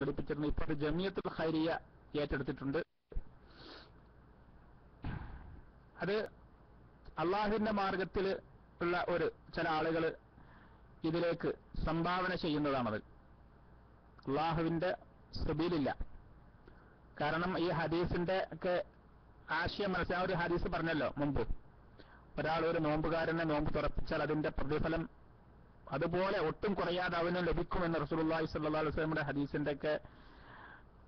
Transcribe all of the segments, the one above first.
സംഘടിപ്പിച്ചിരുന്നു ഇപ്പോൾ ജമിയത്തുൽ ഹൈരിയ ഏറ്റെടുത്തിട്ടുണ്ട്. അത് അള്ളാഹുവിന്റെ മാർഗത്തിൽ ഉള്ള ഒരു ചില ആളുകൾ ഇതിലേക്ക് സംഭാവന ചെയ്യുന്നതാണത്. അള്ളാഹുവിന്റെ സബീലില്ല. കാരണം ഈ ഹദീസിന്റെ ഒക്കെ ആശയം മനസ്സിലാ ഒരു ഹദീസ് പറഞ്ഞല്ലോ മുമ്പ്. ഒരാൾ ഒരു നോമ്പുകാരനെ നോമ്പ് തുറപ്പിച്ചാൽ അതിന്റെ പ്രതിഫലം അതുപോലെ ഒട്ടും കുറയാതെ അവന് ലഭിക്കുമെന്ന് റസൂലുള്ളാഹി സ്വല്ലല്ലാഹു അലൈഹി വസല്ലമയുടെ ഹദീസിന്റെ ഒക്കെ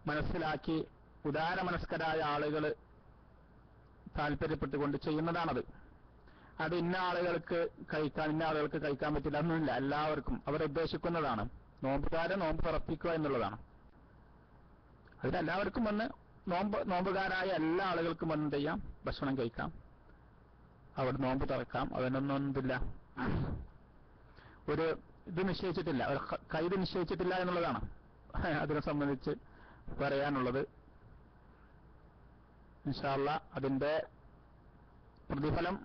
മനസ്സിലാക്കി ഉദാര മനസ്കരായ ആളുകൾ താല്പര്യപ്പെട്ടുകൊണ്ട് ചെയ്യുന്നതാണത്. അത് ഇന്ന ആളുകൾക്ക് കഴിക്കാൻ ഇന്ന ആളുകൾക്ക് കഴിക്കാൻ പറ്റില്ല ഒന്നുമില്ല എല്ലാവർക്കും അവർ ഉദ്ദേശിക്കുന്നതാണ്. നോമ്പുകാരെ നോമ്പ് തുറപ്പിക്കുക എന്നുള്ളതാണ്. അതിലെല്ലാവർക്കും വന്ന് നോമ്പ് നോമ്പുകാരായ എല്ലാ ആളുകൾക്കും വന്ന് ചെയ്യാം? ഭക്ഷണം കഴിക്കാം. അവിടെ നോമ്പ് തുറക്കാം. അവനൊന്നും എന്തില്ല. ഒരു ഇത് നിശ്ചയിച്ചിട്ടില്ല ഒരു കൈത് നിശ്ചയിച്ചിട്ടില്ല എന്നുള്ളതാണ് അതിനെ സംബന്ധിച്ച് പറയാനുള്ളത്. ഇൻഷാല്ല അതിന്റെ പ്രതിഫലം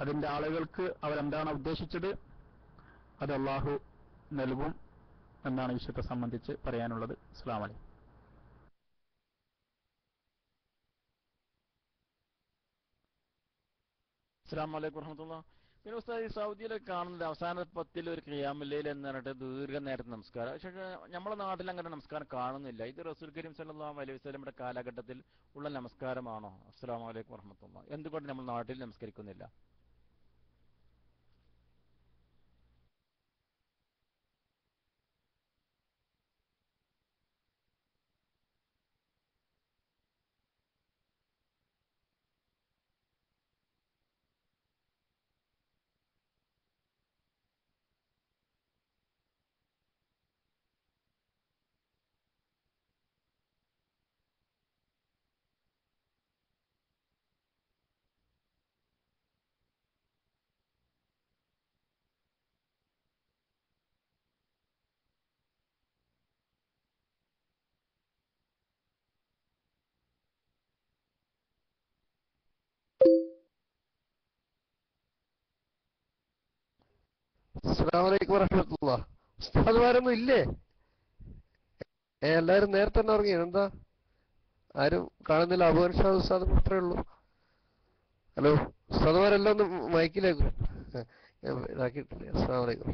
അതിന്റെ ആളുകൾക്ക് അവരെന്താണ് ഉദ്ദേശിച്ചത് അത് അള്ളാഹു നൽകും എന്നാണ് വിഷയത്തെ സംബന്ധിച്ച് പറയാനുള്ളത്. അസ്സാം വലൈക്കും അസ്സാം വലൈക്കും വർഹമത്തുള്ള പിന്നെ ഉസ്താദ് ഈ സൗദിയിലൊക്കെ കാണുന്നത് അവസാന പത്തിൽ ഒരു ക്രിയാമില്ലയിൽ എന്ന് പറഞ്ഞിട്ട് ദീർഘ നേരത്തെ നമസ്കാരം. പക്ഷേ നമ്മുടെ നാട്ടിൽ അങ്ങനെ നമസ്കാരം കാണുന്നില്ല. ഇത് റസൂൽ കരീം സല്ലല്ലാഹു അലൈഹി വസ്ലമിന്റെ കാലഘട്ടത്തിൽ ഉള്ള നമസ്കാരമാണോ? അസ്സാം വലൈക്കും വർഹമത്തുള്ള എന്തുകൊണ്ട് നമ്മൾ നാട്ടിൽ നമസ്കരിക്കുന്നില്ല? അസ്സലാമലൈക്കും വറഹമത്തുള്ള. ഉസ്താദ്മാരൊന്നും ഇല്ലേ? എല്ലാരും നേരത്തെ തന്നെ ഉറങ്ങി. എന്താ? ആരും കാണുന്നില്ല. അബുവൻ ഷാ ഉസ്താദ് മാത്രമേ ഉള്ളൂ. ഹലോ ഉസ്താദ്മാരെല്ലാം ഒന്ന് മയക്കിലേക്കും ഇതാക്കിയിട്ടില്ലേ? അസ്സലാമലൈക്കും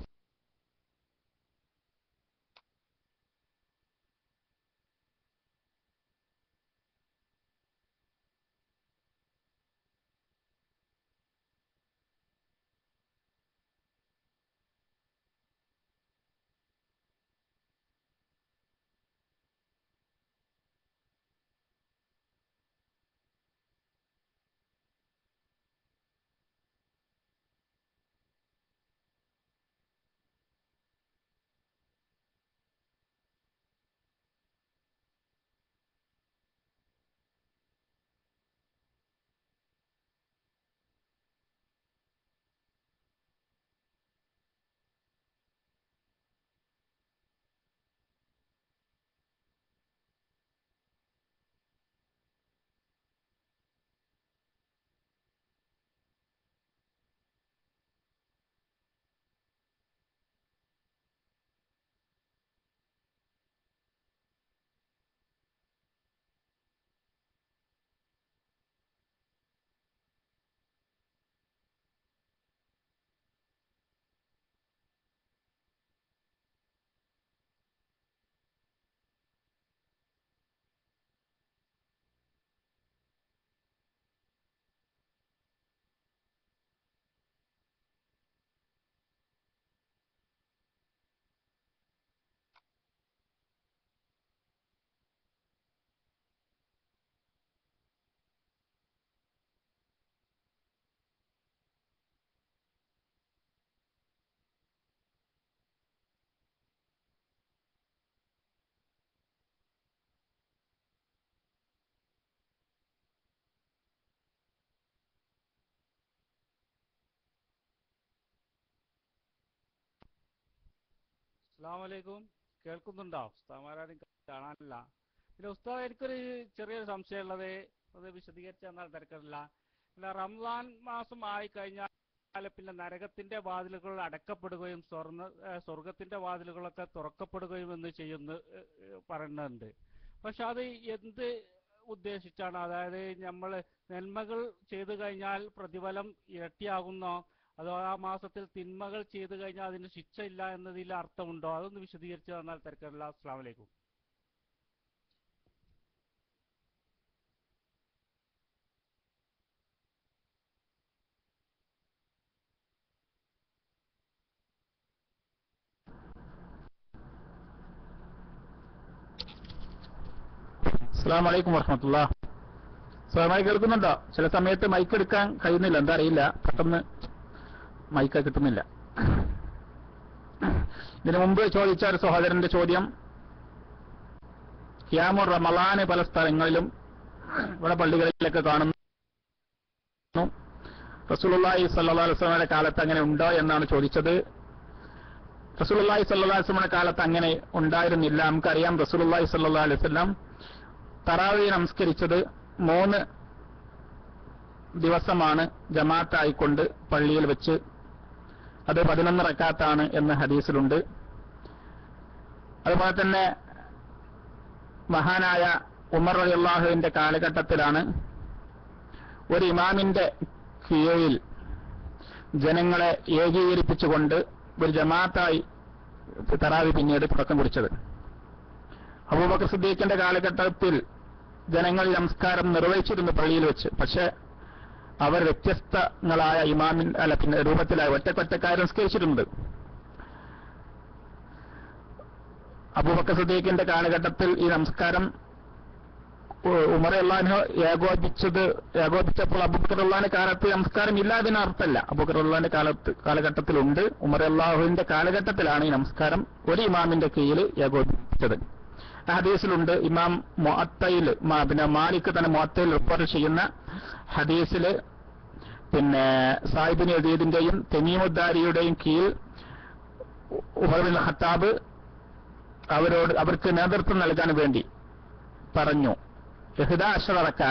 അസ്സാമലൈക്കും കേൾക്കുന്നുണ്ടോ? ഉസ്താമാരും കാണാനില്ല. പിന്നെ ഉസ്താദ് എനിക്കൊരു ചെറിയൊരു സംശയമുള്ളത്. അത് വിശദീകരിച്ച് തന്നാൽ തിരക്കില്ല പിന്നെ റംസാൻ മാസം ആയി കഴിഞ്ഞാൽ പിന്നെ നരകത്തിന്റെ വാതിലുകൾ അടക്കപ്പെടുകയും സ്വർണ സ്വർഗത്തിന്റെ വാതിലുകളൊക്കെ തുറക്കപ്പെടുകയും എന്ന് ചെയ്യുന്ന പറയുന്നുണ്ട്. പക്ഷെ അത് എന്ത് ഉദ്ദേശിച്ചാണ്? അതായത് നമ്മൾ നന്മകൾ ചെയ്തു കഴിഞ്ഞാൽ പ്രതിഫലം ഇരട്ടിയാകുന്നോ? അതോ ആ മാസത്തിൽ തിന്മകൾ ചെയ്തു കഴിഞ്ഞാൽ അതിന് ശിക്ഷ ഇല്ല എന്നതിൽ അർത്ഥമുണ്ടോ? അതൊന്ന് വിശദീകരിച്ചു തന്നാൽ തിരക്കല്ല അസ്സാം വലൈക്കും അസ്സാം വലൈക്കും വർഹമത്തുള്ള സ്വയമായി കേൾക്കുന്നുണ്ടോ? ചില സമയത്ത് മൈക്ക് എടുക്കാൻ കഴിയുന്നില്ല. എന്താ അറിയില്ല. പെട്ടെന്ന് മൈക്ക് കിട്ടുന്നില്ല. ഇതിനു മുമ്പ് ചോദിച്ച ഒരു സഹോദരന്റെ ചോദ്യം ഖിയാമുർ റമലാന് പല സ്ഥലങ്ങളിലും ഇവിടെ പള്ളികളിലൊക്കെ കാണുന്നു. റസൂലുള്ളാഹി സല്ലാ അലൈഹി വസല്ലമയുടെ കാലത്ത് അങ്ങനെ ഉണ്ടോ എന്നാണ് ചോദിച്ചത്. റസൂലുള്ളാഹി സല്ലാ അലൈഹി വസല്ലമയുടെ കാലത്ത് അങ്ങനെ ഉണ്ടായിരുന്നില്ല. നമുക്കറിയാം റസൂലുള്ളാഹി സല്ലാ അലൈഹി വസല്ലം തറാവി നമസ്കരിച്ചത് മൂന്ന് ദിവസമാണ് ജമാഅത്തായിക്കൊണ്ട് പള്ളിയിൽ വെച്ച് അത് പതിനൊന്ന് റക്കാത്താണ് എന്ന് ഹദീസിലുണ്ട്. അതുപോലെ തന്നെ മഹാനായ ഉമർ അള്ളാഹുവിന്റെ കാലഘട്ടത്തിലാണ് ഒരു ഇമാമിന്റെ കീഴിൽ ജനങ്ങളെ ഏകീകരിപ്പിച്ചുകൊണ്ട് ഒരു ജമാഅത്തായി തറാവി പിന്നീട് തുടക്കം കുറിച്ചത്. അബൂബക്കർ സിദ്ദീഖിന്റെ കാലഘട്ടത്തിൽ ജനങ്ങൾ നമസ്കാരം നിർവഹിച്ചിരുന്നു പള്ളിയിൽ വെച്ച്. പക്ഷെ അവർ വ്യത്യസ്തങ്ങളായ ഇമാമിൻ അല്ല പിന്നെ രൂപത്തിലായ ഒറ്റക്കൊറ്റക്കാരെ നിസ്കരിച്ചിട്ടുണ്ട്. അബൂബക്കർ സിദ്ദീഖിന്റെ കാലഘട്ടത്തിൽ ഈ നമസ്കാരം ഉ- ഉമർ അള്ളഹാനോ ഏകോപിച്ചത് ഏകോപിച്ചപ്പോൾ അബൂബക്കർ അള്ളഹാന്റെ കാലത്ത് നമസ്കാരം ഇല്ല അതിനർത്ഥമല്ല അബൂബക്കർ അള്ളഹാന്റെ കാലത്ത് കാലഘട്ടത്തിലുണ്ട്. ഉമർ അള്ളാഹുവിന്റെ കാലഘട്ടത്തിലാണ് ഈ നമസ്കാരം ഒരു ഇമാമിന്റെ കീഴിൽ ഏകോപിപ്പിച്ചത്. ഹദീസിലുണ്ട് ഇമാം മുഅത്തയിൽ മാ- പിന്നെ മാലിക് തന്നെ മൊത്തയിൽ റിപ്പോർട്ട് ചെയ്യുന്ന ഹദീസിൽ പിന്നെ സാഹിബിൻ യസീദിന്റെയും തെമീമുദ്ദാരിയുടെയും കീഴിൽ ഉമർബിൻ ഖത്താബ് അവരോട് അവർക്ക് നേതൃത്വം നൽകാൻ വേണ്ടി പറഞ്ഞു. യഹ്ദ പതിനൊന്നിറക്കാത്ത റക്ക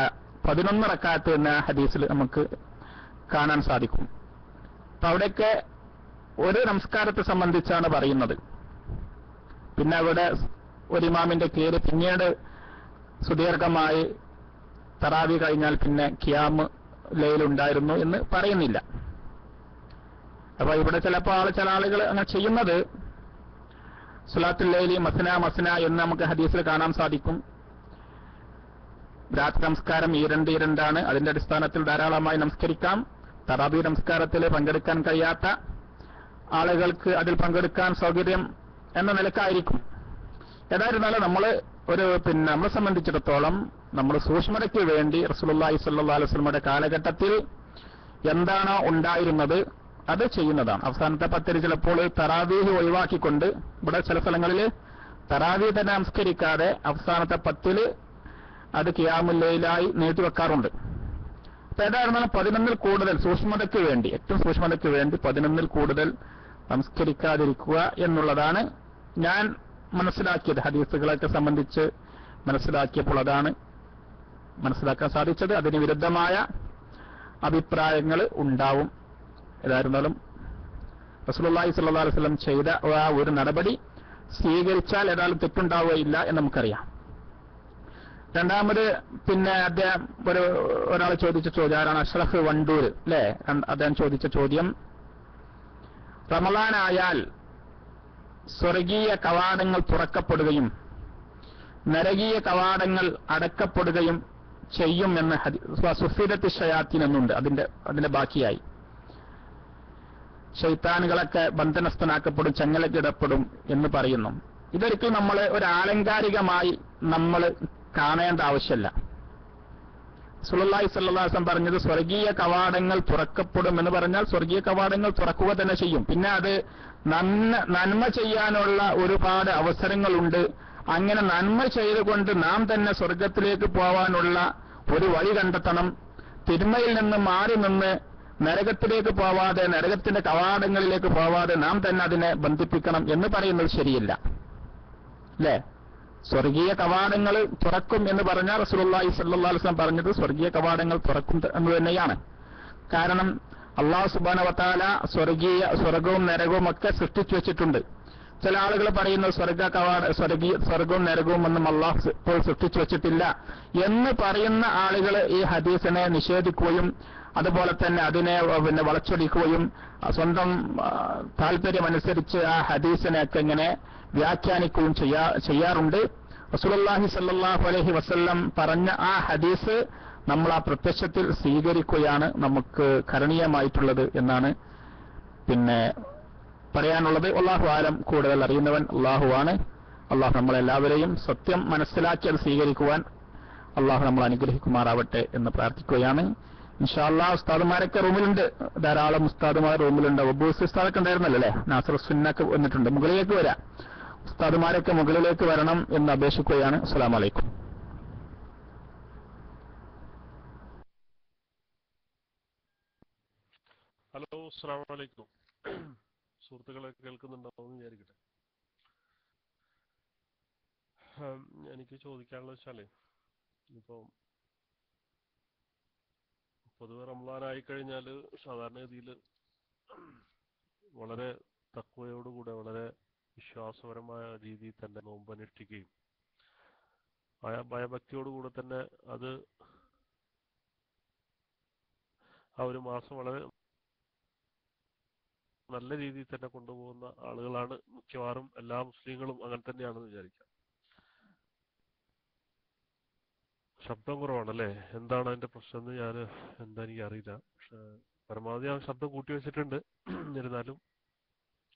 പതിനൊന്ന് റക്കാത്ത് എന്ന ഹദീസിൽ നമുക്ക് കാണാൻ സാധിക്കും. അപ്പൊ അവിടെയൊക്കെ ഒരു നമസ്കാരത്തെ സംബന്ധിച്ചാണ് പറയുന്നത്. പിന്നെ അവിടെ ഒരു ഇമാമിന്റെ കീഴിൽ പിന്നീട് സുദീർഘമായി തറാവി കഴിഞ്ഞാൽ പിന്നെ ഖിയാമ് ലയിലുണ്ടായിരുന്നു എന്ന് പറയുന്നില്ല. അപ്പൊ ഇവിടെ ചിലപ്പോൾ ആൾ ചില ആളുകൾ അങ്ങനെ ചെയ്യുന്നത് സുലാത്തുൽ ലൈലി മസന മസന എന്ന് നമുക്ക് ഹദീസിൽ കാണാൻ സാധിക്കും. രാത്രി നമസ്കാരം ഈ രണ്ട് ഇരണ്ടാണ്. അതിന്റെ അടിസ്ഥാനത്തിൽ ധാരാളമായി നമസ്കരിക്കാം. തറാബി നമസ്കാരത്തിൽ പങ്കെടുക്കാൻ കഴിയാത്ത ആളുകൾക്ക് അതിൽ പങ്കെടുക്കാൻ സൗകര്യം എന്ന നിലക്കായിരിക്കും. ഏതായിരുന്നാലും നമ്മൾ ഒരു പിന്നെ നമ്മളെ സംബന്ധിച്ചിടത്തോളം നമ്മൾ സൂക്ഷ്മതയ്ക്ക് വേണ്ടി റസൂലുള്ളാഹി സ്വല്ലല്ലാഹു അലൈഹി വസല്ലമയുടെ കാലഘട്ടത്തിൽ എന്താണോ ഉണ്ടായിരുന്നത്? അത് ചെയ്യുന്നതാണ്. അവസാനത്തെ പത്തിൽ ചിലപ്പോൾ തറാവീഹ് ഒഴിവാക്കിക്കൊണ്ട് ഇവിടെ ചില സ്ഥലങ്ങളിൽ തറാവീഹ് തന്നെ നമസ്കരിക്കാതെ അവസാനത്തെ പത്തിൽ അത് കിയാമുല്ലയിലായി നീട്ടിവെക്കാറുണ്ട്. അപ്പൊ ഏതായിരുന്നാലും പതിനൊന്നിൽ കൂടുതൽ സൂക്ഷ്മതയ്ക്ക് വേണ്ടി ഏറ്റവും സൂക്ഷ്മതയ്ക്ക് വേണ്ടി പതിനൊന്നിൽ കൂടുതൽ നമസ്കരിക്കാതിരിക്കുക എന്നുള്ളതാണ് ഞാൻ മനസ്സിലാക്കിയത്. ഹദീസുകളൊക്കെ സംബന്ധിച്ച് മനസ്സിലാക്കിയപ്പോൾ അതാണ് മനസ്സിലാക്കാൻ സാധിച്ചത് അതിന് വിരുദ്ധമായ അഭിപ്രായങ്ങൾ ഉണ്ടാവും. ഏതായിരുന്നാലും റസൂലി സല്ലാ വസല്ലം ചെയ്ത ആ ഒരു നടപടി സ്വീകരിച്ചാൽ ഏതായാലും തെറ്റുണ്ടാവുകയില്ല എന്ന് നമുക്കറിയാം. രണ്ടാമത് പിന്നെ അദ്ദേഹം ഒരു ഒരാൾ ചോദിച്ച ചോദ്യം ആരാണ്? അഷ്റഫ് വണ്ടൂർ അല്ലെ? അദ്ദേഹം ചോദിച്ച ചോദ്യം റമലാനായാൽ സ്വർഗീയ കവാടങ്ങൾ തുറക്കപ്പെടുകയും നരകീയ കവാടങ്ങൾ അടക്കപ്പെടുകയും ചെയ്യും എന്ന് സുഫിദത്ത് ഷയാത്തിൻ എന്നുണ്ട് അതിന്റെ അതിന്റെ ബാക്കിയായി. ശൈത്താനുകളൊക്കെ ബന്ധനസ്ഥനാക്കപ്പെടും ചങ്ങലക്കിടപ്പെടും എന്ന് പറയുന്നു. ഇതൊരിക്കലും നമ്മൾ ഒരു ആലങ്കാരികമായി നമ്മൾ കാണേണ്ട ആവശ്യമല്ല. സുലല്ലാഹി സല്ലാസം പറഞ്ഞത് സ്വർഗീയ കവാടങ്ങൾ തുറക്കപ്പെടും എന്ന് പറഞ്ഞാൽ സ്വർഗീയ കവാടങ്ങൾ തുറക്കുക തന്നെ ചെയ്യും. പിന്നെ അത് നന്മ ചെയ്യാനുള്ള ഒരുപാട് അവസരങ്ങളുണ്ട്. അങ്ങനെ നന്മ ചെയ്തുകൊണ്ട് നാം തന്നെ സ്വർഗത്തിലേക്ക് പോവാനുള്ള ഒരു വഴി കണ്ടെത്തണം. തിന്മയിൽ നിന്ന് മാറി നിന്ന് നരകത്തിലേക്ക് പോവാതെ നരകത്തിന്റെ കവാടങ്ങളിലേക്ക് പോവാതെ നാം തന്നെ അതിനെ ബന്ധിപ്പിക്കണം എന്ന് പറയുന്നത് ശരിയല്ല. അല്ലേ? സ്വർഗീയ കവാടങ്ങൾ തുറക്കും എന്ന് പറഞ്ഞാൽ അലൈഹി വസല്ലം പറഞ്ഞത് സ്വർഗീയ കവാടങ്ങൾ തുറക്കും എന്ന് തന്നെയാണ്. കാരണം അള്ളാഹു സുബാന വത്താല സ്വർഗീയ സ്വർഗവും നരകവും ഒക്കെ സൃഷ്ടിച്ചു വെച്ചിട്ടുണ്ട്. ചില ആളുകൾ പറയുന്നു സ്വർഗ കവാട സ്വർഗീയ സ്വർഗവും നരകവും ഒന്നും അള്ളാഹ് ഇപ്പോൾ സൃഷ്ടിച്ചു വെച്ചിട്ടില്ല. എന്ന് പറയുന്ന ആളുകൾ ഈ ഹദീസിനെ നിഷേധിക്കുകയും അതുപോലെ തന്നെ അതിനെ പിന്നെ വളച്ചൊടിക്കുകയും സ്വന്തം താല്പര്യമനുസരിച്ച് ആ ഹദീസിനെയൊക്കെ ഇങ്ങനെ വ്യാഖ്യാനിക്കുകയും ചെയ്യാ ചെയ്യാറുണ്ട്. റസൂലുള്ളാഹി സല്ലാഹു അലഹി വസ്ല്ലം പറഞ്ഞ ആ ഹദീസ് നമ്മൾ ആ പ്രത്യക്ഷത്തിൽ സ്വീകരിക്കുകയാണ് നമുക്ക് കരണീയമായിട്ടുള്ളത് എന്നാണ് പിന്നെ പറയാനുള്ളത് അള്ളാഹു ആലം കൂടുതൽ അറിയുന്നവൻ അള്ളാഹുവാണ് അള്ളാഹു നമ്മളെല്ലാവരെയും സത്യം മനസ്സിലാക്കി അത് സ്വീകരിക്കുവാൻ അള്ളാഹു നമ്മൾ അനുഗ്രഹിക്കുമാറാവട്ടെ എന്ന് പ്രാർത്ഥിക്കുകയാണ്. ഇൻഷാല്ലാ ഉസ്താദുമാരൊക്കെ റൂമിലുണ്ട്. ധാരാളം ഉസ്താദുമാർ റൂമിലുണ്ട്. ഒബൂസ് ഉസ്താദൊക്കെ ഉണ്ടായിരുന്നല്ലോ അല്ലേ? നാസർ സുന്നൊക്കെ വന്നിട്ടുണ്ട്. മുകളിലേക്ക് വരാം. ഉസ്താദുമാരൊക്കെ മുകളിലേക്ക് വരണം എന്ന് അപേക്ഷിക്കുകയാണ്. അസ്സാം വലൈക്കും ഹലോ അസ്സാം വലൈക്കും സുഹൃത്തുക്കളെ കേൾക്കുന്നുണ്ടാവും വിചാരിക്കട്ടെ. എനിക്ക് ചോദിക്കാനുള്ള വെച്ചാലേ ഇപ്പോൾ പൊതുവെ റംലാനായി കഴിഞ്ഞാൽ സാധാരണഗതിയിൽ വളരെ തക്വയോടുകൂടെ വളരെ വിശ്വാസപരമായ രീതിയിൽ തന്നെ നോമ്പ് അനുഷ്ഠിക്കുകയും ഭയ ഭയഭക്തിയോടുകൂടെ തന്നെ അത് ആ ഒരു മാസം വളരെ നല്ല രീതിയിൽ തന്നെ കൊണ്ടുപോകുന്ന ആളുകളാണ് മിക്കവാറും എല്ലാ മുസ്ലിങ്ങളും അങ്ങനെ തന്നെയാണെന്ന് വിചാരിക്കാം. ശബ്ദം കുറവാണല്ലേ? എന്താണ് അതിന്റെ പ്രശ്നം എന്ന് ഞാൻ എന്താ എനിക്ക് അറിയില്ല. പക്ഷെ പരമാവധി ആ ശബ്ദം കൂട്ടി വെച്ചിട്ടുണ്ട്. എന്നിരുന്നാലും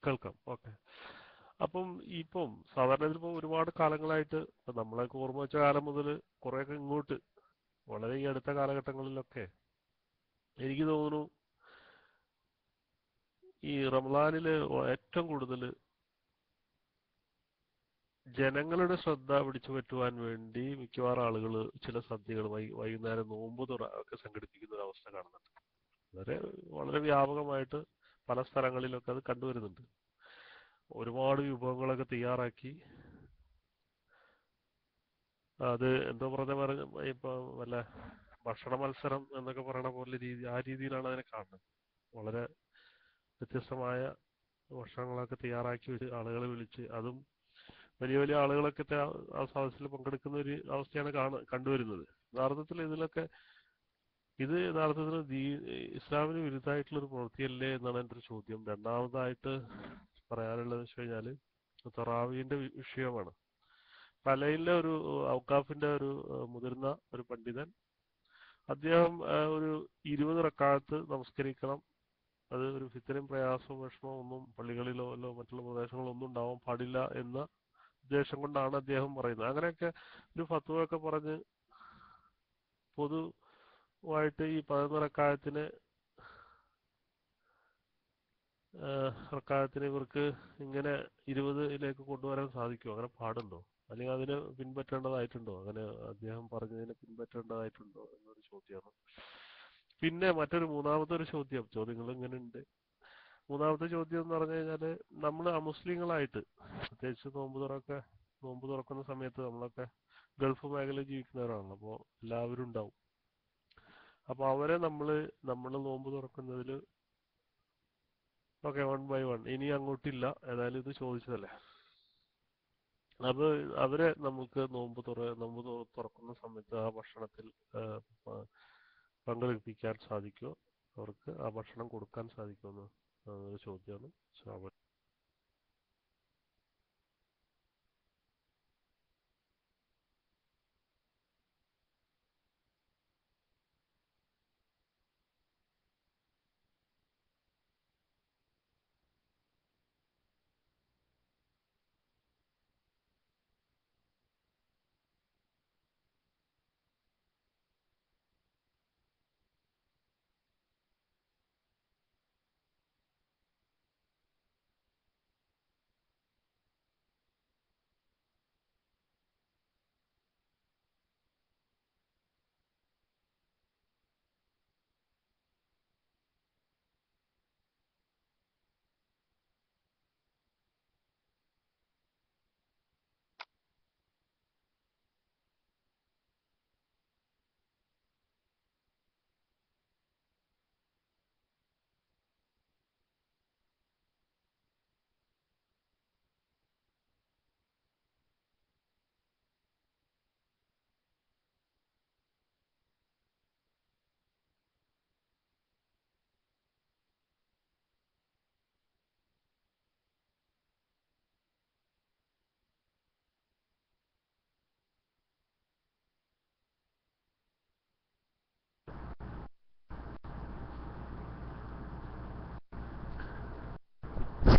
കേൾക്കാം. ഓക്കെ. അപ്പം ഇപ്പം സാധാരണ ഇതിപ്പോ ഒരുപാട് കാലങ്ങളായിട്ട് ഇപ്പൊ നമ്മളൊക്കെ ഓർമ്മ വെച്ച കാലം മുതൽ കുറെയൊക്കെ ഇങ്ങോട്ട് വളരെ ഈ അടുത്ത കാലഘട്ടങ്ങളിലൊക്കെ എനിക്ക് തോന്നുന്നു ഈ റംസാനിൽ ഏറ്റവും കൂടുതൽ ജനങ്ങളുടെ ശ്രദ്ധ പിടിച്ചു പറ്റുവാൻ വേണ്ടി മിക്കവാറും ആളുകൾ ചില സദ്യകൾ വൈകുന്നേരം നോമ്പ് തുറ ഒക്കെ സംഘടിപ്പിക്കുന്ന ഒരു അവസ്ഥ കാണുന്നുണ്ട്. വളരെ വളരെ വ്യാപകമായിട്ട് പല സ്ഥലങ്ങളിലൊക്കെ അത് കണ്ടുവരുന്നുണ്ട്. ഒരുപാട് വിഭവങ്ങളൊക്കെ തയ്യാറാക്കി. അത് എന്തോ പറഞ്ഞ പറഞ്ഞ ഇപ്പൊ വല്ല ഭക്ഷണ മത്സരം എന്നൊക്കെ പറയണ പോലെ രീതി ആ രീതിയിലാണ് അതിനെ കാണുന്നത്. വളരെ വ്യത്യസ്തമായ ഭക്ഷണങ്ങളൊക്കെ തയ്യാറാക്കി ആളുകളെ വിളിച്ച് അതും വലിയ വലിയ ആളുകളൊക്കെ ആ സദസ്സിൽ പങ്കെടുക്കുന്ന ഒരു അവസ്ഥയാണ് കാണ കണ്ടുവരുന്നത്. യഥാർത്ഥത്തിൽ ഇതിലൊക്കെ ഇത് യഥാർത്ഥത്തിൽ ഇസ്ലാമിന് വിരുദ്ധമായിട്ടുള്ള ഒരു പ്രവൃത്തിയല്ലേ എന്നാണ് എന്റെ ഒരു ചോദ്യം. രണ്ടാമതായിട്ട് പറയാനുള്ളത് വെച്ച് കഴിഞ്ഞാൽ തൊറാവിന്റെ വിഷയമാണ്. പലയിലെ ഒരു ഔക്കാഫിന്റെ ഒരു മുതിർന്ന ഒരു പണ്ഡിതൻ അദ്ദേഹം ഒരു ഇരുപത് റക്കാലത്ത് നമസ്കരിക്കണം അത് ഒരു ഇത്രയും പ്രയാസവും വിഷമവും ഒന്നും പള്ളികളിലോ അല്ലോ മറ്റുള്ള പ്രദേശങ്ങളോ ഒന്നും ഉണ്ടാവാൻ പാടില്ല എന്ന ഉദ്ദേശം കൊണ്ടാണ് അദ്ദേഹം പറയുന്നത്. അങ്ങനെയൊക്കെ ഒരു ഫത്വയൊക്കെ പറഞ്ഞ് പൊതുവായിട്ട് ഈ പതിനൊന്ന് റക്കായത്തിന് റക്കായത്തിന് ഇവർക്ക് ഇങ്ങനെ ഇരുപതിലേക്ക് കൊണ്ടുവരാൻ സാധിക്കുമോ? അങ്ങനെ പാടുണ്ടോ? അല്ലെങ്കിൽ അതിന് പിൻപറ്റേണ്ടതായിട്ടുണ്ടോ? അങ്ങനെ അദ്ദേഹം പറഞ്ഞതിനെ പിൻപറ്റേണ്ടതായിട്ടുണ്ടോ എന്നൊരു ചോദ്യമാണ്. പിന്നെ മറ്റൊരു മൂന്നാമത്തെ ഒരു ചോദ്യം. ചോദ്യങ്ങൾ ഇങ്ങനെ ഉണ്ട്. മൂന്നാമത്തെ ചോദ്യം എന്ന് പറഞ്ഞു കഴിഞ്ഞാൽ നമ്മൾ അമുസ്ലിങ്ങളായിട്ട് പ്രത്യേകിച്ച് നോമ്പ് തുറക്കെ നോമ്പ് തുറക്കുന്ന സമയത്ത് നമ്മളൊക്കെ ഗൾഫ് മേഖലയിൽ ജീവിക്കുന്നവരാണല്ലോ. അപ്പോൾ എല്ലാവരും ഉണ്ടാവും. അപ്പൊ അവരെ നമ്മൾ നമ്മൾ നോമ്പ് തുറക്കുന്നതിൽ ഓക്കെ വൺ ബൈ വൺ. ഇനി അങ്ങോട്ടില്ല. ഏതായാലും ഇത് ചോദിച്ചതല്ലേ. അത് അവരെ നമുക്ക് നോമ്പ് തുറ നോമ്പ് തുറക്കുന്ന സമയത്ത് ആ ഭക്ഷണത്തിൽ പങ്കെടുപ്പിക്കാൻ സാധിക്കുമോ അവർക്ക് ആ ഭക്ഷണം കൊടുക്കാൻ സാധിക്കുമെന്ന് ഒരു ചോദ്യമാണ്. അസ്സലാമു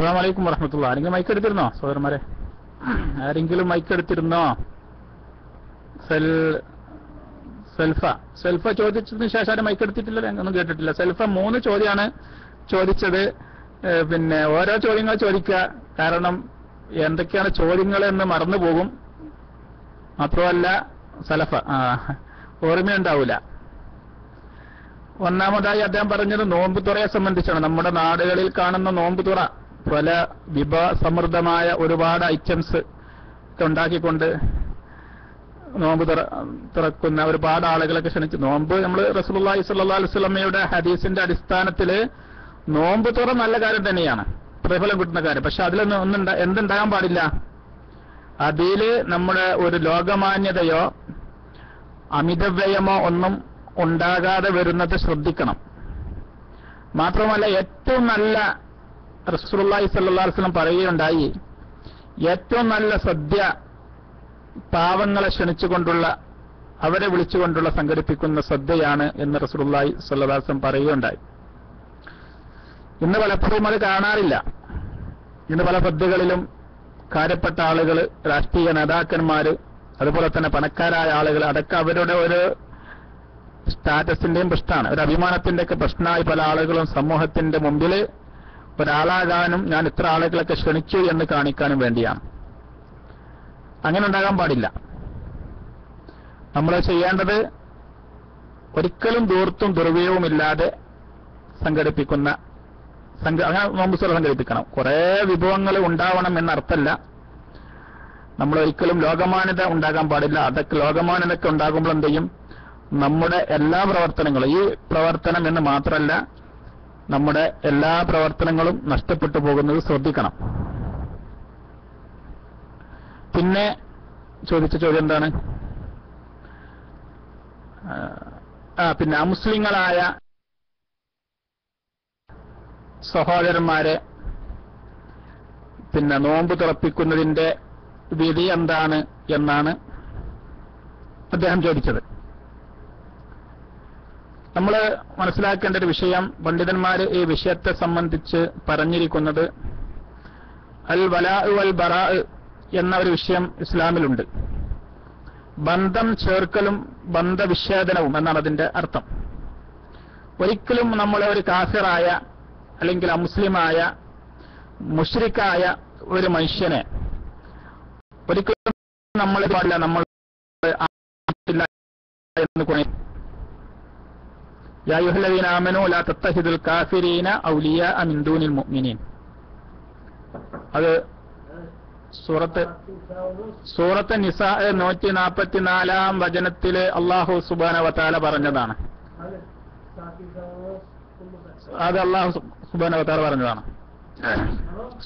അസ്സാം വറഹമത്തുള്ള ആരെങ്കിലും മൈക്ക് എടുത്തിരുന്നോ? സഹോദരന്മാരെ? ആരെങ്കിലും മൈക്ക് എടുത്തിരുന്നോ? സെൽ സെൽഫ. സെൽഫ ചോദിച്ചതിന് ശേഷം ആരും മൈക്ക് എടുത്തിട്ടില്ല ഒന്നും കേട്ടിട്ടില്ല. സെൽഫ മൂന്ന് ചോദ്യമാണ് ചോദിച്ചത്. പിന്നെ ഓരോ ചോദ്യങ്ങൾ ചോദിക്കുക. കാരണം എന്തൊക്കെയാണ് ചോദ്യങ്ങൾ എന്ന് മറന്നു പോകും. മാത്രമല്ല സലഫ. ഓർമ്മയുണ്ടാവില്ല ഓർമ്മയുണ്ടാവൂല. ഒന്നാമതായി അദ്ദേഹം പറഞ്ഞത് നോമ്പ് തുറയെ സംബന്ധിച്ചാണ്. നമ്മുടെ നാടുകളിൽ കാണുന്ന നോമ്പ് തുറ പല വിഭവസമൃദ്ധമായ ഒരുപാട് ഐറ്റംസ് ഉണ്ടാക്കിക്കൊണ്ട് നോമ്പ് തുറ തുറക്കുന്ന ഒരുപാട് ആളുകളൊക്കെ ക്ഷണിച്ചു. നോമ്പ് നമ്മൾ റസൂലുള്ളാഹി സല്ലാ അലൈഹി വസല്ലമയുടെ ഹദീസിന്റെ അടിസ്ഥാനത്തിൽ നോമ്പ് തുറ നല്ല കാര്യം തന്നെയാണ്. പ്രതിഫലം കിട്ടുന്ന കാര്യം. പക്ഷെ അതിലൊന്നും ഒന്നും എന്തുണ്ടാകാൻ പാടില്ല? അതിൽ നമ്മുടെ ഒരു ലോകമാന്യതയോ അമിതവ്യയമോ ഒന്നും ഉണ്ടാകാതെ വരുന്നത് ശ്രദ്ധിക്കണം. മാത്രമല്ല ഏറ്റവും നല്ല റസൂലുള്ളാഹി സ്വല്ലല്ലാഹു അലൈഹി വസല്ലം പറയുകയുണ്ടായി ഏറ്റവും നല്ല സദ്യ പാവങ്ങളെ ക്ഷണിച്ചുകൊണ്ടുള്ള അവരെ വിളിച്ചുകൊണ്ടുള്ള സംഘടിപ്പിക്കുന്ന സദ്യയാണ് എന്ന് റസൂലുള്ളാഹി സ്വല്ലല്ലാഹു അലൈഹി വസല്ലം പറയുകയുണ്ടായി. ഇന്ന് പലപ്പോഴും അത് കാണാറില്ല. ഇന്ന് പല സദ്യകളിലും കാര്യപ്പെട്ട ആളുകൾ രാഷ്ട്രീയ നേതാക്കന്മാര് അതുപോലെ തന്നെ പണക്കാരായ ആളുകൾ അതൊക്കെ അവരുടെ ഒരു സ്റ്റാറ്റസിന്റെയും പ്രശ്നമാണ്. ഒരു അഭിമാനത്തിന്റെ ഒക്കെ പ്രശ്നമായി പല ആളുകളും സമൂഹത്തിന്റെ മുമ്പിൽ ഒരാളാകാനും ഞാൻ ഇത്ര ആളുകളൊക്കെ ക്ഷണിച്ചു എന്ന് കാണിക്കാനും വേണ്ടിയാണ്. അങ്ങനെ ഉണ്ടാകാൻ പാടില്ല. നമ്മൾ ചെയ്യേണ്ടത് ഒരിക്കലും ദൂർത്തും ദുർവ്യവുമില്ലാതെ സംഘടിപ്പിക്കുന്ന സംഘ അങ്ങനെ നോമ്പ് സുറ സംഘടിപ്പിക്കണം. കുറേ വിഭവങ്ങൾ ഉണ്ടാവണം എന്നർത്ഥമല്ല നമ്മൾ ഒരിക്കലും ലോകമാന്യത ഉണ്ടാകാൻ പാടില്ല. അതൊക്കെ ലോകമാന്യതൊക്കെ ഉണ്ടാകുമ്പോൾ എന്ത് ചെയ്യും? നമ്മുടെ എല്ലാ പ്രവർത്തനങ്ങളും ഈ പ്രവർത്തനം എന്ന് മാത്രമല്ല നമ്മുടെ എല്ലാ പ്രവർത്തനങ്ങളും നഷ്ടപ്പെട്ടു പോകുന്നത് ശ്രദ്ധിക്കണം. പിന്നെ ചോദിച്ച ചോദ്യം എന്താണ്? പിന്നെ അമുസ്ലിങ്ങളായ സഹോദരന്മാരെ പിന്നെ നോമ്പ് തുറപ്പിക്കുന്നതിന്റെ വിധി എന്താണ് എന്നാണ് അദ്ദേഹം ചോദിച്ചത്. നമ്മൾ മനസ്സിലാക്കേണ്ട ഒരു വിഷയം പണ്ഡിതന്മാർ ഈ വിഷയത്തെ സംബന്ധിച്ച് പറഞ്ഞിരിക്കുന്നത് അൽ വലാ അൽ ബറാ എന്ന ഒരു വിഷയം ഇസ്ലാമിലുണ്ട്. ബന്ധം ചേർക്കലും ബന്ധവിച്ഛേദനവും എന്നാണ് അതിന്റെ അർത്ഥം. ഒരിക്കലും നമ്മൾ ഒരു കാഫിറായ അല്ലെങ്കിൽ അമുസ്ലിമായ മുഷ്രിക്കായ ഒരു മനുഷ്യനെ ഒരിക്കലും നമ്മളെ പാടില്ല നമ്മൾ എന്ന് يا أيها الذين آمنوا لا تتخذوا الكافرين أولياء من دون المؤمنين അത് സൂറത്ത് സൂറത്ത് നിസാ നൂറ്റി നാൽപ്പത്തിനാലാം വചനത്തില് അള്ളാഹു സുബാന വത്താല പറഞ്ഞതാണ് അത് അള്ളാഹു സുബാന വത്താല പറഞ്ഞതാണ്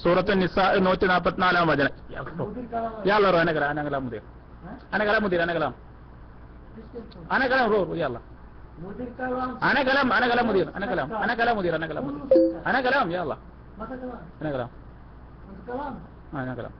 സൂറത്ത് നിസാ നൂറ്റി നാൽപ്പത്തിനാലാം വചനം യാളോ അനകല അനകല മുതിർ അനകല മുതിർ അനകലാം അനകലാം റോ യാള أنا كلام أنا كلام مدير أنا كلام أنا كلام مدير أنا كلام مدير أنا كلام يا الله أنا كلام أنا كلام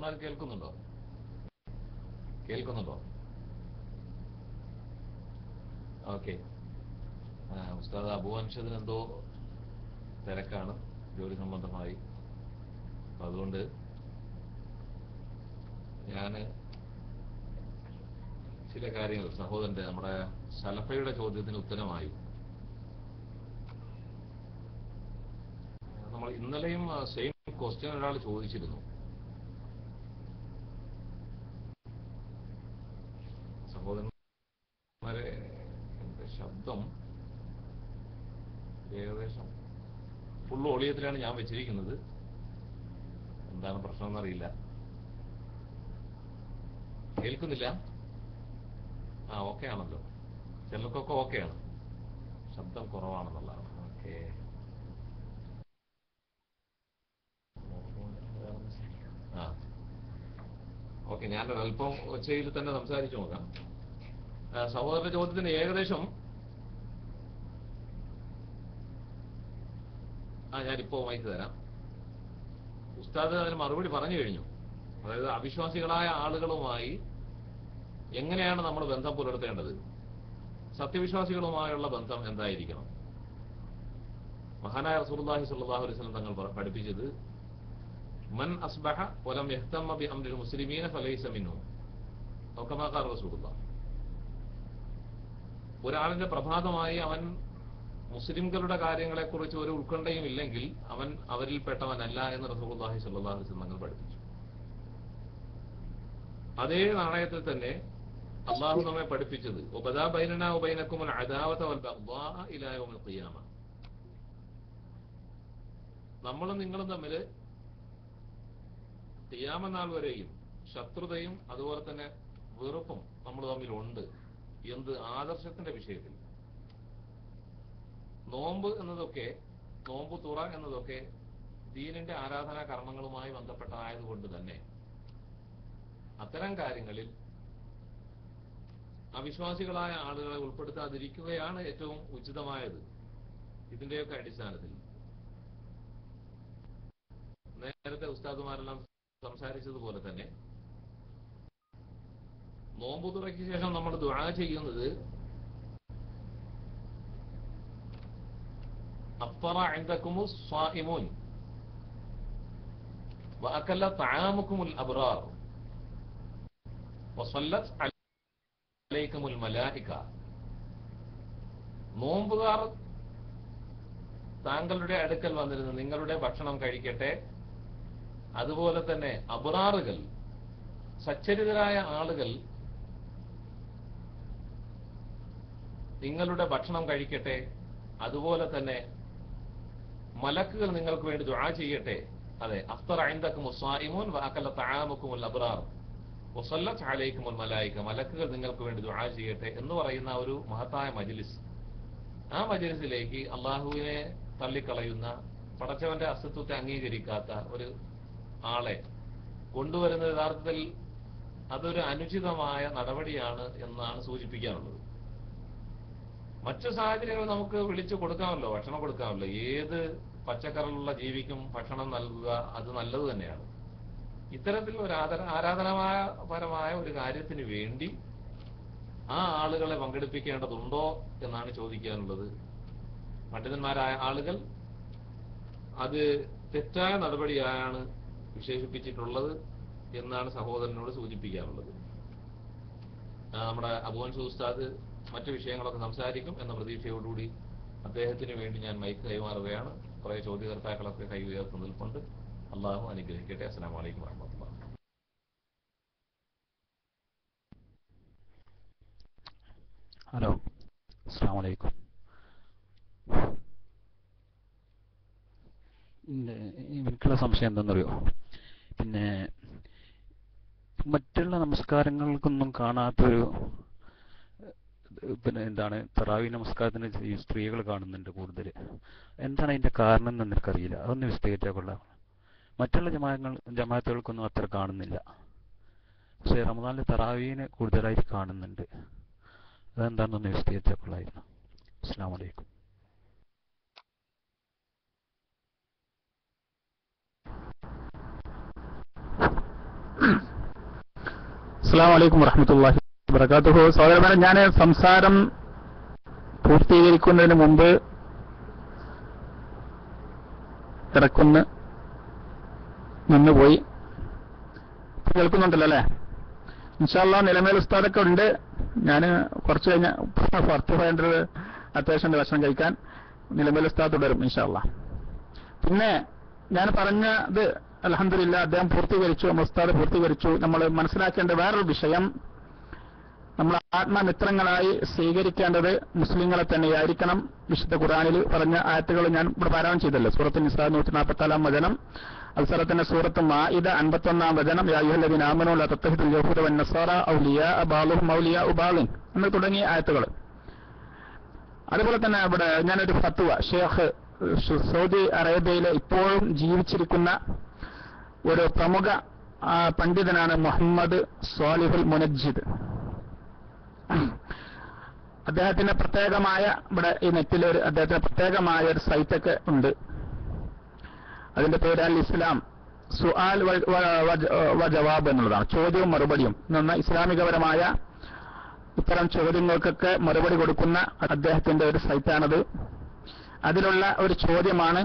സഹോദരന്മാർ കേൾക്കുന്നുണ്ടോ? കേൾക്കുന്നുണ്ടോ? ഓക്കെ. ഉസ്താദ് അബുവംശത്തിന് എന്തോ തിരക്കാണ് ജോലി സംബന്ധമായി. അതുകൊണ്ട് ഞാൻ ചില കാര്യങ്ങൾ സഹോദരന്റെ നമ്മുടെ സലഫയുടെ ചോദ്യത്തിന് ഉത്തരമായി. നമ്മൾ ഇന്നലെയും സെയിം ക്വസ്റ്റ്യൻ ഒരാൾ ചോദിച്ചിരുന്നു. സഹോദരന്മാരെ എന്റെ ശബ്ദം ഏകദേശം ഫുൾ ഒളിയത്തിലാണ് ഞാൻ വെച്ചിരിക്കുന്നത്. എന്താണ് പ്രശ്നം എന്നറിയില്ല കേൾക്കുന്നില്ല? ആ ഓക്കെ ആണല്ലോ. ചിലർക്കൊക്കെ ഓക്കെയാണ് ശബ്ദം കുറവാണെന്നുള്ളതാണ്. ഓക്കെ ആ. ഓക്കെ ഞാനൊരല്പം ഒച്ചയിൽ തന്നെ സംസാരിച്ചു നോക്കാം. സഹോദരന്റെ ചോദ്യത്തിന് ഏകദേശം ആ ഞാനിപ്പോ മൈക്ക് തരാം. ഉസ്താദ് അതിന് മറുപടി പറഞ്ഞു കഴിഞ്ഞു. അതായത് അവിശ്വാസികളായ ആളുകളുമായി എങ്ങനെയാണ് നമ്മൾ ബന്ധം പുലർത്തേണ്ടത്? സത്യവിശ്വാസികളുമായുള്ള ബന്ധം എന്തായിരിക്കണം? മഹാനായ റസൂലുള്ളാഹി സ്വല്ലല്ലാഹു അലൈഹി വസല്ലം തങ്ങൾ പഠിപ്പിച്ചത് മൻ അസ്ബഹ വലം യഹ്തമ്മ മുസ്ലിമീന ഫലൈസ മിൻഹു. ഖാല റസൂലുള്ളാഹ്. ഒരാളിന്റെ പ്രഭാതമായി അവൻ മുസ്ലിംകളുടെ കാര്യങ്ങളെക്കുറിച്ച് ഒരു ഉത്കണ്ഠയും ഇല്ലെങ്കിൽ അവൻ അവരിൽപ്പെട്ടവനല്ല എന്ന് റസൂലുള്ളാഹി സ്വല്ലല്ലാഹു അലൈഹി പഠിപ്പിച്ചു. അതേ നാണയത്തിൽ തന്നെ അള്ളാഹു നമ്മെ പഠിപ്പിച്ചത് ഉപദാ ബൈനന ഉബൈനക്കും അദാവത വൽ ബഗ്ദാഅ ഇലാ യൗമിൽ ഖിയാമ. നമ്മളും നിങ്ങളും തമ്മിൽ ഖിയാമനാൾ വരെയും ശത്രുതയും അതുപോലെ തന്നെ വെറുപ്പും നമ്മൾ തമ്മിൽ ഉണ്ട് എന്ത് ആദർശത്തിന്റെ വിഷയത്തിൽ. നോമ്പ് എന്നതൊക്കെ നോമ്പ് തുറ എന്നതൊക്കെ ദീനിന്റെ ആരാധനാ കർമ്മങ്ങളുമായി ബന്ധപ്പെട്ടതായതുകൊണ്ട് തന്നെ അത്തരം കാര്യങ്ങളിൽ അവിശ്വാസികളായ ആളുകളെ ഉൾപ്പെടുത്താതിരിക്കുകയാണ് ഏറ്റവും ഉചിതമായത്. ഇതിന്റെയൊക്കെ അടിസ്ഥാനത്തിൽ. നേരത്തെ ഉസ്താദുമാരെല്ലാം സംസാരിച്ചതുപോലെ തന്നെ നോമ്പ് തുറയ്ക്ക് ശേഷം നമ്മൾ ദുആ ചെയ്യുന്നത് അഫറ عندكم الصائمون وأكل طعامكم الأبرار وصلت عليكم الملائكة നോമ്പുകാർ താങ്കളുടെ അടുക്കൽ വന്നിരുന്ന് നിങ്ങളുടെ ഭക്ഷണം കഴിക്കട്ടെ അതുപോലെ തന്നെ അബറാറുകൾ സച്ചരിതരായ ആളുകൾ നിങ്ങളുടെ ഭക്ഷണം കഴിക്കട്ടെ അതുപോലെ തന്നെ മലക്കുകൾ നിങ്ങൾക്ക് വേണ്ടി ദുആ ചെയ്യട്ടെ. അതെ അഫ്തർ ഐന്ദക്കും മുസ്വായിമൂൻ വാക്കല്ല തആമുക്കും അബ്റാർ വസല്ലത്ത് അലൈക്കും മലായിക മലക്കുകൾ നിങ്ങൾക്ക് വേണ്ടി ദുആ ചെയ്യട്ടെ എന്ന് പറയുന്ന ഒരു മഹത്തായ മജ്ലിസ്. ആ മജ്ലിസിലേക്ക് അള്ളാഹുവിനെ തള്ളിക്കളയുന്ന പടച്ചവന്റെ അസ്തിത്വത്തെ അംഗീകരിക്കാത്ത ഒരു ആളെ കൊണ്ടുവരുന്നത് യഥാർത്ഥത്തിൽ അതൊരു അനുചിതമായ നടപടിയാണ് എന്നാണ് സൂചിപ്പിക്കാനുള്ളത്. മറ്റു സാഹചര്യങ്ങൾ നമുക്ക് വിളിച്ചു കൊടുക്കാമല്ലോ ഭക്ഷണം കൊടുക്കാമല്ലോ. ഏത് പച്ചക്കറിലുള്ള ജീവിക്കും ഭക്ഷണം നൽകുക അത് നല്ലത് തന്നെയാണ്. ഇത്തരത്തിൽ ഒരു ആദര ആരാധനാപരമായ ഒരു കാര്യത്തിന് വേണ്ടി ആ ആളുകളെ പങ്കെടുപ്പിക്കേണ്ടതുണ്ടോ എന്നാണ് ചോദിക്കാനുള്ളത്. പണ്ഡിതന്മാരായ ആളുകൾ അത് തെറ്റായ നടപടിയാണ് വിശേഷിപ്പിച്ചിട്ടുള്ളത് എന്നാണ് സഹോദരനോട് സൂചിപ്പിക്കാനുള്ളത്. നമ്മുടെ അബുവൻ ഉസ്താദ് മറ്റു വിഷയങ്ങളൊക്കെ സംസാരിക്കും എന്ന പ്രതീക്ഷയോടുകൂടി അദ്ദേഹത്തിന് വേണ്ടി ഞാൻ മൈക്ക് കൈമാറുകയാണ്. കുറെ ചോദ്യകർത്താക്കളൊക്കെ കൈ ഉയർത്തി നിൽപ്പുണ്ട് അള്ളാഹു അനുഗ്രഹിക്കട്ടെ. അസ്സലാമു അലൈക്കും വറഹ്മത്തുള്ളാഹി ഹലോ. അസ്സാം വലൈക്കും എനിക്കുള്ള സംശയം എന്താണെന്നറിയോ പിന്നെ മറ്റുള്ള നമസ്കാരങ്ങൾക്കൊന്നും കാണാത്തൊരു പിന്നെ എന്താണ് തറാവി നമസ്കാരത്തിന് ഈ സ്ത്രീകൾ കാണുന്നുണ്ട് കൂടുതൽ. എന്താണ് അതിന്റെ കാരണം എന്ന് എനിക്കറിയില്ല അതൊന്ന് വിശദീകരിച്ചാൽ കൊള്ളാം. മറ്റുള്ള ജമാങ്ങൾ ജമാഅത്തുകൾക്കൊന്നും അത്ര കാണുന്നില്ല. പക്ഷേ റമദാനിലെ തറാവീനെ കൂടുതലായിട്ട് കാണുന്നുണ്ട്. അതെന്താണെന്നൊന്ന് വിശദീകരിച്ചാൽ കൊള്ളായിരുന്നു അസ്സാം വലൈക്കും അസ്സാം വലൈക്കും വറഹമത്തല്ലാഹി വബർക്കാത്തുഹു സഹോദരന്മാരെ ഞാൻ സംസാരം പൂർത്തീകരിക്കുന്നതിന് മുമ്പ് ഇറക്കുന്ന് നിന്നുപോയി. കേൾക്കുന്നുണ്ടല്ലോ അല്ലേ? ഇൻഷാല്ല നിലമേൽ ഉസ്താദൊക്കെ ഉണ്ട്. ഞാൻ കുറച്ച് കഴിഞ്ഞ പുറത്ത് ഫൈൻഡർ അത്യാവശ്യം ഭക്ഷണം കഴിക്കാൻ. നിലമേൽ ഉസ്താദ് തുടരും ഇൻഷാല്ല പിന്നെ ഞാൻ പറഞ്ഞത് അലഹമില്ല അദ്ദേഹം പൂർത്തീകരിച്ചു നമ്മൾ ഉസ്താദ് പൂർത്തീകരിച്ചു. നമ്മൾ മനസ്സിലാക്കേണ്ട വേറൊരു വിഷയം നമ്മൾ ആത്മമിത്രങ്ങളായി സ്വീകരിക്കേണ്ടത് മുസ്ലിങ്ങളെ തന്നെയായിരിക്കണം. വിശുദ്ധ ഖുറാനിൽ പറഞ്ഞ ആയത്തുകൾ ഞാൻ ഇവിടെ പാരായണം ചെയ്തല്ലോ. സൂറത്ത് നിസാ നൂറ്റി നാൽപ്പത്താലാം വചനം. അതുപോലെ തന്നെ സൂറത്ത് മാഇദ അൻപത്തൊന്നാം വചനം. യായുഹല്ലബിൻ ആമനുള്ള തത്തഹിദുൽ എന്ന് തുടങ്ങിയ ആയത്തുകൾ. അതുപോലെ തന്നെ ഇവിടെ ഞാനൊരു ഫത്വ ഷേഖ് സൗദി അറേബ്യയിലെ ഇപ്പോഴും ജീവിച്ചിരിക്കുന്ന ഒരു പ്രമുഖ പണ്ഡിതനാണ് മുഹമ്മദ് സ്വാലിഹുൽ മുനജ്ജിദ്. അദ്ദേഹത്തിന് പ്രത്യേകമായ ഇവിടെ ഈ നെറ്റിൽ ഒരു അദ്ദേഹത്തിന് പ്രത്യേകമായ ഒരു സൈറ്റൊക്കെ ഉണ്ട്. അതിന്റെ പേര് അൽ ഇസ്ലാം. സുആൽ വ ജവാബ് എന്നുള്ളതാണ്. ചോദ്യവും മറുപടിയും. എന്ന ഇസ്ലാമികപരമായ ഇത്തരം ചോദ്യങ്ങൾക്കൊക്കെ മറുപടി കൊടുക്കുന്ന അദ്ദേഹത്തിന്റെ ഒരു സൈറ്റാണത് അതിലുള്ള ഒരു ചോദ്യമാണ്.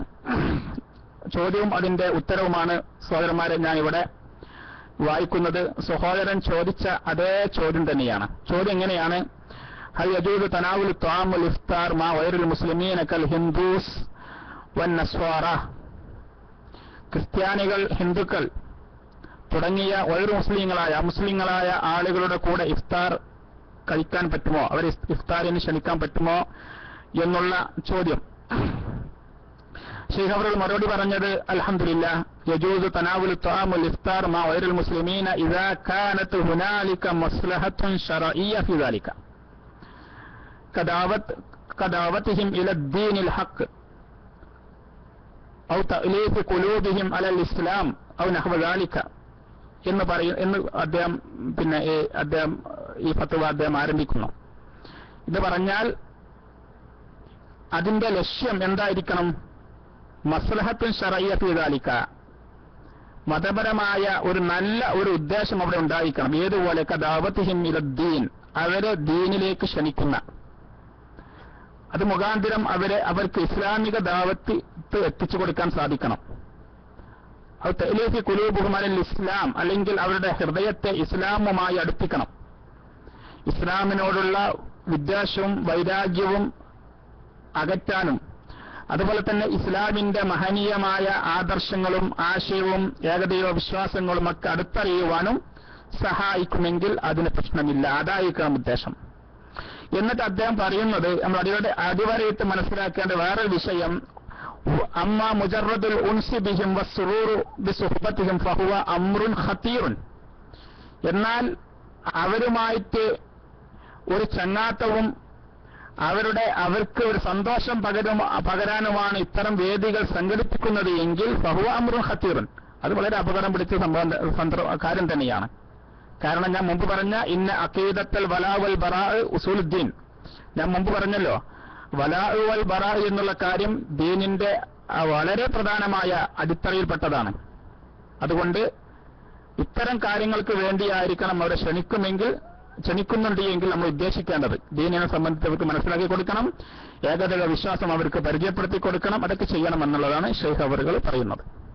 ചോദ്യവും അതിന്റെ ഉത്തരവുമാണ് സഹോദരന്മാരെ ഞാൻ ഇവിടെ വായിക്കുന്നത് സഹോദരൻ ചോദിച്ച അതേ ചോദ്യം തന്നെയാണ്. ചോദ്യം എങ്ങനെയാണ്? ഹൽ മാ മുസ്ലിമീന കൽ ഹിന്ദൂസ് വൻ ക്രിസ്ത്യാനികൾ ഹിന്ദുക്കൾ തുടങ്ങിയ വൈറു മുസ്ലിങ്ങളായ മുസ്ലിങ്ങളായ ആളുകളുടെ കൂടെ ഇഫ്താർ കഴിക്കാൻ പറ്റുമോ? അവർ ഇഫ്താറിന് ക്ഷണിക്കാൻ പറ്റുമോ എന്നുള്ള ചോദ്യം. شيخ أفر المروري برنجد الحمد لله يجوز تناول الطعام والإفطار مع غير المسلمين إذا كانت هنالك مصلحة شرعية في ذلك. كدعوت كدعوتهم إلى الدين الحق أو تأليف قلوبهم على الإسلام أو نحو ذلك. إن بري إن أدم بناء أدم يفتوى أدم عربيكم إذا برنجال അതിന്റെ ലക്ഷ്യം എന്തായിരിക്കണം? മസ്ലഹത്തുൻ ഷറയ്യത്തിയതാലിക്ക മതപരമായ ഒരു നല്ല ഒരു ഉദ്ദേശം അവിടെ ഉണ്ടായിരിക്കണം. ഏതുപോലെ കഥാവത്തിഹിം ഇലദ്ദീൻ അവരെ ദീനിലേക്ക് ക്ഷണിക്കുന്ന. അത് മുഖാന്തരം അവരെ അവർക്ക് ഇസ്ലാമിക ദാവത്ത് എത്തിച്ചു കൊടുക്കാൻ സാധിക്കണം. അത് തെലേഫി കുലൂബുഹുമാനിൽ ഇസ്ലാം അല്ലെങ്കിൽ അവരുടെ ഹൃദയത്തെ ഇസ്ലാമുമായി അടുപ്പിക്കണം. ഇസ്ലാമിനോടുള്ള വിദ്വേഷവും വൈരാഗ്യവും അകറ്റാനും അതുപോലെ തന്നെ ഇസ്ലാമിന്റെ മഹനീയമായ ആദർശങ്ങളും ആശയവും ഏകദൈവ വിശ്വാസങ്ങളും ഒക്കെ അടുത്തറിയുവാനും സഹായിക്കുമെങ്കിൽ അതിന് പ്രശ്നമില്ല. അതായിരിക്കണം ഉദ്ദേശം. എന്നിട്ട് അദ്ദേഹം പറയുന്നത് നമ്മൾ അടിവരെ അടിവരയിട്ട് മനസ്സിലാക്കേണ്ട വേറെ വിഷയം അമ്മ മുജറദുൽ ഉൻസി ബിഹിം ഫഹുവ അമ്രുൻ ഖത്തീറുൻ എന്നാൽ അവരുമായിട്ട് ഒരു ചങ്ങാത്തവും അവരുടെ അവർക്ക് ഒരു സന്തോഷം പകരും പകരാനുമാണ് ഇത്തരം വേദികൾ സംഘടിപ്പിക്കുന്നത് എങ്കിൽ ഫഹുവ അമ്രുൻ ഹത്തീറൻ അത് വളരെ അപകടം പിടിച്ച സംഭവം കാര്യം തന്നെയാണ്. കാരണം ഞാൻ മുമ്പ് പറഞ്ഞ ഇന്ന അക്കീദത്തൽ വലാവൽ ബറാ ഉസൂലുദ്ദീൻ. ഞാൻ മുമ്പ് പറഞ്ഞല്ലോ വലാ വൽ ബറാ എന്നുള്ള കാര്യം ദീനിന്റെ വളരെ പ്രധാനമായ അടിത്തറയിൽപ്പെട്ടതാണ്. അതുകൊണ്ട് ഇത്തരം കാര്യങ്ങൾക്ക് വേണ്ടിയായിരിക്കണം അവരെ ക്ഷണിക്കുമെങ്കിൽ ക്ഷണിക്കുന്നുണ്ട് എങ്കിൽ നമ്മൾ ഉദ്ദേശിക്കേണ്ടത്. ദീനിനെ സംബന്ധിച്ച് അവർക്ക് മനസ്സിലാക്കി കൊടുക്കണം. ഏകതക വിശ്വാസം അവർക്ക് പരിചയപ്പെടുത്തി കൊടുക്കണം. അതൊക്കെ ചെയ്യണം എന്നുള്ളതാണ് ഷെയ്ഖ് അവറുകൾ പറയുന്നത്.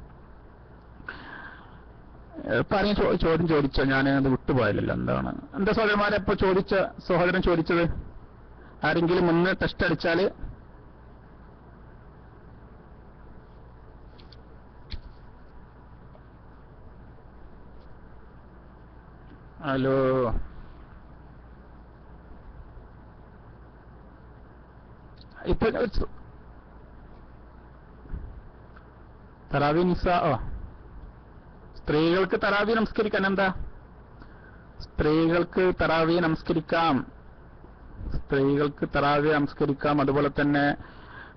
ആരെയും ചോദ്യം ചോദിച്ചോ ഞാൻ അത് വിട്ടുപോയാലല്ലോ എന്താണ്? എന്റെ സഹോദരന്മാരെ ഇപ്പൊ ചോദിച്ച സഹോദരൻ ചോദിച്ചത്? ആരെങ്കിലും ഒന്ന് ടെസ്റ്റ് അടിച്ചാൽ? ഹലോ. ഇപ്പൊ തറാവി നിസ ഓ. സ്ത്രീകൾക്ക് തറാവി നമസ്കരിക്കാൻ എന്താ? സ്ത്രീകൾക്ക് തറാവി നമസ്കരിക്കാം. സ്ത്രീകൾക്ക് തറാവി നമസ്കരിക്കാം. അതുപോലെ തന്നെ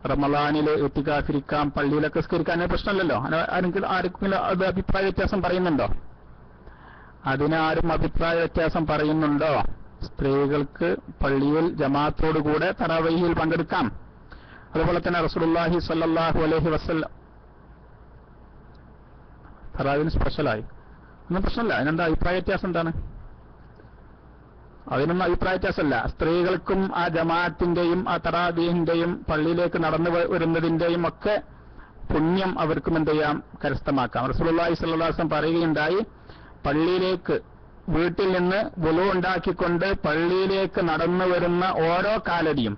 റമലാനിൽ എത്തിക്കാതിരിക്കാം. പള്ളിയിലൊക്കെ സ്കരിക്കാൻ പ്രശ്നമില്ലല്ലോ. ആരെങ്കിലും ആർക്കെങ്കിലും അത് അഭിപ്രായ വ്യത്യാസം പറയുന്നുണ്ടോ? അതിനാരും അഭിപ്രായ വ്യത്യാസം പറയുന്നുണ്ടോ? സ്ത്രീകൾക്ക് പള്ളിയിൽ ജമാഅത്തോടുകൂടെ തറാവഹിയിൽ പങ്കെടുക്കാം. അതുപോലെ തന്നെ റസൂലുള്ളാഹി സ്വല്ലല്ലാഹു അലൈഹി വസല്ലം തറാവിന് സ്പെഷ്യലായി. ഒന്നും പ്രശ്നമില്ല. അതിനെന്താ അഭിപ്രായ വ്യത്യാസം എന്താണ്? അതിനൊന്നും അഭിപ്രായ വ്യത്യാസമല്ല. സ്ത്രീകൾക്കും ആ ജമാഅത്തിന്റെയും ആ തറാബീഹിന്റെയും പള്ളിയിലേക്ക് നടന്നു വരുന്നതിന്റെയും ഒക്കെ പുണ്യം അവർക്കും എന്ത് ചെയ്യാം? കരസ്ഥമാക്കാം. റസൂലുള്ളാഹി സ്വല്ലല്ലാഹു അലൈഹി വസല്ലം പറയുകയുണ്ടായി പള്ളിയിലേക്ക് വീട്ടിൽ നിന്ന് വുളു ഉണ്ടാക്കിക്കൊണ്ട് പള്ളിയിലേക്ക് നടന്നു വരുന്ന ഓരോ കാലടിയും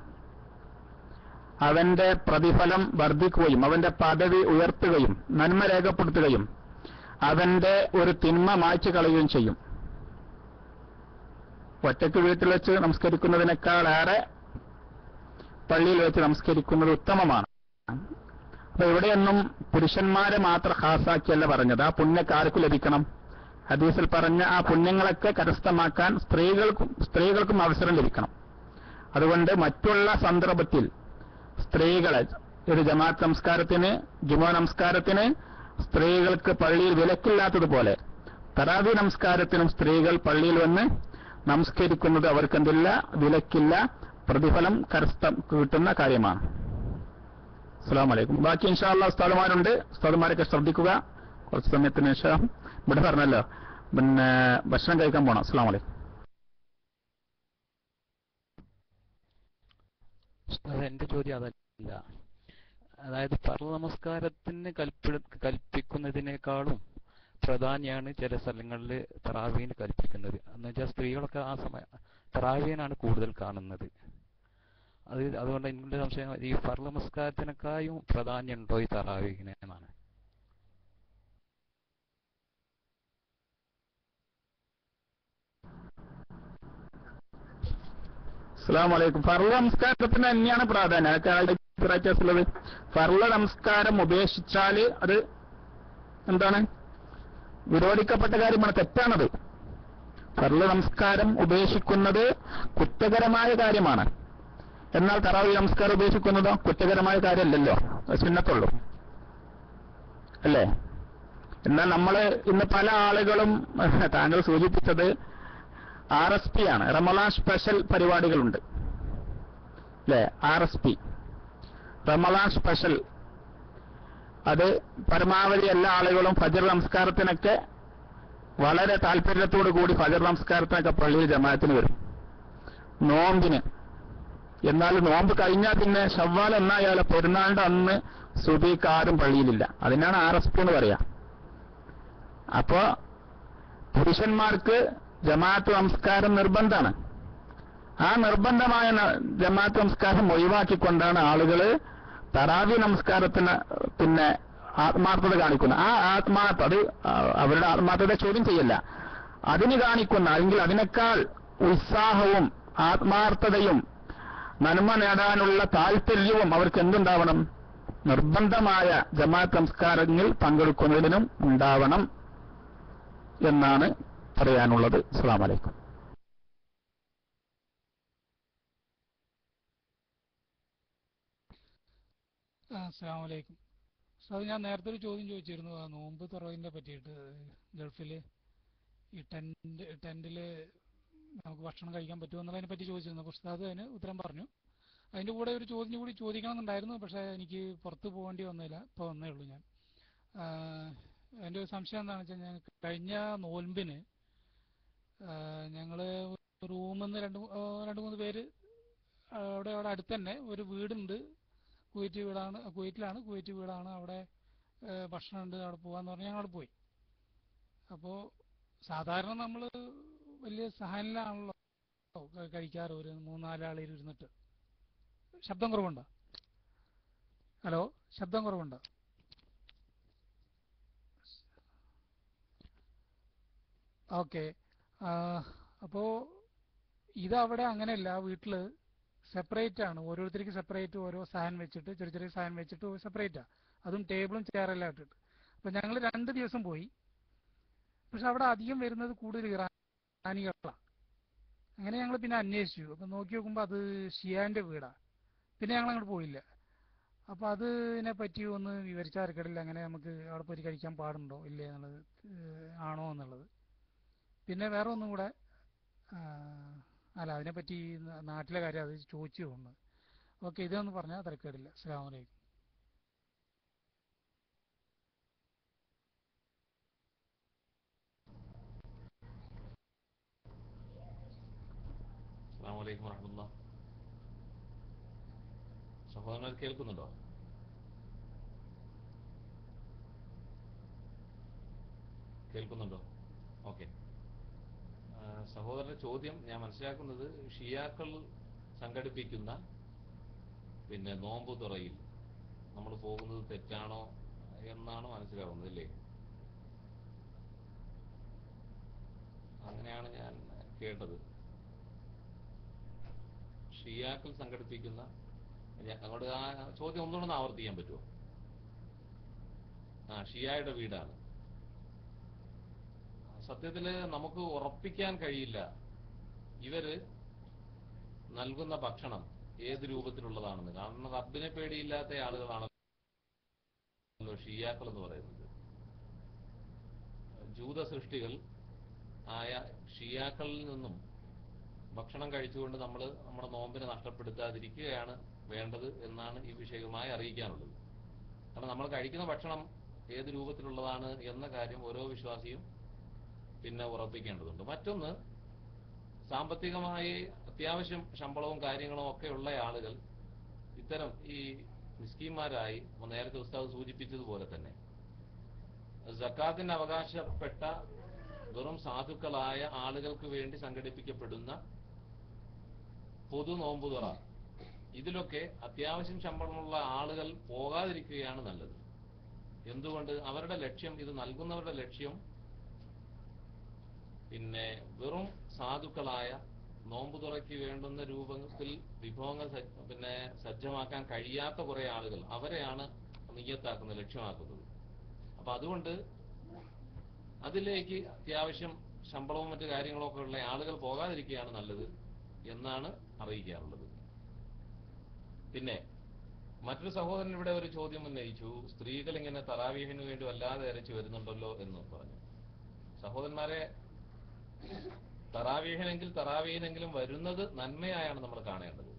അവന്റെ പ്രതിഫലം വർദ്ധിക്കുകയും അവന്റെ പദവി ഉയർത്തുകയും നന്മ രേഖപ്പെടുത്തുകയും അവന്റെ ഒരു തിന്മ മായ്ച്ചു കളയുകയും ചെയ്യും. ഒറ്റയ്ക്ക് വീട്ടിൽ വെച്ച് നമസ്കരിക്കുന്നതിനേക്കാളേറെ പള്ളിയിൽ വെച്ച് നമസ്കരിക്കുന്നത് ഉത്തമമാണ്. അപ്പൊ ഇവിടെയൊന്നും പുരുഷന്മാരെ മാത്രം ഹാസാക്കിയല്ല പറഞ്ഞത്. ആ പുണ്യക്കാർക്ക് ലഭിക്കണം. ഹദീസിൽ പറഞ്ഞ ആ പുണ്യങ്ങളൊക്കെ കരസ്ഥമാക്കാൻ സ്ത്രീകൾക്കും സ്ത്രീകൾക്കും അവസരം ലഭിക്കണം. അതുകൊണ്ട് മറ്റുള്ള സന്ദർഭത്തിൽ സ്ത്രീകളെ ഒരു ജമാഅത്ത് നമസ്കാരത്തിന് ജുമാ നമസ്കാരത്തിന് സ്ത്രീകൾക്ക് പള്ളിയിൽ വിലക്കില്ലാത്തതുപോലെ തറാവി നമസ്കാരത്തിനും സ്ത്രീകൾ പള്ളിയിൽ വന്ന് നമസ്കരിക്കുന്നത് അവർക്കെന്തില്ല? വിലക്കില്ല. പ്രതിഫലം കരസ്ഥം കിട്ടുന്ന കാര്യമാണ്. അസ്സാം വലൈക്കും ബാക്കി ഇൻഷാല്ല സ്ഥലമാരുണ്ട് സ്ഥലമാരൊക്കെ ശ്രദ്ധിക്കുക. കുറച്ച് സമയത്തിന് ശേഷം ഇവിടെ പറഞ്ഞല്ലോ. പിന്നെ ഭക്ഷണം കഴിക്കാൻ പോണം. അസ്സാം വലൈക്കും എന്റെ ചോദ്യം അതല്ല. അതായത് പർവ നമസ്കാരത്തിന് കൽപ്പി കൽപ്പിക്കുന്നതിനേക്കാളും പ്രധാനിയാണ് ചില സ്ഥലങ്ങളിൽ തറാവീന് കൽപ്പിക്കുന്നത്. എന്ന് വെച്ചാൽ സ്ത്രീകളൊക്കെ ആ സമയം തറാവീനാണ് കൂടുതൽ കാണുന്നത്. അത് അതുകൊണ്ട് എന്റെ സംശയം ഈ പറ നമസ്കാരത്തിനേക്കാളും പ്രാധാന്യമുണ്ടോ ഈ തറാവീന് എന്നാണ്? അസ്സാം ഫർള നമസ്കാരത്തിന് തന്നെയാണ് പ്രാധാന്യം. അഭിപ്രായത്തിലുള്ളത് ഫർള നമസ്കാരം ഉപേക്ഷിച്ചാൽ അത് എന്താണ്? വിരോധിക്കപ്പെട്ട കാര്യമാണ് തെറ്റാണത്. ഫർള നമസ്കാരം ഉപേക്ഷിക്കുന്നത് കുറ്റകരമായ കാര്യമാണ്. എന്നാൽ തറാവി നമസ്കാരം ഉപേക്ഷിക്കുന്നതോ കുറ്റകരമായ കാര്യമല്ലല്ലോ. അത് സുന്നത്തുള്ളൂ. അല്ലേ? എന്നാൽ നമ്മൾ ഇന്ന് പല ആളുകളും താങ്കൾ സൂചിപ്പിച്ചത് ആർ എസ് പി ആണ്. റമലാൻ സ്പെഷ്യൽ പരിപാടികളുണ്ട്. അല്ലെ R S P. Ramadan special. അത് പരമാവധി എല്ലാ ആളുകളും ഫജർ നമസ്കാരത്തിനൊക്കെ വളരെ താല്പര്യത്തോടു കൂടി ഫജർ നമസ്കാരത്തിനൊക്കെ പള്ളിയിൽ ജമാഅത്തിന് വരും. നോമ്പിന്. എന്നാൽ നോമ്പ് കഴിഞ്ഞാൽ പിന്നെ ഷവ്വാൽ എന്നായാലും പെരുന്നാളിന്റെ അന്ന് സുബീക്ക് പള്ളിയിലില്ല. അതിനാണ് ആർ എസ് പി എന്ന് പറയാ. അപ്പോ പുരുഷന്മാർക്ക് ജമാഅത്ത് നമസ്കാരം നിർബന്ധമാണ്. ആ നിർബന്ധമായ ജമാഅത്ത് നമസ്കാരം ഒഴിവാക്കിക്കൊണ്ടാണ് ആളുകൾ തറാവി നമസ്കാരത്തിന് പിന്നെ ആത്മാർത്ഥത കാണിക്കുന്നത്. ആ ആത്മാർത്ഥ അത് അവരുടെ ആത്മാർത്ഥത ചോദ്യം ചെയ്യല്ല. അതിന് കാണിക്കുന്ന അല്ലെങ്കിൽ അതിനേക്കാൾ ഉത്സാഹവും ആത്മാർത്ഥതയും നന്മ നേടാനുള്ള താല്പര്യവും അവർക്ക് എന്തുണ്ടാവണം? നിർബന്ധമായ ജമാഅത്ത് സംസ്കാരങ്ങളിൽ പങ്കെടുക്കുന്നതിനും ഉണ്ടാവണം എന്നാണ് പറയാനുള്ളത് അസ്സാം വലൈക്കും അസ്സാം വലൈക്കും സാർ ഞാൻ നേരത്തെ ഒരു ചോദ്യം ചോദിച്ചിരുന്നു. ആ നോമ്പ് തുറവിനെ പറ്റിയിട്ട് ഗൾഫിൽ ഈ ടെന്റ് ടെന്റിൽ നമുക്ക് ഭക്ഷണം കഴിക്കാൻ പറ്റുമോ എന്നുള്ളതിനെ പറ്റി ചോദിച്ചിരുന്നു. അപ്പോൾ ഉസ്താദ് അതിന് ഉത്തരം പറഞ്ഞു. അതിന്റെ കൂടെ ഒരു ചോദ്യം കൂടി ചോദിക്കണമെന്നുണ്ടായിരുന്നു പക്ഷേ എനിക്ക് പുറത്ത് പോകേണ്ടി വന്നില്ല. ഇപ്പോൾ വന്നേ ഉള്ളൂ ഞാൻ. എന്റെ ഒരു സംശയം എന്താണെന്ന് വെച്ചാൽ ഞാൻ കഴിഞ്ഞ നോൽമ്പിന് ഞങ്ങൾ റൂമിന്ന് രണ്ട് രണ്ട് മൂന്ന് പേര് അവിടെ അവിടെ അടുത്ത് തന്നെ ഒരു വീടുണ്ട്. കുവൈറ്റ് വീടാണ് കുവൈറ്റിലാണ്. കുവൈറ്റ് വീടാണ് അവിടെ ഭക്ഷണം ഭക്ഷണമുണ്ട് അവിടെ പോകാന്ന് പറഞ്ഞ് ഞങ്ങൾ പോയി. അപ്പോൾ സാധാരണ നമ്മൾ വലിയ സഹനിലാണല്ലോ കഴിക്കാറ് ഒരു മൂന്നാലാളിൽ ഇരുന്നിട്ട്. ശബ്ദം കുറവുണ്ടോ? ഹലോ ശബ്ദം കുറവുണ്ടോ? ഓക്കെ. അപ്പോൾ ഇതവിടെ അങ്ങനെയല്ല. വീട്ടിൽ സെപ്പറേറ്റ് ആണ്. ഓരോരുത്തർക്ക് സെപ്പറേറ്റ് ഓരോ സാധനം വെച്ചിട്ട് ചെറിയ ചെറിയ സാധനം വെച്ചിട്ട് സെപ്പറേറ്റാ അതും ടേബിളും ചെയറെല്ലാം ഇട്ടിട്ട്. അപ്പൊ ഞങ്ങൾ രണ്ട് ദിവസം പോയി. പക്ഷെ അവിടെ അധികം വരുന്നത് കൂടുതൽ ഇറാനികളാണ് അങ്ങനെ ഞങ്ങൾ പിന്നെ അന്വേഷിച്ചു. അപ്പൊ നോക്കി നോക്കുമ്പോൾ അത് ഷിയാന്റെ വീടാ. പിന്നെ ഞങ്ങൾ അങ്ങോട്ട് പോയില്ല. അപ്പൊ അതിനെ പറ്റി ഒന്ന് വിവരിച്ചാൽ അറിക്കടില്ല അങ്ങനെ നമുക്ക് അവിടെ പോയി കഴിക്കാൻ പാടുണ്ടോ? ഇല്ലേ എന്നുള്ളത് ആണോ എന്നുള്ളത്. പിന്നെ വേറെ ഒന്നും കൂടെ അല്ല അതിനെപ്പറ്റി പറ്റി നാട്ടിലെ കാര്യം അത് ചോദിച്ചു തോന്നുന്നത് ഓക്കെ ഇതൊന്ന് പറഞ്ഞാൽ തിരക്കേടില്ല. അസ്സാം വലൈക്കും സഹോദരന്മാർ കേൾക്കുന്നുണ്ടോ? കേൾക്കുന്നുണ്ടോ? ഓക്കെ. സഹോദരന്റെ ചോദ്യം ഞാൻ മനസ്സിലാക്കുന്നത് ഷിയാക്കൾ സംഘടിപ്പിക്കുന്ന പിന്നെ നോമ്പ് തുറയിൽ നമ്മൾ പോകുന്നത് തെറ്റാണോ എന്നാണ് മനസ്സിലാവുന്നത് അല്ലേ അങ്ങനെയാണ് ഞാൻ കേട്ടത്. ഷിയാക്കൾ സംഘടിപ്പിക്കുന്ന അങ്ങോട്ട് ആ ചോദ്യം ഒന്നുകൂടെ ആവർത്തിക്കാൻ പറ്റുമോ? ആ ഷിയായുടെ വീടാണ്. സത്യത്തിൽ നമുക്ക് ഉറപ്പിക്കാൻ കഴിയില്ല. ഇവർ നൽകുന്ന ഭക്ഷണം ഏത് രൂപത്തിലുള്ളതാണെന്ന്. കാരണം റബ്ബിനെ പേടിയില്ലാത്ത ആളുകളാണ് ഷിയാക്കൾ എന്ന് പറയുന്നത്. ജൂത സൃഷ്ടികൾ ആയ ഷിയാക്കളിൽ നിന്നും ഭക്ഷണം കഴിച്ചുകൊണ്ട് നമ്മൾ നമ്മുടെ നോമ്പിനെ നഷ്ടപ്പെടുത്താതിരിക്കുകയാണ് വേണ്ടത് എന്നാണ് ഈ വിഷയവുമായി അറിയിക്കാനുള്ളത്. കാരണം നമ്മൾ കഴിക്കുന്ന ഭക്ഷണം ഏത് രൂപത്തിലുള്ളതാണ് എന്ന കാര്യം ഓരോ വിശ്വാസിയും പിന്നെ ഉറപ്പിക്കേണ്ടതുണ്ട്. മറ്റൊന്ന് സാമ്പത്തികമായി അത്യാവശ്യം ശമ്പളവും കാര്യങ്ങളും ഒക്കെ ഉള്ള ആളുകൾ ഇത്തരം ഈ മിസ്കീന്മാരായി നേരത്തെ ഉസ്താദ് സൂചിപ്പിച്ചതുപോലെ തന്നെ ജക്കാത്തിന് അവകാശപ്പെട്ട വെറും സാധുക്കളായ ആളുകൾക്ക് വേണ്ടി സംഘടിപ്പിക്കപ്പെടുന്ന പൊതു നോമ്പുതുറ ഇതിലൊക്കെ അത്യാവശ്യം ശമ്പളമുള്ള ആളുകൾ പോകാതിരിക്കുകയാണ് നല്ലത്. എന്തുകൊണ്ട്? അവരുടെ ലക്ഷ്യം ഇത് നൽകുന്നവരുടെ ലക്ഷ്യം പിന്നെ വെറും സാധുക്കളായ നോമ്പുതുറയ്ക്ക് വേണ്ടുന്ന രൂപത്തിൽ വിഭവങ്ങൾ പിന്നെ സജ്ജമാക്കാൻ കഴിയാത്ത കുറെ ആളുകൾ അവരെയാണ് നിയ്യത്താക്കുന്നത് ലക്ഷ്യമാക്കുന്നത്. അപ്പൊ അതുകൊണ്ട് അതിലേക്ക് അത്യാവശ്യം ശമ്പളവും മറ്റു കാര്യങ്ങളൊക്കെ ഉള്ള ആളുകൾ പോകാതിരിക്കുകയാണ് നല്ലത് എന്നാണ് അറിയിക്കാറുള്ളത്. പിന്നെ മറ്റൊരു സഹോദരൻ ഇവിടെ ഒരു ചോദ്യം ഉന്നയിച്ചു. സ്ത്രീകൾ ഇങ്ങനെ തറാവീഹിന് വേണ്ടി വല്ലാതെ അരച്ചു വരുന്നുണ്ടല്ലോ എന്ന് പറഞ്ഞു. സഹോദരന്മാരെ തറാവീഹിനെങ്കിൽ തറാവീഹിനെങ്കിലും വരുന്നത് നന്മയായാണ് നമ്മൾ കാണേണ്ടത്.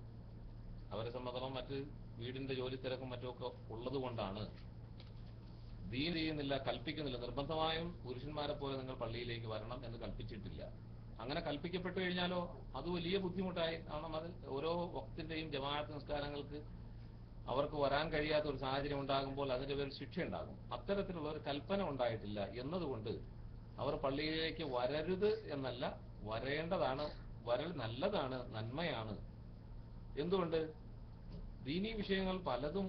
അവരെ സംബന്ധിച്ചോളം മറ്റ് വീടിന്റെ ജോലി തിരക്കും മറ്റുമൊക്കെ ഉള്ളത് കൊണ്ടാണ്. ദീൻ ചെയ്യുന്നില്ല കൽപ്പിക്കുന്നില്ല. നിർബന്ധമായും പുരുഷന്മാരെ പോലെ നിങ്ങൾ പള്ളിയിലേക്ക് വരണം എന്ന് കൽപ്പിച്ചിട്ടില്ല. അങ്ങനെ കൽപ്പിക്കപ്പെട്ടു കഴിഞ്ഞാലോ അത് വലിയ ബുദ്ധിമുട്ടായി. കാരണം അതിൽ ഓരോ വക്തിന്റെയും ജമാഅത്ത് നിസ്കാരങ്ങൾക്ക് അവർക്ക് വരാൻ കഴിയാത്ത ഒരു സാഹചര്യം ഉണ്ടാകുമ്പോൾ അതിന്റെ പേരിൽ ശിക്ഷ ഉണ്ടാകും അത്തരത്തിലുള്ള ഒരു കൽപ്പന ഉണ്ടായിട്ടില്ല എന്നതുകൊണ്ട് അവർ പള്ളിയിലേക്ക് വരരുത് എന്നല്ല വരേണ്ടതാണ് വരൽ നല്ലതാണ് നന്മയാണ്. എന്തുകൊണ്ട്? ദീനീ വിഷയങ്ങൾ പലതും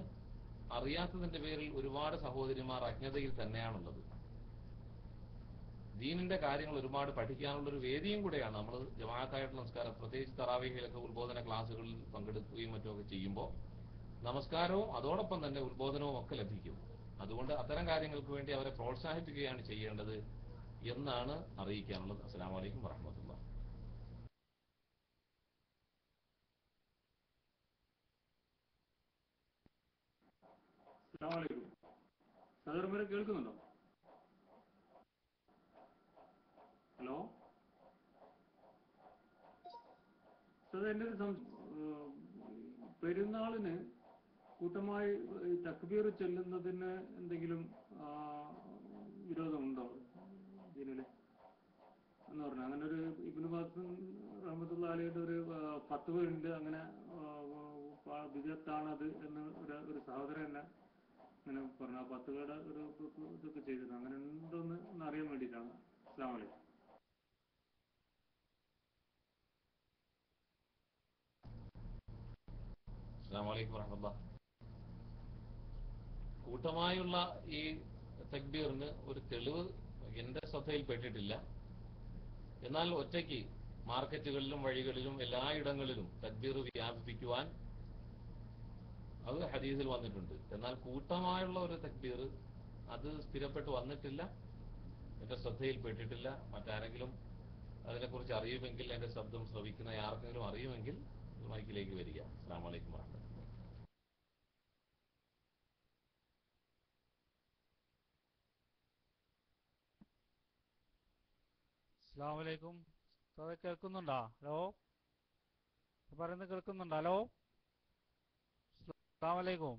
അറിയാത്തതിന്റെ പേരിൽ ഒരുപാട് സഹോദരിമാർ അജ്ഞതയിൽ തന്നെയാണുള്ളത്. ദീനിന്റെ കാര്യങ്ങൾ ഒരുപാട് പഠിക്കാനുള്ള ഒരു വേദിയും കൂടെയാണ് നമ്മൾ ജമാഅത്തായിട്ട് നമസ്കാരം പ്രത്യേകിച്ച് തറാവീഹിലൊക്കെ ഉത്ബോധന ക്ലാസ്സുകളിൽ പങ്കെടുക്കുകയും മറ്റുമൊക്കെ ചെയ്യുമ്പോൾ നമസ്കാരവും അതോടൊപ്പം തന്നെ ഉത്ബോധനവും ഒക്കെ ലഭിക്കും. അതുകൊണ്ട് അത്തരം കാര്യങ്ങൾക്ക് വേണ്ടി അവരെ പ്രോത്സാഹിപ്പിക്കുകയാണ് ചെയ്യേണ്ടത്. എന്നാണ് അറിയിക്കാനുള്ളത്. അസ്സാം വലൈക്കും വറഹമത്തുള്ള. കേൾക്കുന്നുണ്ടോ? ഹലോ? സദർ എന്റെ ഒരു പെരുന്നാളിന് കൂട്ടമായി തക്ബീർ ചൊല്ലുന്നതിന് എന്തെങ്കിലും വിരോധമുണ്ടോ? ഇതിനിൽ എന്ന് പറഞ്ഞു. അങ്ങനെ ഒരു ഇബിന് ബാസ് റഹ്മത്തുള്ള അലിയുടെ ഒരു ആ, ഫത്വ ഉണ്ട് അങ്ങനെ വിധത്താണത് എന്ന് ഒരു ഒരു സഹോദരൻ തന്നെ അങ്ങനെ പറഞ്ഞു. ആ ഒരു ഇതൊക്കെ ചെയ്തിരുന്നു. അങ്ങനെ ഉണ്ടോന്ന് അറിയാൻ വേണ്ടിയിട്ടാണ്. വലൈക്കും കൂട്ടമായുള്ള ഈ തക്ബീറിന് ഒരു തെളിവ് എന്റെ ശ്രദ്ധയിൽപ്പെട്ടിട്ടില്ല. എന്നാൽ ഒറ്റയ്ക്ക് മാർക്കറ്റുകളിലും വഴികളിലും എല്ലായിടങ്ങളിലും തദ്ബീർ വ്യാപിപ്പിക്കുവാൻ അത് ഹദീസിൽ വന്നിട്ടുണ്ട്. എന്നാൽ കൂട്ടമായുള്ള ഒരു തക്ബീർ അത് സ്ഥിരപ്പെട്ട് വന്നിട്ടില്ല എന്റെ ശ്രദ്ധയിൽപ്പെട്ടിട്ടില്ല. മറ്റാരെങ്കിലും അതിനെക്കുറിച്ച് അറിയുമെങ്കിൽ എന്റെ ശബ്ദം ശ്രവിക്കുന്ന ആർക്കെങ്കിലും അറിയുമെങ്കിൽ മൈക്കിലേക്ക് വരിക. അസ്സാം വലൈക്കും വാഹമത്തുള്ള അസ്സാം സാറെ കേൾക്കുന്നുണ്ടോ? ഹലോ? പറയുന്നത് കേൾക്കുന്നുണ്ടോ? ഹലോ? അസ്സാമലൈക്കും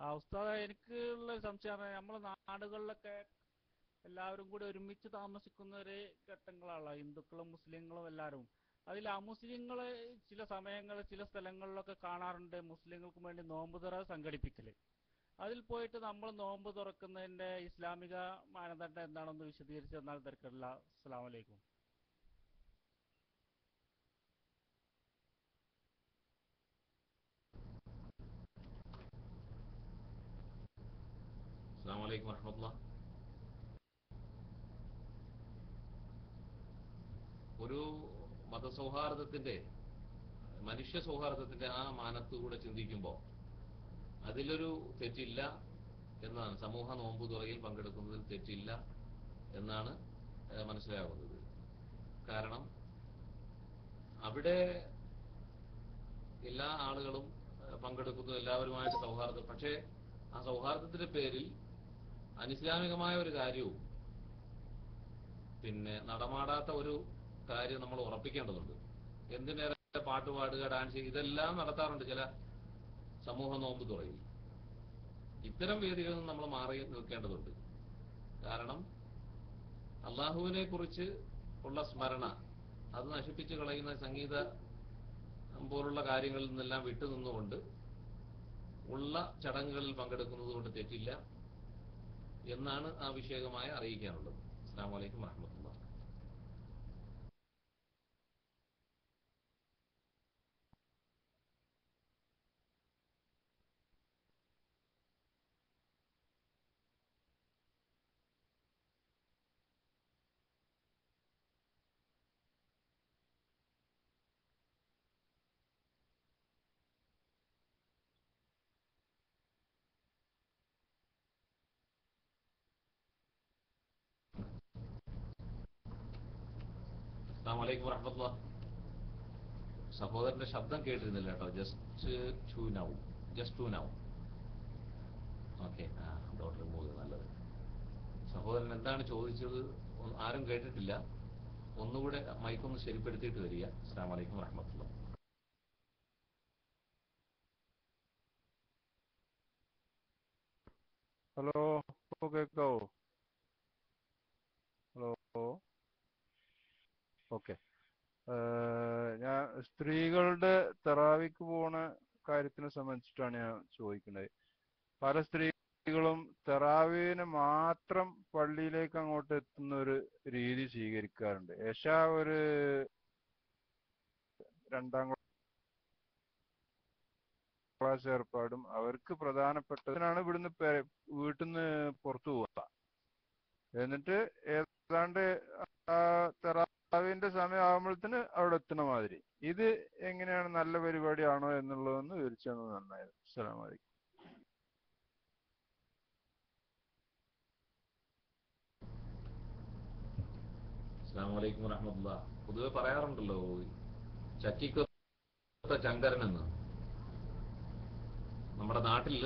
ആ ഉസ്താദ എനിക്ക് ഉള്ള സംശയമാണ് നമ്മളെ നാടുകളിലൊക്കെ എല്ലാവരും കൂടി ഒരുമിച്ച് താമസിക്കുന്ന ഒരു ഘട്ടങ്ങളാണല്ലോ ഹിന്ദുക്കളും മുസ്ലിങ്ങളും എല്ലാവരും. അതിൽ അമുസ്ലിങ്ങൾ ചില സമയങ്ങളിൽ ചില സ്ഥലങ്ങളിലൊക്കെ കാണാറുണ്ട് മുസ്ലിങ്ങൾക്ക് വേണ്ടി നോമ്പുതറ തുറ സംഘടിപ്പിക്കൽ അതിൽ പോയിട്ട് നമ്മൾ നോമ്പ് തുറക്കുന്നതിന്റെ ഇസ്ലാമിക മാനദണ്ഡം എന്താണെന്ന് വിശദീകരിച്ച് തന്നാൽ തിരക്കില്ല അസ്സാം വലൈക്കും അസ്സാം വലൈക്കും ഒരു മതസൗഹാർദ്ദത്തിന്റെ മനുഷ്യ സൗഹാർദ്ദത്തിന്റെ ആ മാനത്തുകൂടെ ചിന്തിക്കുമ്പോൾ അതിലൊരു തെറ്റില്ല എന്നാണ്. സമൂഹ നോമ്പ് തുറയിൽ പങ്കെടുക്കുന്നതിൽ തെറ്റില്ല എന്നാണ് മനസ്സിലാകുന്നത് കാരണം അവിടെ എല്ലാ ആളുകളും പങ്കെടുക്കുന്നു. എല്ലാവരുമായിട്ട് സൗഹാർദ്ദം. പക്ഷേ ആ സൗഹാർദ്ദത്തിന്റെ പേരിൽ അനിസ്ലാമികമായ ഒരു കാര്യവും പിന്നെ നടമാടാത്ത ഒരു കാര്യം നമ്മൾ ഉറപ്പിക്കേണ്ടതുണ്ട്. എന്തിനേറെ പാട്ട് പാടുക ഡാൻസ് ഇതെല്ലാം നടത്താറുണ്ട്. ചില സമൂഹ നോമ്പ് തുറയിൽ ഇത്തരം വേദികളിൽ നിന്ന് നമ്മൾ മാറി നിൽക്കേണ്ടതുണ്ട്. കാരണം അള്ളാഹുവിനെ കുറിച്ച് ഉള്ള സ്മരണ അത് നശിപ്പിച്ചു കളയുന്ന സംഗീത പോലുള്ള കാര്യങ്ങളിൽ നിന്നെല്ലാം വിട്ടുനിന്നുകൊണ്ട് ഉള്ള ചടങ്ങുകളിൽ പങ്കെടുക്കുന്നത് കൊണ്ട് തെറ്റില്ല എന്നാണ് ആ വിഷയകമായി അറിയിക്കാനുള്ളത്. അസ്സാം വലൈക്കും വാഹമത്തുള്ള അസ്സാം വലൈക്കും വറഹമത്തുള്ള സഹോദരന്റെ ശബ്ദം കേട്ടിരുന്നില്ല കേട്ടോ. Just to now just to now okay നല്ലത്. സഹോദരൻ എന്താണ് ചോദിച്ചത്? ആരും കേട്ടിട്ടില്ല. ഒന്നുകൂടെ മൈക്കൊന്ന് ശരിപ്പെടുത്തിയിട്ട് വരിക. അസ്സാം വലൈക്കും വറഹമത്തുള്ള ഹലോ കേൾക്കാവോ ഹലോ ഓക്കെ. ഞാൻ സ്ത്രീകളുടെ തെറാവിക്ക് പോണ കാര്യത്തിനെ സംബന്ധിച്ചിട്ടാണ് ഞാൻ ചോദിക്കുന്നത് പല സ്ത്രീകളും തെറാവിന് മാത്രം പള്ളിയിലേക്ക് അങ്ങോട്ട് എത്തുന്ന ഒരു രീതി സ്വീകരിക്കാറുണ്ട്. യശ ഒരു രണ്ടാം ക്ലാസ് ഏർപ്പാടും അവർക്ക് പ്രധാനപ്പെട്ടതിനാണ് ഇവിടുന്ന് വീട്ടിൽ നിന്ന് പുറത്തു പോവുക. എന്നിട്ട് ഏതാണ്ട് ആ തെറാവിന്റെ സമയം ആകുമ്പോഴത്തേന് അവിടെ എത്തണ മാതിരി. ഇത് എങ്ങനെയാണ് നല്ല പരിപാടിയാണോ എന്നുള്ളതെന്ന് വിവരിച്ചു തന്നത് നന്നായിരുന്നു അസ്സാം വലൈക്കും വറഹമത്തുള്ള. പൊതുവെ പറയാറുണ്ടല്ലോ ചക്കിക്കൊത്ത ചങ്കരൻ എന്ന്. നമ്മുടെ നാട്ടിൽ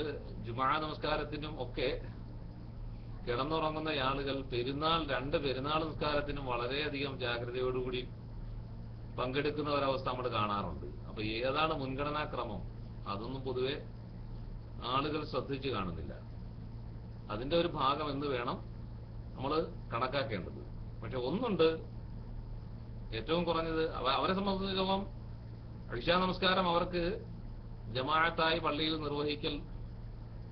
ജുമാ നമസ്കാരത്തിനും ഒക്കെ കിടന്നുറങ്ങുന്ന ആളുകൾ പെരുന്നാൾ രണ്ട് പെരുന്നാൾ നിസ്കാരത്തിനും വളരെയധികം ജാഗ്രതയോടുകൂടി പങ്കെടുക്കുന്ന ഒരവസ്ഥ നമ്മൾ കാണാറുണ്ട്. അപ്പൊ ഏതാണ് മുൻഗണനാക്രമം അതൊന്നും പൊതുവെ ആളുകൾ ശ്രദ്ധിച്ചു കാണുന്നില്ല. അതിന്റെ ഒരു ഭാഗം എന്ന് വേണം? നമ്മൾ കണക്കാക്കേണ്ടത്. പക്ഷെ ഒന്നുണ്ട്. ഏറ്റവും കുറഞ്ഞത് അവ- അവരെ സംബന്ധിച്ചിടത്തോളം ഇഷാ നമസ്കാരം അവർക്ക് ജമാഅത്തായി പള്ളിയിൽ നിർവഹിക്കൽ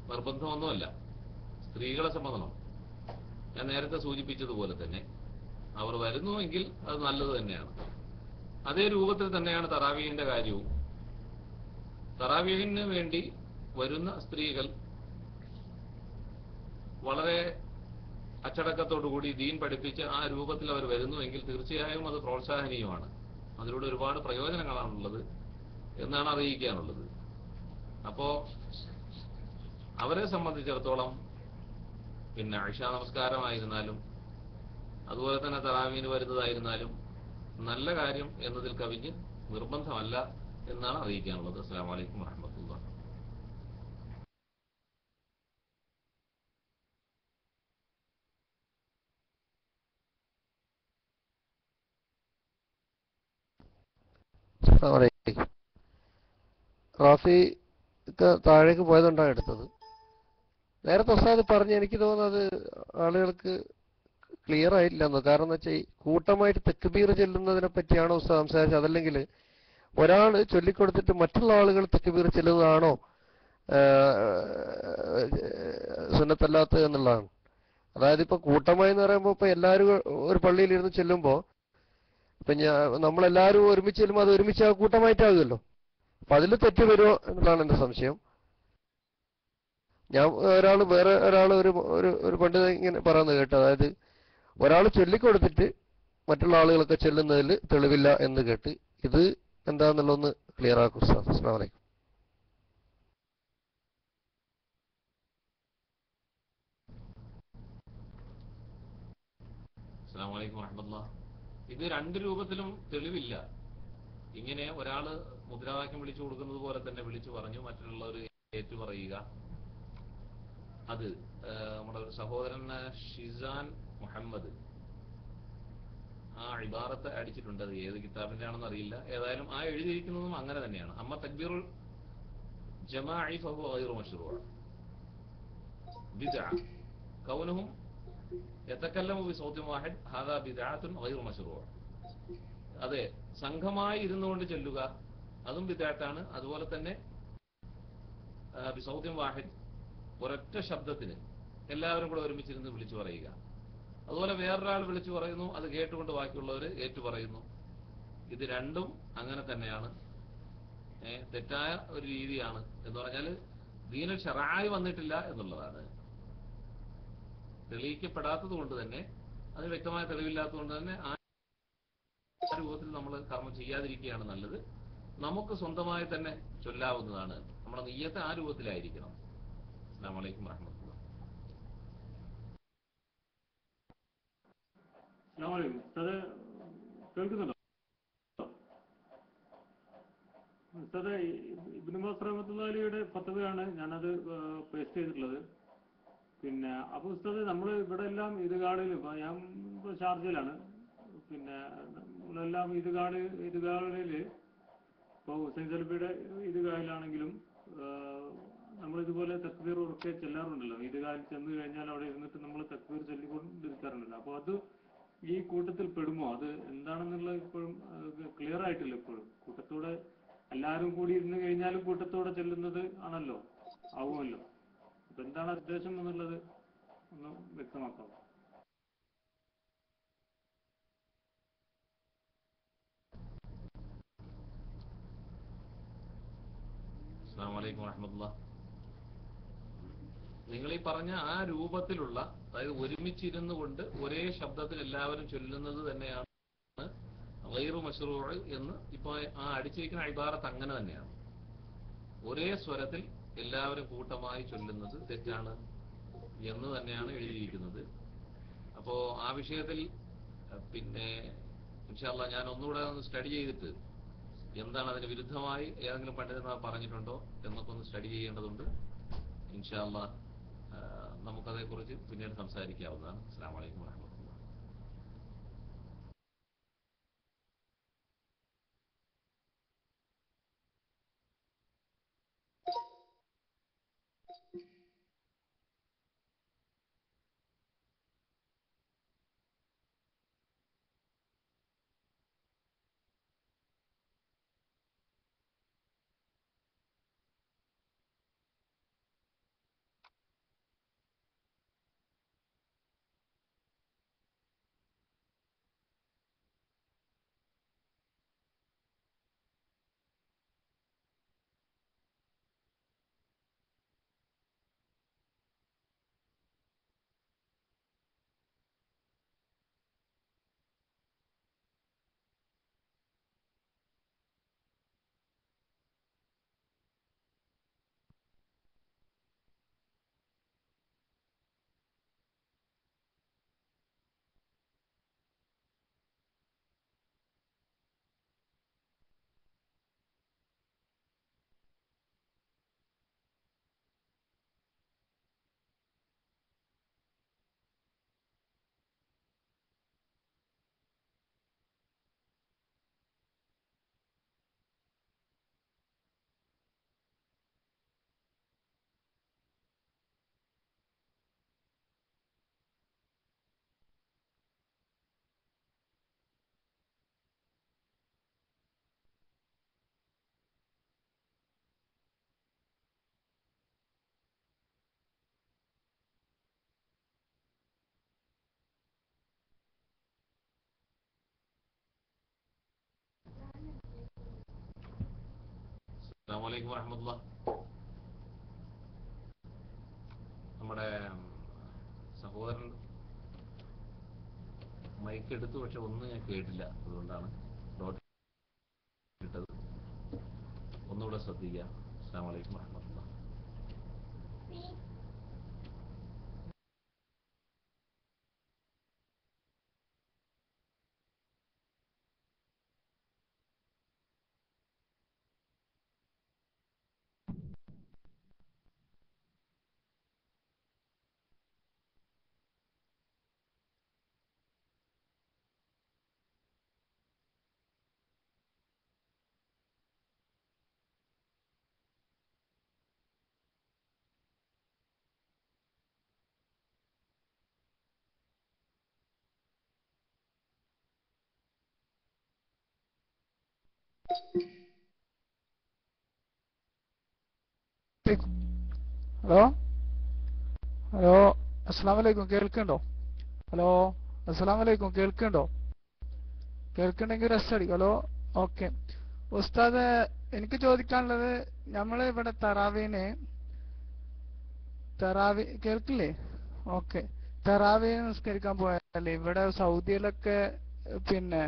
നിർബന്ധമൊന്നുമല്ല. സ്ത്രീകളെ സംബന്ധം ഞാൻ നേരത്തെ സൂചിപ്പിച്ചതുപോലെ തന്നെ അവർ വരുന്നുവെങ്കിൽ അത് നല്ലത് തന്നെയാണ്. അതേ രൂപത്തിൽ തന്നെയാണ് തറാവീഹിന്റെ കാര്യവും. തറാവീഹിന് വേണ്ടി വരുന്ന സ്ത്രീകൾ വളരെ അച്ചടക്കത്തോടുകൂടി ദീൻ പഠിപ്പിച്ച് ആ രൂപത്തിൽ അവർ വരുന്നുവെങ്കിൽ തീർച്ചയായും അത് പ്രോത്സാഹനീയമാണ്. അതിലൂടെ ഒരുപാട് പ്രയോജനങ്ങളാണുള്ളത് എന്നാണ് അറിയിക്കാനുള്ളത്. അപ്പോ അവരെ സംബന്ധിച്ചിടത്തോളം പിന്നെ അഴിഷ നമസ്കാരമായിരുന്നാലും അതുപോലെ തന്നെ തറാവീന് വരുന്നതായിരുന്നാലും നല്ല കാര്യം എന്നതിൽ കവിഞ്ഞ് നിർബന്ധമല്ല എന്നാണ് അറിയിക്കാനുള്ളത്. അസ്സാം വലൈക്കും വാഹമത്തുള്ള റാഫി താഴേക്ക് പോയതുകൊണ്ടാണ് എടുത്തത്. നേരത്തെ ഉസ്താദ് പറഞ്ഞ് എനിക്ക് തോന്നുന്നത് ആളുകൾക്ക് ക്ലിയർ ആയില്ല എന്ന് കാരണം എന്ന് വെച്ചാൽ കൂട്ടമായിട്ട് തെക്കുബീർ ചെല്ലുന്നതിനെ പറ്റിയാണോ ഉസ്താദ് സംസാരിച്ചത്? അതല്ലെങ്കിൽ ഒരാൾ ചൊല്ലിക്കൊടുത്തിട്ട് മറ്റുള്ള ആളുകൾ തെക്കുബീർ ചെല്ലുന്നതാണോ സുന്നത്തല്ലാത്തത് എന്നുള്ളതാണ്. അതായത് ഇപ്പൊ കൂട്ടമായി എന്ന് പറയുമ്പോൾ ഇപ്പൊ എല്ലാവരും ഒരു പള്ളിയിൽ ഇരുന്ന് ചെല്ലുമ്പോ ഇപ്പൊ ഞാൻ നമ്മളെല്ലാരും ഒരുമിച്ച് ചെല്ലുമ്പോൾ അത് ഒരുമിച്ച് കൂട്ടമായിട്ടാകുമല്ലോ. അപ്പൊ അതിൽ തെറ്റ് വരുമോ എന്നുള്ളതാണ് എന്റെ സംശയം. ഞാൻ ഒരാൾ വേറെ ഒരാൾ ഒരു ഒരു പണ്ട് ഇങ്ങനെ പറയുന്നത് കേട്ടോ അതായത് ഒരാൾ ചൊല്ലിക്കൊടുത്തിട്ട് മറ്റുള്ള ആളുകളൊക്കെ ചെല്ലുന്നതിൽ തെളിവില്ല എന്ന് കേട്ട് ഇത് എന്താന്നുള്ളതൊന്ന് ക്ലിയർ ആക്കും സാർ. വറഹമത്തുള്ള ഇത് രണ്ട് രൂപത്തിലും തെളിവില്ല. ഇങ്ങനെ ഒരാൾ മുദ്രാവാക്യം വിളിച്ചു കൊടുക്കുന്നത് പോലെ തന്നെ വിളിച്ചു പറഞ്ഞു മറ്റുള്ളവർ ഏറ്റു പറയുക അത് നമ്മുടെ ഒരു സഹോദരൻ ഷിസാൻ മുഹമ്മദ്. ആ ഇബാറത്ത് അടിച്ചിട്ടുണ്ട്. അത് ഏത് കിതാബിന്റെ ആണെന്ന് അറിയില്ല. ഏതായാലും ആ എഴുതിയിരിക്കുന്നതും അങ്ങനെ തന്നെയാണ്. അമ്മ തക്ബീറുൽ ജമാഇ ഫഹു അതെ സംഘമായി ഇരുന്നുകൊണ്ട് ചെല്ലുക അതും ബിദ്അത്താണ്. അതുപോലെ തന്നെ വാഹിദ് ഒരൊറ്റ ശബ്ദത്തിന് എല്ലാവരും കൂടെ ഒരുമിച്ചിരുന്ന് വിളിച്ചു പറയുക. അതുപോലെ വേറൊരാൾ വിളിച്ചു പറയുന്നു അത് കേട്ടുകൊണ്ട് ബാക്കിയുള്ളവർ ഏറ്റു പറയുന്നു. ഇത് രണ്ടും അങ്ങനെ തന്നെയാണ്. തെറ്റായ ഒരു രീതിയാണ്. എന്ന് പറഞ്ഞാൽ ദീന ഷറായി വന്നിട്ടില്ല എന്നുള്ളതാണ്. തെളിയിക്കപ്പെടാത്തത് കൊണ്ട് തന്നെ അത് വ്യക്തമായ തെളിവില്ലാത്തത് കൊണ്ട് തന്നെ ആ രൂപത്തിൽ നമ്മൾ കർമ്മം ചെയ്യാതിരിക്കുകയാണ് നല്ലത്. നമുക്ക് സ്വന്തമായി തന്നെ ചൊല്ലാവുന്നതാണ്. നമ്മുടെ നെയ്യത്തെ ആ രൂപത്തിലായിരിക്കണം. അസ്സാം വലൈക്കും വാഹമത്തുള്ള അസ്സലാമു അലൈക്കും. ഉസ്താദ് കേൾക്കുന്നുണ്ടോ? റഹ്മത്തുള്ളാഹിയുടെ ഫത്തവയാണ് ഞാനത് പേസ്റ്റ് ചെയ്തിട്ടുള്ളത്. പിന്നെ അപ്പൊ ഉസ്താദ് നമ്മൾ ഇവിടെ എല്ലാം ഈദ്ഗാഹിൽ ഇപ്പൊ ഞാൻ ചാർജിലാണ് ഷാർജയിലാണ് പിന്നെ നമ്മളെല്ലാം ഈദ്ഗാഹ് ഈദ്ഗാഹിൽ ഇപ്പോൾ ഹുസൈൻ സലഫിയുടെ ഈദ്ഗാഹിലാണെങ്കിലും നമ്മൾ ഇതുപോലെ തക്ബീർ ഉറക്കെ ചെല്ലാറുണ്ടല്ലോ. ഈദ്ഗാഹിൽ ചെന്ന് കഴിഞ്ഞാൽ അവിടെ ഇരുന്നിട്ട് നമ്മൾ തക്ബീർ ചൊല്ലിക്കൊണ്ടിരിക്കാറുണ്ടല്ലോ. അപ്പോൾ അത് ഈ കൂട്ടത്തിൽ പെടുമോ? അത് എന്താണെന്നുള്ള ഇപ്പോഴും ക്ലിയർ ആയിട്ടില്ല ഇപ്പോഴും. കൂട്ടത്തോടെ എല്ലാവരും കൂടി ഇരുന്ന് കഴിഞ്ഞാലും കൂട്ടത്തോടെ ചെല്ലുന്നത് ആണല്ലോ? ആവുമല്ലോ. അപ്പൊ എന്താണ് ഉദ്ദേശം എന്നുള്ളത് ഒന്ന് വ്യക്തമാക്കാം. അസ്സാം വലൈക്കും വറഹമത്തുള്ള നിങ്ങൾ ഈ പറഞ്ഞ ആ രൂപത്തിലുള്ള അതായത് ഒരുമിച്ചിരുന്നു കൊണ്ട് ഒരേ ശബ്ദത്തിൽ എല്ലാവരും ചൊല്ലുന്നത് തന്നെയാണ് വൈറു മഷറൂർ എന്ന് ഇപ്പൊ ആ അടിച്ചിരിക്കുന്ന അഴിബാറത്ത് അങ്ങനെ തന്നെയാണ്. ഒരേ സ്വരത്തിൽ എല്ലാവരും കൂട്ടമായി ചൊല്ലുന്നത് തെറ്റാണ് എന്ന് തന്നെയാണ് എഴുതിയിരിക്കുന്നത്. അപ്പോ ആ വിഷയത്തിൽ പിന്നെ ഇൻഷാല്ല ഞാൻ ഒന്നുകൂടെ ഒന്ന് സ്റ്റഡി ചെയ്തിട്ട് എന്താണ് അതിന് വിരുദ്ധമായി ഏതെങ്കിലും പണ്ഡിതന്മാർ പറഞ്ഞിട്ടുണ്ടോ എന്നൊക്കെ ഒന്ന് സ്റ്റഡി ചെയ്യേണ്ടതുണ്ട്. ഇൻഷാല്ല നമുക്കതേക്കുറിച്ച് പിന്നീട് സംസാരിക്കാവുന്നതാണ്. അസ്സാം വലൈക്കും അസ്സാം വലൈക്കും വരഹമുല്ല നമ്മുടെ സഹോദരൻ മൈക്ക് എടുത്തു പക്ഷെ ഒന്നും ഞാൻ കേട്ടില്ല. അതുകൊണ്ടാണ് ഡോട്ട് ഇട്ടത്. ഒന്നുകൂടെ ശ്രദ്ധിക്കുക. അസ്സാം വലൈക്കും വറഹമുല്ല ഹലോ? ഹലോ? അസ്സാം വലൈക്കും കേൾക്കുന്നുണ്ടോ ഹലോ? അസ്സാം വലൈക്കും കേൾക്കുന്നുണ്ടോ കേൾക്കുന്നുണ്ടെങ്കിൽ റെസ്റ്റ് അടിക്കും. ഹലോ? ഓക്കെ. ഉസ്താദ് എനിക്ക് ചോദിക്കാനുള്ളത് നമ്മൾ ഇവിടെ തറാവീന് തറാവി കേൾക്കില്ലേ? ഓക്കെ. തറാവി നിസ്കരിക്കാൻ പോയാലേ ഇവിടെ സൗദിയിലൊക്കെ പിന്നെ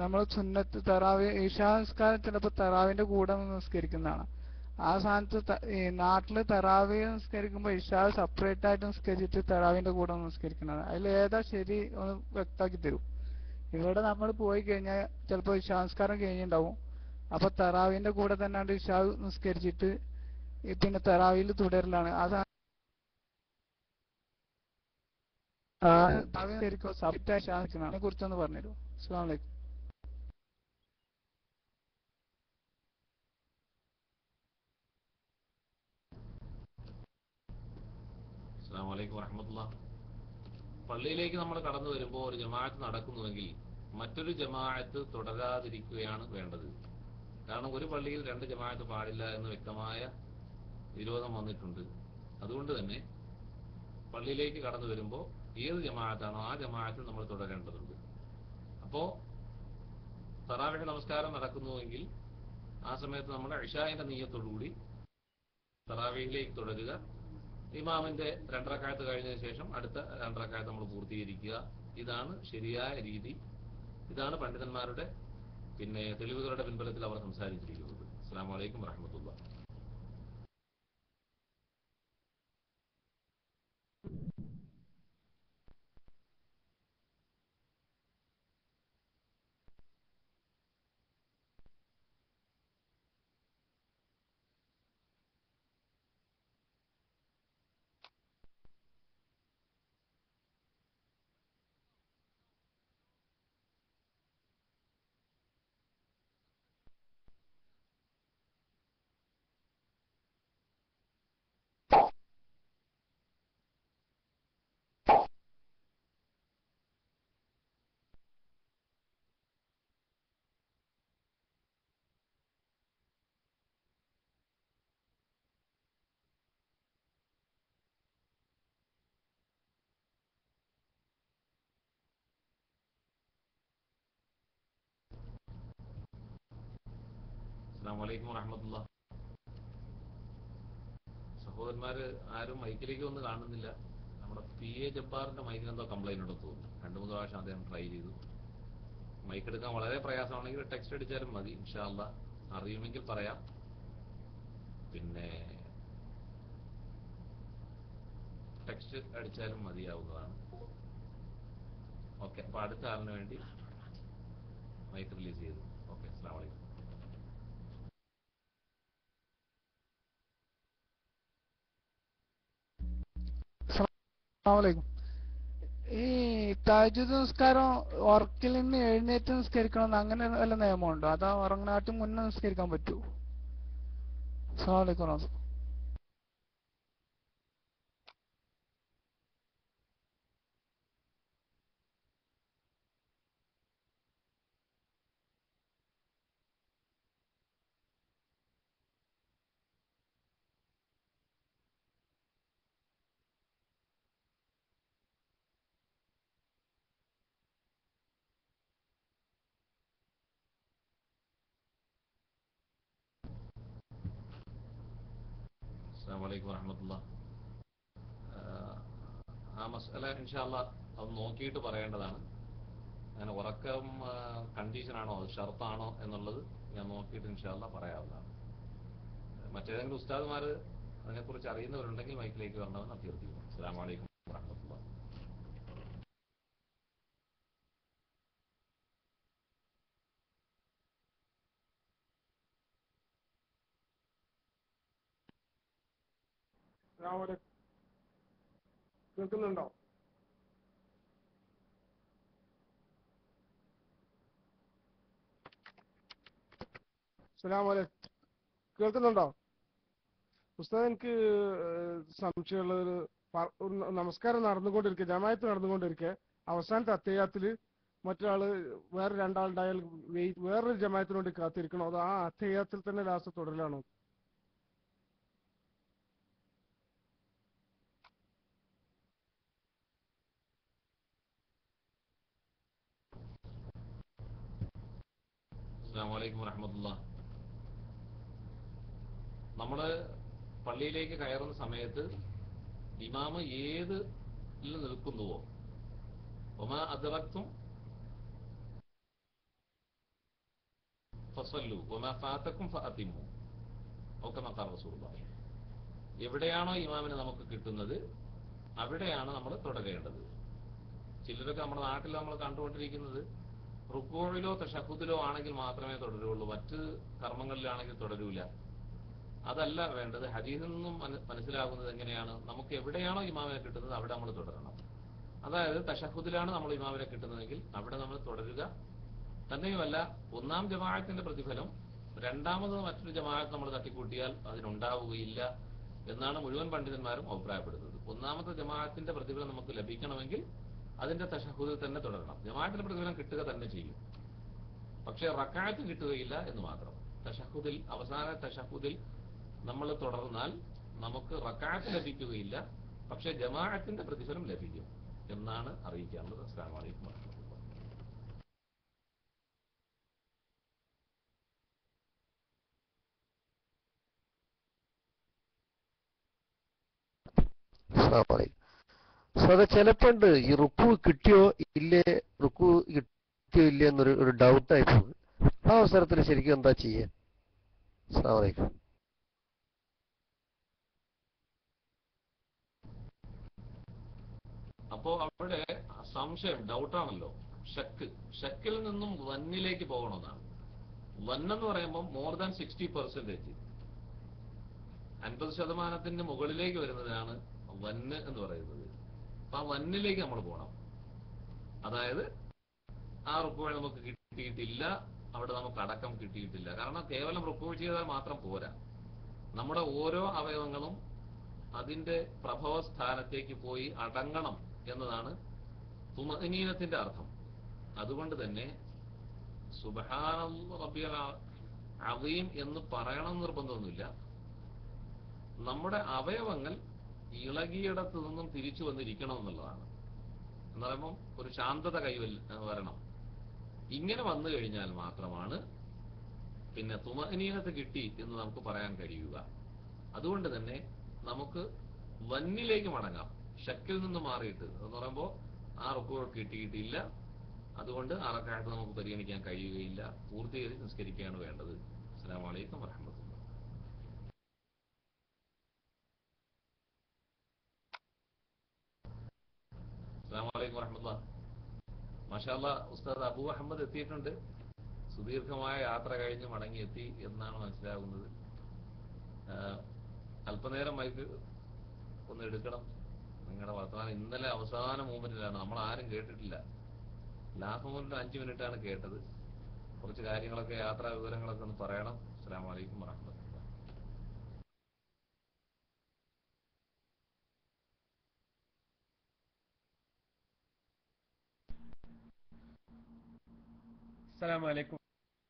നമ്മൾ സുന്നത്ത് തറാവി ഈശാ നിസ്കാരം ചിലപ്പോൾ തറാവിന്റെ കൂടെ നിസ്കരിക്കുന്നതാണ്. ആ സ്ഥാനത്ത് ഈ നാട്ടിൽ തെറാവി നിസ്കരിക്കുമ്പോൾ ഇഷാ സെപ്പറേറ്റ് ആയിട്ട് നിസ്കരിച്ചിട്ട് തെറാവിന്റെ കൂടെ നിസ്കരിക്കുന്നത് അതിൽ ഏതാ ശരി ഒന്ന് വ്യക്തമാക്കി തരും. ഇവിടെ നമ്മൾ പോയി കഴിഞ്ഞാൽ ചിലപ്പോൾ ഇഷാ നിസ്കാരം കഴിഞ്ഞിട്ടുണ്ടാവും അപ്പൊ തറാവിന്റെ കൂടെ തന്നെ ഇഷാ നിസ്കരിച്ചിട്ട് പിന്നെ തറാവിയിൽ തുടരലാണ്. ആ സാ- ആ, തറാവി നിസ്കരിക്കുമ്പോൾ സെപ്പറേറ്റ് ആയിട്ട് ഇഷാ നിൽക്കണം അതിനെ കുറിച്ചൊന്ന് പറഞ്ഞുതരൂ. അസ്സാം വലൈക്കും അസ്സാം വലൈക്കും വറഹമത്തുള്ള. പള്ളിയിലേക്ക് നമ്മൾ കടന്നു വരുമ്പോൾ ഒരു ജമാഅത്ത് നടക്കുന്നുവെങ്കിൽ മറ്റൊരു ജമാഅത്ത് തുടരാതിരിക്കുകയാണ് വേണ്ടത്. കാരണം ഒരു പള്ളിയിൽ രണ്ട് ജമാഅത്ത് പാടില്ല എന്ന് വ്യക്തമായ വിരോധം വന്നിട്ടുണ്ട്. അതുകൊണ്ട് തന്നെ പള്ളിയിലേക്ക് കടന്നു വരുമ്പോൾ ഏത് ജമാഅത്താണോ ആ ജമാഅത്ത് നമ്മൾ തുടരേണ്ടതുണ്ട്. അപ്പോൾ തറാവിഹ നമസ്കാരം നടക്കുന്നുവെങ്കിൽ ആ സമയത്ത് നമ്മുടെ അഷായന്റെ നീയത്തോടുകൂടി തറാവിഹിലേക്ക് തുടരുക. ഇമാമിന്റെ രണ്ടരക്കാലത്ത് കഴിഞ്ഞതിന് ശേഷം അടുത്ത രണ്ടരക്കാലത്ത് നമ്മൾ പൂർത്തീകരിക്കുക. ഇതാണ് ശരിയായ രീതി. ഇതാണ് പണ്ഡിതന്മാരുടെ പിന്നെ തെളിവുകളുടെ പിൻബലത്തിൽ അവർ സംസാരിച്ചിരിക്കുന്നത്. അസ്സാം വലൈക്കും വറഹമത്തുള്ള അസ്സാം വലൈക്കും വറഹമത്തുള്ള സഹോദരന്മാര് ആരും മൈക്കിലേക്ക് ഒന്നും കാണുന്നില്ല. നമ്മുടെ പി എ ജബ്ബാറിന്റെ മൈക്കിന് എന്തോ കംപ്ലൈന്റ് ഉണ്ടെന്ന് തോന്നുന്നു. രണ്ടു മൂന്ന് പ്രാവശ്യം അദ്ദേഹം ട്രൈ ചെയ്തു. മൈക്ക് എടുക്കാൻ വളരെ പ്രയാസമാണെങ്കിൽ ടെക്സ്റ്റ് അടിച്ചാലും മതി ഇൻഷാല്ല അറിയുമെങ്കിൽ പറയാം. പിന്നെ ടെക്സ്റ്റ് അടിച്ചാലും മതിയാവുന്നതാണ്. ഓക്കെ അപ്പൊ അടുത്ത ആളിന് വേണ്ടി മൈക്ക് റിലീസ് ചെയ്തു. ഓക്കെ അസ്സാം വലൈക്കും അസ്സലാമലൈക്കും ഈ താജുദ് നിസ്കാരം ഉറക്കിൽ നിന്ന് എഴുന്നേറ്റ് നിസ്കരിക്കണം അങ്ങനെ വല്ല നിയമമുണ്ടോ? അതാ ഉറങ്ങനാട്ട് മുന്നേ നിസ്കരിക്കാൻ പറ്റുമോ അസ്സലാമലൈക്കും വലൈക്കും വറഹമത്തുള്ള ആ മസല ഇൻഷാല്ല അത് നോക്കിയിട്ട് പറയേണ്ടതാണ്. അങ്ങനെ ഉറക്കം കണ്ടീഷനാണോ അത് ഷർത്താണോ എന്നുള്ളത് ഞാൻ നോക്കിയിട്ട് ഇൻഷാല്ല പറയാവുന്നതാണ്. മറ്റേതെങ്കിലും ഉസ്താദ്മാർ അതിനെക്കുറിച്ച് അറിയുന്നവരുണ്ടെങ്കിൽ മൈക്കിലേക്ക് വരണമെന്ന് അഭ്യർത്ഥിക്കുന്നു. അസ്സാം വലൈക്കും വറഹമത്തുള്ള കേൾക്കുന്നുണ്ടോ? അലൈക്കും കേൾക്കുന്നുണ്ടോ? ഉസ്താദ് എനിക്ക് സംശയമുള്ള നമസ്കാരം നടന്നുകൊണ്ടിരിക്കെ ജമായത്ത് നടന്നുകൊണ്ടിരിക്കെ. അവസാനത്തെ അത്തയ്യാത്തിൽ മറ്റൊരാൾ വേറെ രണ്ടാളുണ്ടായാൽ വേറൊരു വേണ്ടി കാത്തിരിക്കണോ? അത് ആ അത്തയ്യാത്തിൽ തന്നെ ലാസ്റ്റ് തുടരലാണോ? അസ്സാം വലൈക്കും വരഹമുല്ല നമ്മൾ പള്ളിയിലേക്ക് കയറുന്ന സമയത്ത് ഇമാമ് ഏത് നിൽക്കുന്നുവോ? ഒമ അദ്റക്തും ഫസല്ലു. ഒമ ഫാത്തക്കും ഫാത്തിമു ഒക്കെ മക്കാർ സുഹൃത്ത് എവിടെയാണോ ഇമാമിനെ നമുക്ക് കിട്ടുന്നത് അവിടെയാണ് നമ്മൾ തുടരേണ്ടത്. ചിലരൊക്കെ നമ്മുടെ നാട്ടിൽ നമ്മൾ കണ്ടുകൊണ്ടിരിക്കുന്നത് റുക്കോഴിലോ തഷഹുദിലോ ആണെങ്കിൽ മാത്രമേ തുടരുള്ളൂ. മറ്റ് കർമ്മങ്ങളിലാണെങ്കിൽ തുടരൂല. അതല്ല വേണ്ടത്. ഹദീസിൽ നിന്നും മന- മനസ്സിലാകുന്നത് എങ്ങനെയാണ്? നമുക്ക് എവിടെയാണോ ഇമാമിനെ കിട്ടുന്നത് അവിടെ നമ്മൾ തുടരണം. അതായത് തഷഹുദിലാണ് നമ്മൾ ഇമാമിനെ കിട്ടുന്നതെങ്കിൽ അവിടെ നമ്മൾ തുടരുക. തന്നെയുമല്ല ഒന്നാം ജമാഅത്തിന്റെ പ്രതിഫലം രണ്ടാമത് മറ്റൊരു ജമാഅത്ത് നമ്മൾ തട്ടിക്കൂട്ടിയാൽ അതിനുണ്ടാവുകയില്ല എന്നാണ് മുഴുവൻ പണ്ഡിതന്മാരും അഭിപ്രായപ്പെടുന്നത്. ഒന്നാമത്തെ ജമാഅത്തിന്റെ പ്രതിഫലം നമുക്ക് ലഭിക്കണമെങ്കിൽ അതിന്റെ തഷഹുദിൽ തന്നെ തുടരണം. ജമാഅത്തിന്റെ പ്രതിഫലം കിട്ടുക തന്നെ ചെയ്യും. പക്ഷേ റക്കായത്ത് കിട്ടുകയില്ല എന്ന് മാത്രം. തഷഹുദിൽ അവസാന തഷഹുദിൽ നമ്മൾ തുടർന്നാൽ നമുക്ക് റക്കായത്ത് ലഭിക്കുകയില്ല. പക്ഷേ ജമാഅത്തിന്റെ പ്രതിഫലം ലഭിക്കും എന്നാണ് അറിയിക്കാനുള്ളത്. അസ്സാം വലൈക്കും അലൈക്കും. സോ അത് ചിലപ്പോണ്ട് ഈ റുക്കു കിട്ടിയോ ഇല്ലേ റുക്കു കിട്ടിയോ ഇല്ലേ എന്നൊരു ഒരു ഡൗട്ടായി പോകും. ആ അവസരത്തിൽ ശരിക്കും എന്താ ചെയ്യാൻ അസ്സലാമു അലൈക്കും. അപ്പോ അവിടെ സംശയം ഡൗട്ടാണല്ലോ ഷക്ക് ഷക്കിൽ നിന്നും വന്നിലേക്ക് പോകണമെന്നാണ് വന്നെന്ന് പറയുമ്പോൾ മോർ ദാൻ സിക്സ്റ്റി പെർസെന്റേജ് അൻപത് ശതമാനത്തിന്റെ മുകളിലേക്ക് വരുന്നതാണ് വന്ന് എന്ന് പറയുന്നത്. അപ്പൊ ആ വന്നിലേക്ക് നമ്മൾ പോകണം അതായത് ആ റുക്കുവ നമുക്ക് കിട്ടിയിട്ടില്ല അവിടെ നമുക്ക് അടക്കം കിട്ടിയിട്ടില്ല. കാരണം കേവലം റുക്കുവ ചെയ്താൽ മാത്രം പോരാ. നമ്മുടെ ഓരോ അവയവങ്ങളും അതിന്റെ പ്രഭവ സ്ഥാനത്തേക്ക് പോയി അടങ്ങണം എന്നതാണ് തുമനീനത്തിന്റെ അർത്ഥം. അതുകൊണ്ട് തന്നെ സുബഹാന റബ്ബിയൽ അവീം എന്ന് പറയണം നിർബന്ധമൊന്നുമില്ല. നമ്മുടെ അവയവങ്ങൾ ഇളകിയിടത്ത് നിന്നും തിരിച്ചു വന്നിരിക്കണം എന്നുള്ളതാണ് എന്ന് പറയുമ്പം ഒരു ശാന്തത കൈവൽ വരണം. ഇങ്ങനെ വന്നു കഴിഞ്ഞാൽ മാത്രമാണ് പിന്നെ തുമനീനത്ത് കിട്ടി എന്ന് നമുക്ക് പറയാൻ കഴിയുക. അതുകൊണ്ട് തന്നെ നമുക്ക് വന്നിലേക്ക് മടങ്ങാം. ഷക്കിൽ നിന്ന് മാറിയിട്ട്. എന്ന് പറയുമ്പോൾ ആ റുക്കു കിട്ടിയിട്ടില്ല അതുകൊണ്ട് ആ റക്കായത്ത് നമുക്ക് പരിഗണിക്കാൻ കഴിയുകയില്ല. പൂർത്തീകരിച്ച് നിസ്കരിക്കുകയാണ് വേണ്ടത്. അസ്സാം വലൈക്കും വരഹമത്തുള്ള അസ്സാം വലൈക്കും മഷാല്ല ഉസ്താദ് അബു അഹമ്മദ് എത്തിയിട്ടുണ്ട്. സുദീർഘമായ യാത്ര കഴിഞ്ഞ് മടങ്ങിയെത്തി എന്നാണ് മനസ്സിലാകുന്നത്. അല്പനേരം മൈക്ക് ഒന്ന് എടുക്കണം. നിങ്ങളുടെ വർത്തമാനം ഇന്നലെ അവസാന മൂമെന്റിലാണ്. നമ്മൾ ആരും കേട്ടിട്ടില്ല. ലാസ്റ്റ് മൂമെന്റിൽ അഞ്ചു മിനിറ്റാണ് കേട്ടത്. കുറച്ച് കാര്യങ്ങളൊക്കെ യാത്രാ വിവരങ്ങളൊക്കെ ഒന്ന് പറയണം. അസ്സാം വലൈക്കും വറഹമത്തുള്ള. السلام عليكم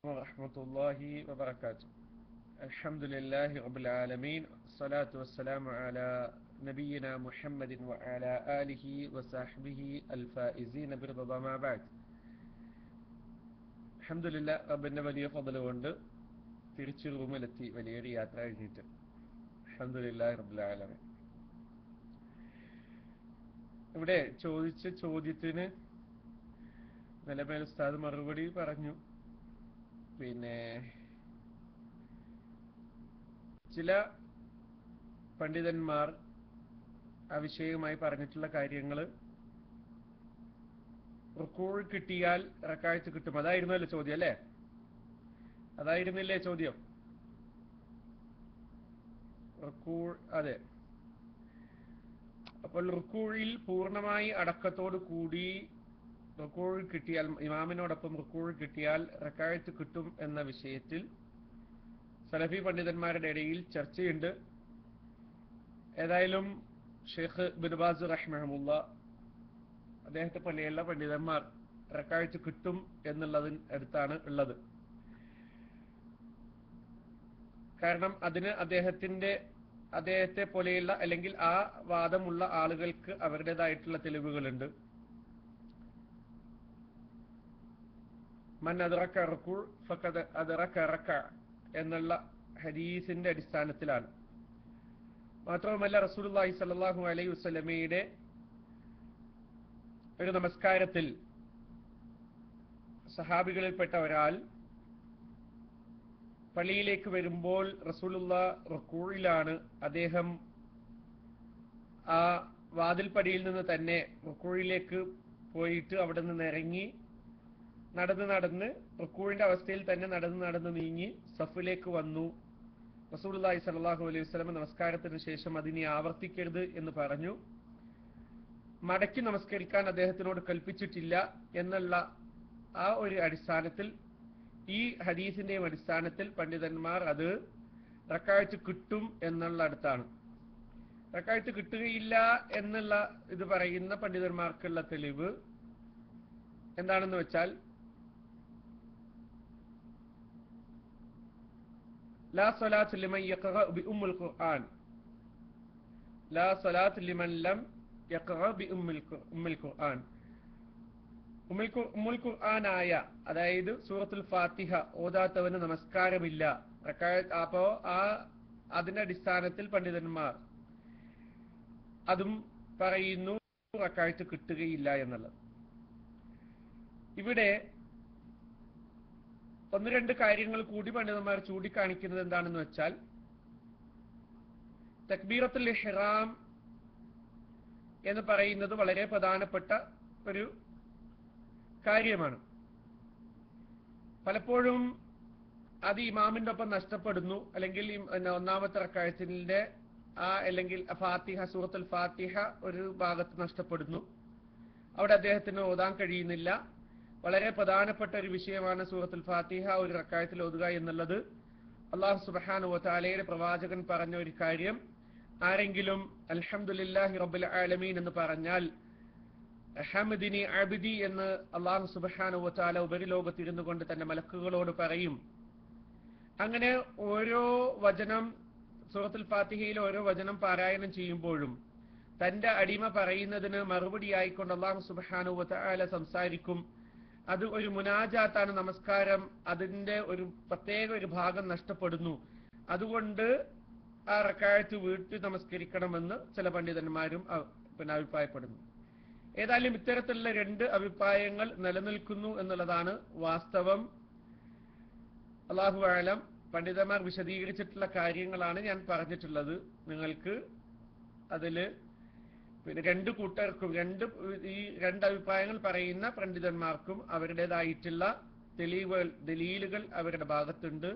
ورحمة الله وبركاته. الحمد لله رب العالمين الصلاة والسلام على نبينا محمد وعلى آله وصحبه الفائزين برضا ما بعد. الحمد لله رب റബ്ബിൻ്റെ വലിയ ഫതൽ കൊണ്ട് തിരിച്ച് റൂമിലെത്തി വലിയൊരു യാത്ര കഴിഞ്ഞിട്ട്. അലഹമില്ല റബ്ബുലാലമ ഇവിടെ ചോദിച്ച ചോദ്യത്തിന് നിലമേൽ ഉസ്താദ് മറുപടി പറഞ്ഞു. പിന്നെ ചില പണ്ഡിതന്മാർ ആ വിഷയവുമായി പറഞ്ഞിട്ടുള്ള കാര്യങ്ങൾ റുക്കൂൾ കിട്ടിയാൽ റക്കാഴ്ച കിട്ടും. അതായിരുന്നല്ലോ ചോദ്യം അല്ലേ? അതായിരുന്നില്ലേ ചോദ്യം? റുക്കൂൾ അതെ. അപ്പോൾ റുക്കൂഴിൽ പൂർണമായി അടക്കത്തോടു കൂടി റുക്കൂൾ കിട്ടിയാൽ ഇമാമിനോടൊപ്പം റുക്കൂൾ കിട്ടിയാൽ റക്കായത്ത് കിട്ടും എന്ന വിഷയത്തിൽ സലഫി പണ്ഡിതന്മാരുടെ ഇടയിൽ ചർച്ചയുണ്ട്. ഏതായാലും ഷെയ്ഖ് ബിൻബാസ് റഹ്മഹമുല്ല അദ്ദേഹത്തെ പോലെയുള്ള പണ്ഡിതന്മാർ റക്കാഴ്ച കിട്ടും എന്നുള്ളതിന് അടുത്താണ് ഉള്ളത്. കാരണം അതിന് അദ്ദേഹത്തിന്റെ അദ്ദേഹത്തെ പോലെയുള്ള അല്ലെങ്കിൽ ആ വാദമുള്ള ആളുകൾക്ക് അവരുടേതായിട്ടുള്ള തെളിവുകളുണ്ട്. എന്നുള്ള ഹദീസിന്റെ അടിസ്ഥാനത്തിലാണ്. മാത്രവുമല്ല റസൂലുള്ളാഹി സ്വല്ലല്ലാഹു അലൈഹി വസല്ലമയുടെ ഒരു നമസ്കാരത്തിൽ സഹാബികളിൽപ്പെട്ട ഒരാൾ പള്ളിയിലേക്ക് വരുമ്പോൾ റസൂലുള്ള റുക്കൂഴിലാണ് അദ്ദേഹം ആ വാതിൽപ്പടിയിൽ നിന്ന് തന്നെ റുക്കൂഴിലേക്ക് പോയിട്ട് അവിടെ നിന്ന് ഇറങ്ങി നടന്ന് നടന്ന് റുക്കൂഴിന്റെ അവസ്ഥയിൽ തന്നെ നടന്ന് നടന്ന് നീങ്ങി സഫിലേക്ക് വന്നു. റസൂലുള്ളാഹി സ്വല്ലല്ലാഹു അലൈഹി വസല്ലം നമസ്കാരത്തിന് ശേഷം അതിനെ ആവർത്തിക്കരുത് എന്ന് പറഞ്ഞു. മടക്കി നമസ്കരിക്കാൻ അദ്ദേഹത്തിനോട് കൽപ്പിച്ചിട്ടില്ല എന്നുള്ള ആ ഒരു അടിസ്ഥാനത്തിൽ ഈ ഹദീസിന്റെയും അടിസ്ഥാനത്തിൽ പണ്ഡിതന്മാർ അത് റക്കാഴ്ച കിട്ടും എന്നുള്ള അടുത്താണ്. റക്കാഴ്ച കിട്ടുകയില്ല എന്നുള്ള ഇത് പറയുന്ന പണ്ഡിതന്മാർക്കുള്ള തെളിവ് എന്താണെന്ന് വെച്ചാൽ ലാ സ്വലാത്ത് ലിമൻ ബി ഉമ്മുൽ ഖുർആൻ ലാ സ്വലാത്ത് ലിമൻ ലം ബി ഉമ്മുൽ ഉമ്മുൽ ഖുർആൻ ഉമ്മുൽ ഖുർആനായ അതായത് സൂറത്തുൽ ഫാത്തിഹ ഓതാത്തവന് നമസ്കാരമില്ല. അപ്പോ ആ അതിന്റെ അടിസ്ഥാനത്തിൽ പണ്ഡിതന്മാർ അതും പറയുന്നു റക്കാഴ്ച കിട്ടുകയില്ല എന്നുള്ളത്. ഇവിടെ ഒന്ന് രണ്ട് കാര്യങ്ങൾ കൂടി പണ്ഡിതന്മാർ ചൂണ്ടിക്കാണിക്കുന്നത് എന്താണെന്ന് വെച്ചാൽ തക്ബീറത്തുൽ ഇഹ്റാം എന്ന് പറയുന്നത് വളരെ പ്രധാനപ്പെട്ട ഒരു കാര്യമാണ്. പലപ്പോഴും അത് ഇമാമിന്റെ ഒപ്പം നഷ്ടപ്പെടുന്നു. അല്ലെങ്കിൽ ഒന്നാമത്തെ റക്കായത്തിന്റെ ആ അല്ലെങ്കിൽ ഫാത്തിഹ സൂറത്തുൽ ഫാത്തിഹ ഒരു ഭാഗത്ത് നഷ്ടപ്പെടുന്നു. അവിടെ അദ്ദേഹത്തിന് ഓതാൻ കഴിയുന്നില്ല. വളരെ പ്രധാനപ്പെട്ട ഒരു വിഷയമാണ് സൂറത്തുൽ ഫാത്തിഹ. ഒരു റക്കായത്തിൽ ഓതുക എന്നുള്ളത് അള്ളാഹു സുബാനു ഓത്താലയുടെ പ്രവാചകൻ പറഞ്ഞ ഒരു കാര്യം. ആരെങ്കിലും അൽഹംദുലില്ലാഹി റബ്ബുൽ ആലമീൻ എന്ന് പറഞ്ഞാൽ അഹമ്മദിനി അബിദി എന്ന് അള്ളാഹു സുബാനു താല ഉപരിലോകത്തിരുന്നു കൊണ്ട് തന്നെ മലക്കുകളോട് പറയും. അങ്ങനെ ഓരോ വചനം സൂറത്തുൽ ഫാത്തിഹയിൽ ഓരോ വചനം പാരായണം ചെയ്യുമ്പോഴും തന്റെ അടിമ പറയുന്നതിന് മറുപടിയായിക്കൊണ്ട് അള്ളാഹു സുബഹാനുവത്താല താല സംസാരിക്കും. അത് ഒരു മുനാജാത്താണ് നമസ്കാരം. അതിന്റെ ഒരു പ്രത്യേക ഒരു ഭാഗം നഷ്ടപ്പെടുന്നു. അതുകൊണ്ട് ആ റക്കായത്ത് വീട്ടിൽ നമസ്കരിക്കണമെന്ന് ചില പണ്ഡിതന്മാരും പിന്നെ അഭിപ്രായപ്പെടുന്നു. ഏതായാലും ഇത്തരത്തിലുള്ള രണ്ട് അഭിപ്രായങ്ങൾ നിലനിൽക്കുന്നു എന്നുള്ളതാണ് വാസ്തവം. അള്ളാഹു ആലം പണ്ഡിതന്മാർ വിശദീകരിച്ചിട്ടുള്ള കാര്യങ്ങളാണ് ഞാൻ പറഞ്ഞിട്ടുള്ളത്. നിങ്ങൾക്ക് അതിൽ പിന്നെ രണ്ട് കൂട്ടർക്കും രണ്ട് ഈ രണ്ട് അഭിപ്രായങ്ങൾ പറയുന്ന പണ്ഡിതന്മാർക്കും അവരുടേതായിട്ടുള്ള തെളിവുകൾ ദലീലുകൾ അവരുടെ ഭാഗത്തുണ്ട്.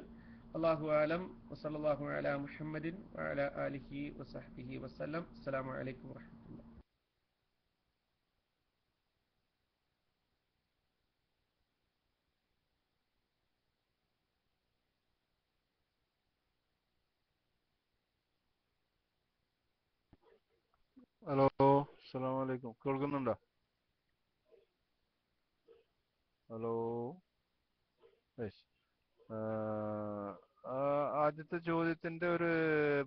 അള്ളാഹു ആലം വസല്ലാഹു അല മുഹമ്മദിൻ വഅല ആലിഹി വസഹ്ബിഹി വസല്ലം. അസ്സലാമു അലൈക്കും വറഹ്മത്തുള്ളാഹി ഹലോ അസ്സലാമു അലൈക്കും. കേൾക്കുന്നുണ്ടോ? ഹലോ ആദ്യത്തെ ചോദ്യത്തിന്റെ ഒരു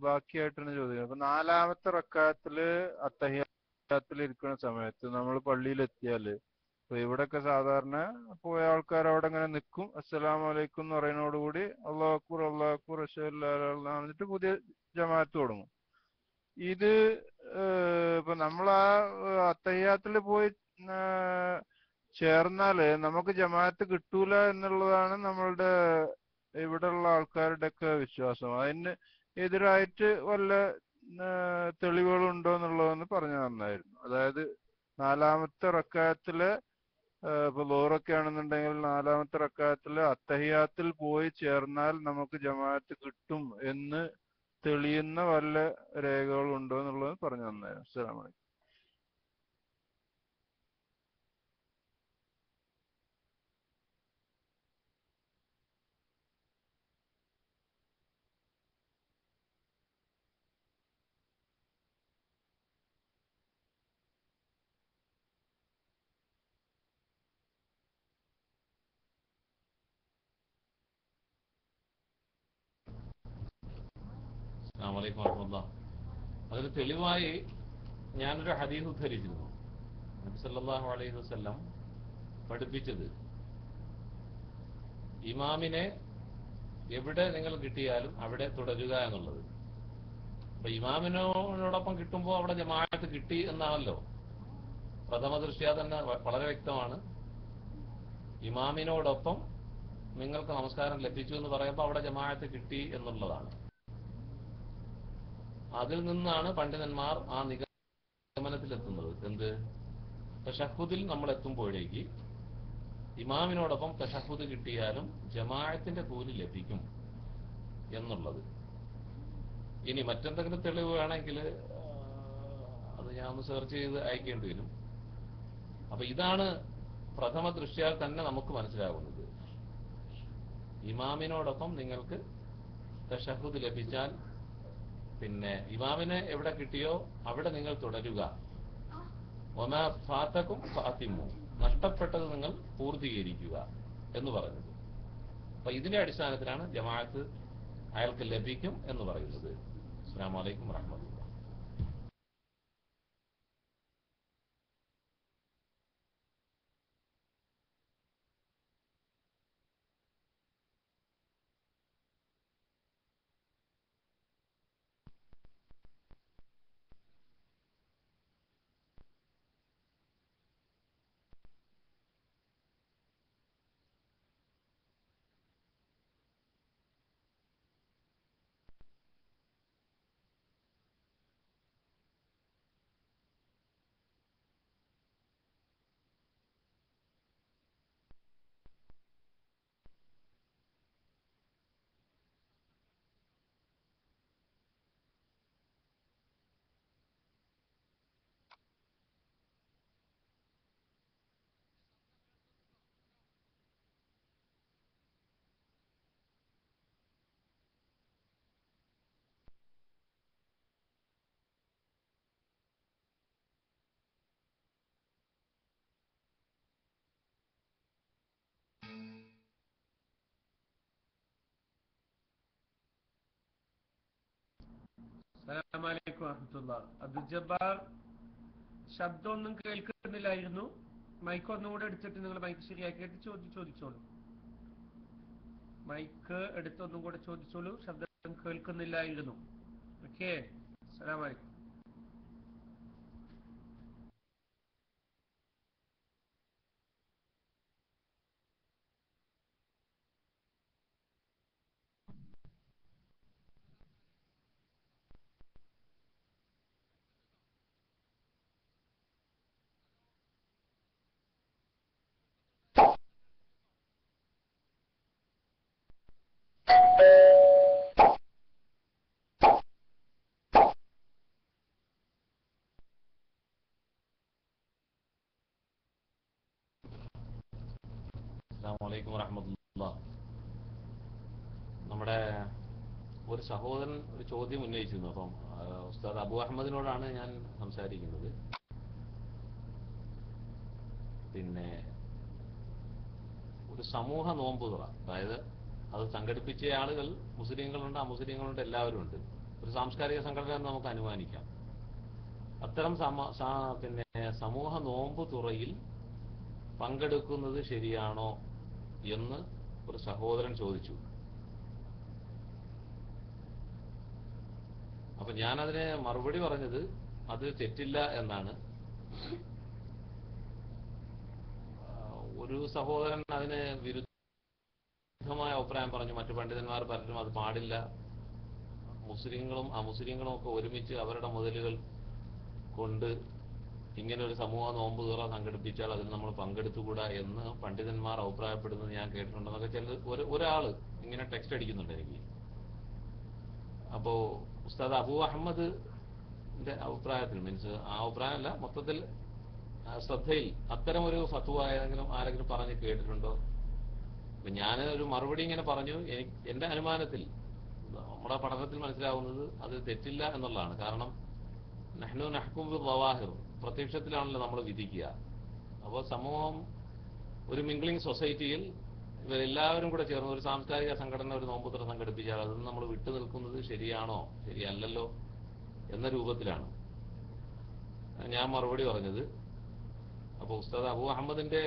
ബാക്കിയായിട്ടാണ് ചോദിക്കുന്നത്. അപ്പൊ നാലാമത്തെ റക്കാത്തിൽ അത്തഹിയാത്തിൽ ഇരിക്കുന്ന സമയത്ത് നമ്മൾ പള്ളിയിൽ എത്തിയാൽ അപ്പൊ ഇവിടെയൊക്കെ സാധാരണ പോയ ആൾക്കാർ അവിടെ ഇങ്ങനെ നിൽക്കും അസ്സലാമു വലൈക്കും എന്ന് പറയുന്നതോടുകൂടി അള്ളാഹു അക്ബർ അള്ളാഹു അക്ബർ എന്നിട്ട് പുതിയ ജമാഅത്ത് തുടങ്ങും. ഇത് ഇപ്പൊ നമ്മൾ ആ അത്തയ്യാത്തിൽ പോയി ചേർന്നാൽ നമുക്ക് ജമാഅത്ത് കിട്ടൂല എന്നുള്ളതാണ് നമ്മളുടെ ഇവിടെയുള്ള ആൾക്കാരുടെ ഒക്കെ വിശ്വാസം. അതിന് എതിരായിട്ട് വല്ല തെളിവുകളുണ്ടോ എന്നുള്ളതെന്ന് പറഞ്ഞു തന്നായിരുന്നു. അതായത് നാലാമത്തെ റക്കായത്തിൽ ഇപ്പൊ ലോറൊക്കെ ആണെന്നുണ്ടെങ്കിൽ നാലാമത്തെ റക്കായത്തിൽ അത്തഹിയാത്തിൽ പോയി ചേർന്നാൽ നമുക്ക് ജമാഅത്ത് കിട്ടും എന്ന് തെളിയുന്ന വല്ല രേഖകളും ഉണ്ടോ എന്നുള്ളത് പറഞ്ഞു തന്നായിരുന്നു അസ്സലാമു അലൈക്കും വറഹ്മത്തുള്ളാഹ് അതിന് തെളിവായി ഞാനൊരു ഹദീസ് ഉദ്ധരിച്ചിരുന്നു. നബി സല്ലല്ലാഹു അലൈഹി വസല്ലം പഠിപ്പിച്ചത് ഇമാമിനെ എവിടെ നിങ്ങൾ കിട്ടിയാലും അവിടെ തുടരുക എന്നുള്ളത്. അപ്പൊ ഇമാമിനോടൊപ്പം കിട്ടുമ്പോൾ അവിടെ ജമാഅത്ത് കിട്ടി എന്നാണല്ലോ. പ്രഥമ ദൃഷ്ട്യാ തന്നെ വളരെ വ്യക്തമാണ്. ഇമാമിനോടൊപ്പം നിങ്ങൾക്ക് നമസ്കാരം ലഭിച്ചു എന്ന് പറയുമ്പോൾ അവിടെ ജമാഅത്ത് കിട്ടി എന്നുള്ളതാണ്. അതിൽ നിന്നാണ് പണ്ഡിതന്മാർ ആ നിഗമനത്തിലെത്തുന്നത്. എന്ത്? തഷഹുദിൽ നമ്മൾ എത്തുമ്പോഴേക്ക് ഇമാമിനോടൊപ്പം തഷഹുദ് കിട്ടിയാലും ജമാഅത്തിന്റെ കൂലി ലഭിക്കും എന്നുള്ളത്. ഇനി മറ്റെന്തെങ്കിലും തെളിവ് വേണമെങ്കിൽ അത് ഞാൻ സെർച്ച് ചെയ്ത് അയക്കേണ്ടി വരും. അപ്പൊ ഇതാണ് പ്രഥമ ദൃഷ്ട്യാൽ തന്നെ നമുക്ക് മനസ്സിലാകുന്നത് ഇമാമിനോടൊപ്പം നിങ്ങൾക്ക് തഷഹുദ് ലഭിച്ചാൽ പിന്നെ ഇമാമിനെ എവിടെ കിട്ടിയോ അവിടെ നിങ്ങൾ തുടരുക. ഒന്ന ഫാത്തക്കും ഫാത്തിമു. നഷ്ടപ്പെട്ടത് നിങ്ങൾ പൂർത്തീകരിക്കുക എന്ന് പറയുന്നത്. അപ്പൊ ഇതിന്റെ അടിസ്ഥാനത്തിലാണ് ജമാഅത്ത് അയാൾക്ക് ലഭിക്കും എന്ന് പറയുന്നത്. അസ്സാം വലൈക്കും വറഹമത്തുള്ള ജബ്ബാർ ശബ്ദമൊന്നും കേൾക്കുന്നില്ലായിരുന്നു. മൈക്ക് ഒന്നുകൂടെ എടുത്തിട്ട് നിങ്ങൾ മൈക്ക് ശരിയാക്കിയിട്ട് ചോദ്യം ചോദിച്ചോളൂ. മൈക്ക് എടുത്തൊന്നും കൂടെ ചോദിച്ചോളൂ ശബ്ദം കേൾക്കുന്നില്ലായിരുന്നു. ഓക്കെ അസ്സലാമലൈക്കും അസ്സാം വലൈക്കും നമ്മുടെ ഒരു സഹോദരൻ ഒരു ചോദ്യം ഉന്നയിച്ചിരുന്നു. അപ്പം ഉസ്താദ് അബു അഹമ്മദിനോടാണ് ഞാൻ സംസാരിക്കുന്നത്. പിന്നെ ഒരു സമൂഹ നോമ്പുതുറ അതായത് അത് സംഘടിപ്പിച്ച ആളുകൾ മുസ്ലിങ്ങളുണ്ട് അമുസ്ലിങ്ങളുണ്ട് എല്ലാവരും ഉണ്ട്. ഒരു സാംസ്കാരിക സംഘടന നമുക്ക് അനുമാനിക്കാം. അത്തരം പിന്നെ സമൂഹ നോമ്പ് തുറയിൽ പങ്കെടുക്കുന്നത് ശരിയാണോ എന്ന് ഒരു സഹോദരൻ ചോദിച്ചു. അപ്പൊ ഞാനതിനെ മറുപടി പറഞ്ഞത് അത് തെറ്റില്ല എന്നാണ്. ഒരു സഹോദരൻ അതിന് വിരുദ്ധമായ അഭിപ്രായം പറഞ്ഞു. മറ്റു പണ്ഡിതന്മാർ പലരും അത് പാടില്ല. മുസ്ലിങ്ങളും അമുസ്ലിങ്ങളും ഒക്കെ ഒരുമിച്ച് അവരുടെ മുതലുകൾ കൊണ്ട് ഇങ്ങനെ ഒരു സമൂഹ നോമ്പ് തുറ സംഘടിപ്പിച്ചാൽ അതിൽ നമ്മൾ പങ്കെടുത്തുകൂടാ എന്ന് പണ്ഡിതന്മാർ അഭിപ്രായപ്പെടുന്നത് ഞാൻ കേട്ടിട്ടുണ്ടെന്നൊക്കെ ചില ഒരു ഒരാൾ ഇങ്ങനെ ടെക്സ്റ്റ് അടിക്കുന്നുണ്ട് എനിക്ക്. അപ്പോ ഉസ്താദ് അബു അഹമ്മദ് അഭിപ്രായത്തിൽ മീൻസ് ആ അഭിപ്രായമല്ല മൊത്തത്തിൽ ശ്രദ്ധയിൽ അത്തരം ഒരു ഫത്വ ഏതെങ്കിലും ആരെങ്കിലും പറഞ്ഞ് കേട്ടിട്ടുണ്ടോ? അപ്പൊ ഞാൻ ഒരു മറുപടി ഇങ്ങനെ പറഞ്ഞു എന്റെ അനുമാനത്തിൽ നമ്മുടെ പഠനത്തിൽ മനസ്സിലാവുന്നത് അത് തെറ്റില്ല എന്നുള്ളതാണ്. കാരണം നഹ്നു നഹ്കും ബവാഹിർ പ്രത്യക്ഷത്തിലാണല്ലോ നമ്മൾ വിധിക്കുക. അപ്പോൾ സമൂഹം ഒരു മിംഗ്ലിംഗ് സൊസൈറ്റിയിൽ ഇവരെല്ലാവരും കൂടെ ചേർന്ന് ഒരു സാംസ്കാരിക സംഘടന ഒരു നോമ്പുത്ര സംഘടിപ്പിച്ചാൽ അതിൽ നമ്മൾ വിട്ടു നിൽക്കുന്നത് ശരിയാണോ ശരിയല്ലല്ലോ എന്ന രൂപത്തിലാണ്. ഞാൻ മറുപടി പറഞ്ഞത്. അപ്പോൾ ഉസ്താദ് അബു അഹമ്മദിന്റെ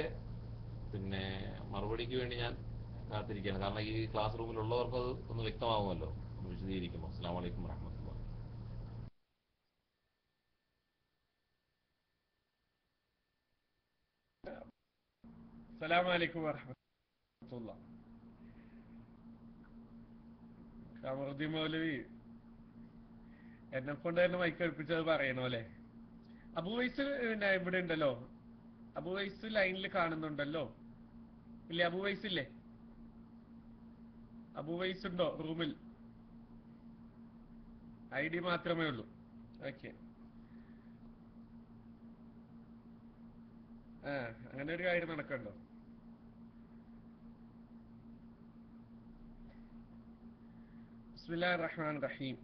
പിന്നെ മറുപടിക്ക് വേണ്ടി ഞാൻ കാത്തിരിക്കുകയാണ്. കാരണം ഈ ക്ലാസ് റൂമിലുള്ളവർക്ക് അത് ഒന്ന് വ്യക്തമാകുമല്ലോ വിശദീകരിക്കുമ്പോൾ. വിശദീകരിക്കുമോ അസ്സാം വലൈക്കും വറഹമത്തുള്ള ورحمة الله കമറുദ്ദീൻ മൗലവി എന്നെ മൈക്ക് എടുപ്പിച്ചത് പറയണോ അല്ലെ അബുവൈസ് പിന്നെ ഇവിടെ ഉണ്ടല്ലോ അബുവൈസ് ലൈനിൽ കാണുന്നുണ്ടല്ലോ ഇല്ലേ അബുവൈസ് ഇല്ലേ അബുവൈസ് ഉണ്ടോ റൂമിൽ ഐ ഡി മാത്രമേ ഉള്ളൂ ഓക്കെ ആ അങ്ങനെ ഒരു കാര്യം നടക്കണ്ടോ? ബിസ്മില്ലാ റഹ്മാൻ റഹീം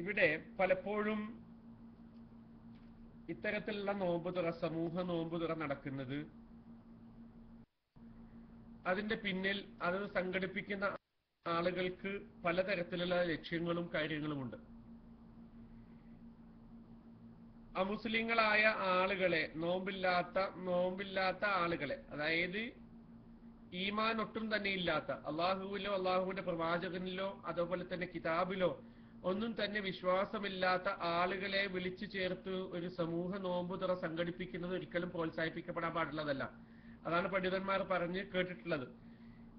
ഇവിടെ പലപ്പോഴും ഇത്തരത്തിലുള്ള നോമ്പുതുറ സമൂഹ നോമ്പുതുറ നടക്കുന്നത് അതിന്റെ പിന്നിൽ അത് സംഘടിപ്പിക്കുന്ന ആളുകൾക്ക് പലതരത്തിലുള്ള ലക്ഷ്യങ്ങളും കാര്യങ്ങളുമുണ്ട്. അമുസ്ലിങ്ങളായ ആളുകളെ നോമ്പില്ലാത്ത നോമ്പില്ലാത്ത ആളുകളെ അതായത് ഈമാൻ ഒട്ടും തന്നെ ഇല്ലാത്ത അള്ളാഹുവിലോ അള്ളാഹുവിന്റെ പ്രവാചകനിലോ അതേപോലെ തന്നെ കിതാബിലോ ഒന്നും തന്നെ വിശ്വാസമില്ലാത്ത ആളുകളെ വിളിച്ചു ചേർത്ത് ഒരു സമൂഹ നോമ്പുതുറ സംഘടിപ്പിക്കുന്നത് ഒരിക്കലും പ്രോത്സാഹിപ്പിക്കപ്പെടാൻ പാടുള്ളതല്ല. അതാണ് പണ്ഡിതന്മാർ പറഞ്ഞ് കേട്ടിട്ടുള്ളത്.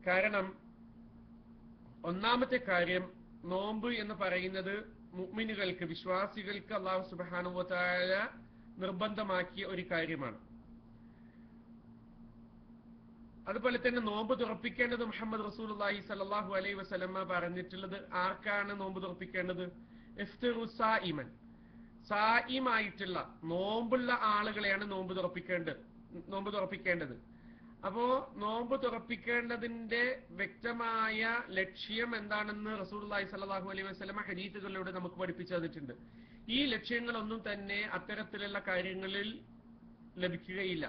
കാരണം ഒന്നാമത്തെ കാര്യം നോമ്പ് എന്ന് പറയുന്നത് മുഅ്മിനുകൾക്ക് വിശ്വാസികൾക്ക് അള്ളാഹു സുബാനുഭവത്തായ നിർബന്ധമാക്കിയ ഒരു കാര്യമാണ്. അതുപോലെ തന്നെ നോമ്പ് തുറപ്പിക്കേണ്ടത് മുഹമ്മദ് റസൂൽ അള്ളാഹി സലാഹു അലൈ വസലമ്മ പറഞ്ഞിട്ടുള്ളത് ആർക്കാണ് നോമ്പ് തുറപ്പിക്കേണ്ടത്? സായിമൻ സായിമായിട്ടുള്ള നോമ്പുള്ള ആളുകളെയാണ് നോമ്പ് തുറപ്പിക്കേണ്ടത് നോമ്പ് തുറപ്പിക്കേണ്ടത്. അപ്പോ നോമ്പ് തുറപ്പിക്കേണ്ടതിന്റെ വ്യക്തമായ ലക്ഷ്യം എന്താണെന്ന് റസൂൽ അള്ളാഹി സലാഹു അലൈ വസ്ലമ ഹരീത്തുകളിലൂടെ നമുക്ക് പഠിപ്പിച്ചു തന്നിട്ടുണ്ട്. ഈ ലക്ഷ്യങ്ങളൊന്നും തന്നെ അത്തരത്തിലുള്ള കാര്യങ്ങളിൽ ലഭിക്കുകയില്ല.